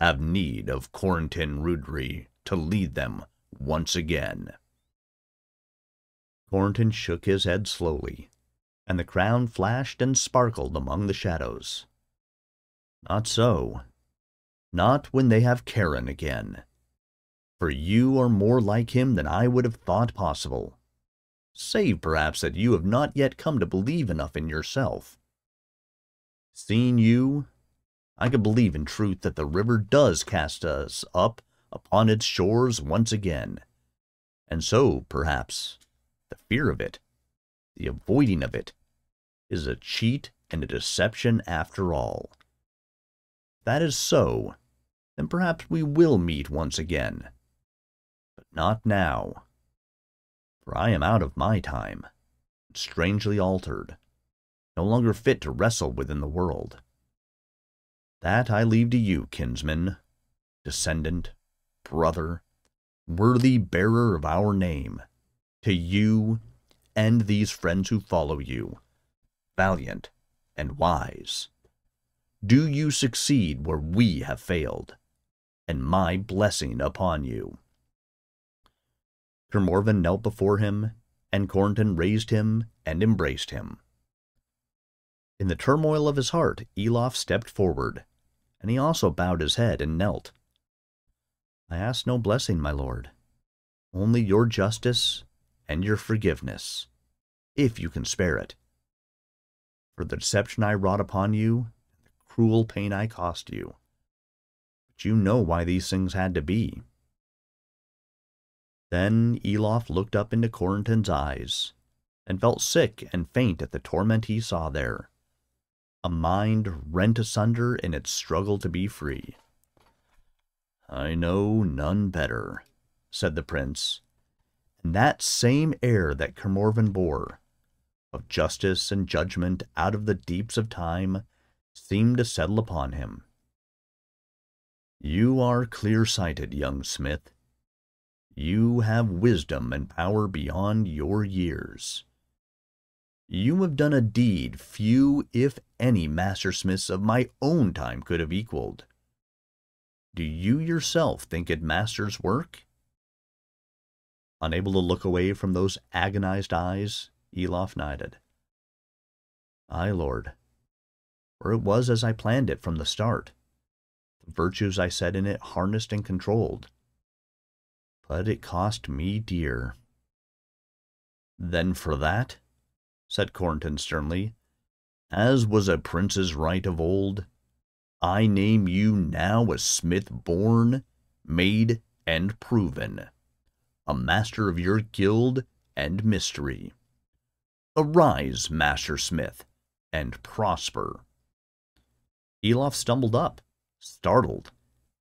S4: have need of Corentin Rudri to lead them once again. Corentin shook his head slowly and the crown flashed and sparkled among the shadows. Not so. Not when they have Charon again. For you are more like him than I would have thought possible. Save, perhaps, that you have not yet come to believe enough in yourself. Seeing you, I could believe in truth that the river does cast us up upon its shores once again. And so, perhaps, the fear of it, the avoiding of it, is a cheat and a deception after all. that is so, then perhaps we will meet once again. But not now, for I am out of my time, strangely altered, no longer fit to wrestle within the world. That I leave to you, kinsman, descendant, brother, worthy bearer of our name, to you and these friends who follow you, valiant and wise. Do you succeed where we have failed, and my blessing upon you. Kermorvan knelt before him, and Corentin raised him and embraced him. In the turmoil of his heart, Elof stepped forward, and he also bowed his head and knelt. I ask no blessing, my lord, only your justice and your forgiveness, if you can spare it. For the deception I wrought upon you, and the cruel pain I cost you. But you know why these things had to be. Then Elof looked up into Corentin's eyes, and felt sick and faint at the torment he saw there. A mind rent asunder in its struggle to be free. I know none better, said the prince, and that same air that Kermorvan bore, of justice and judgment out of the deeps of time, seemed to settle upon him. You are clear sighted, young smith. You have wisdom and power beyond your years. You have done a deed few, if any, mastersmiths of my own time could have equaled. Do you yourself think it master's work? Unable to look away from those agonized eyes, Elof nodded. Aye, Lord, for it was as I planned it from the start. The virtues I set in it harnessed and controlled. But it cost me dear. Then for that, said Corentin sternly, as was a prince's right of old, I name you now a smith born, made, and proven, a master of your guild and mystery. Arise, master smith, and prosper. Elof stumbled up, startled,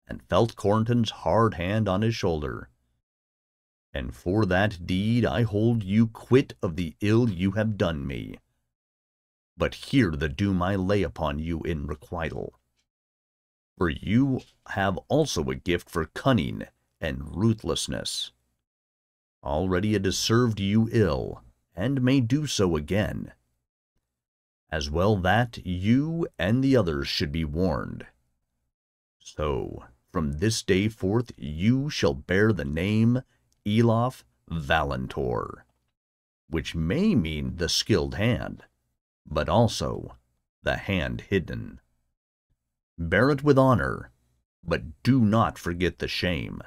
S4: and felt Corentin's hard hand on his shoulder and for that deed I hold you quit of the ill you have done me. But hear the doom I lay upon you in requital. For you have also a gift for cunning and ruthlessness. Already it has served you ill, and may do so again. As well that you and the others should be warned. So, from this day forth you shall bear the name Elof Valentor, which may mean the skilled hand, but also the hand hidden. Bear it with honor, but do not forget the shame,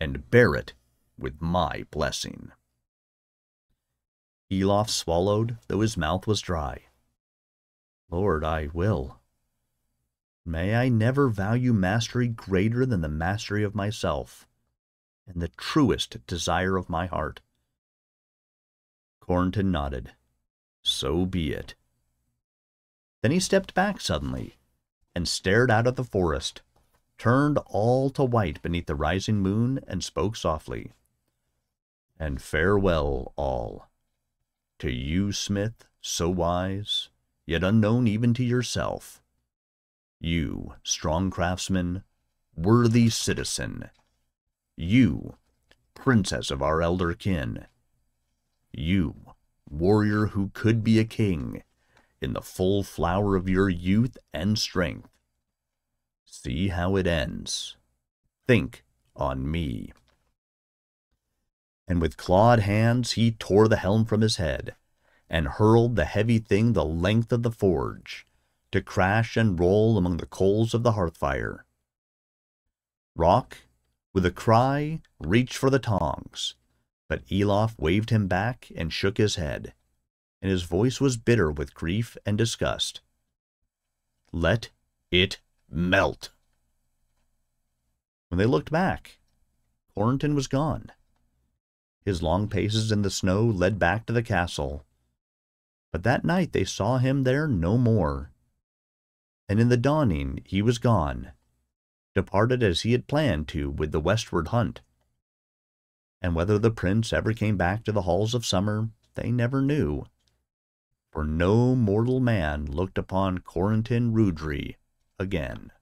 S4: and bear it with my blessing. Elof swallowed, though his mouth was dry. Lord, I will. May I never value mastery greater than the mastery of myself and the truest desire of my heart. Corentin nodded. So be it. Then he stepped back suddenly and stared out at the forest, turned all to white beneath the rising moon, and spoke softly. And farewell, all. To you, Smith, so wise, yet unknown even to yourself. You, strong craftsman, worthy citizen, you, princess of our elder kin. You, warrior who could be a king, in the full flower of your youth and strength. See how it ends. Think on me. And with clawed hands he tore the helm from his head, and hurled the heavy thing the length of the forge, to crash and roll among the coals of the hearth fire. Rock with a cry, reached for the tongs, but Elof waved him back and shook his head, and his voice was bitter with grief and disgust. Let it melt. When they looked back, Corentin was gone. His long paces in the snow led back to the castle, but that night they saw him there no more. and in the dawning he was gone, departed as he had planned to with the westward hunt. And whether the prince ever came back to the halls of summer, they never knew, for no mortal man looked upon Corentin Rudry again.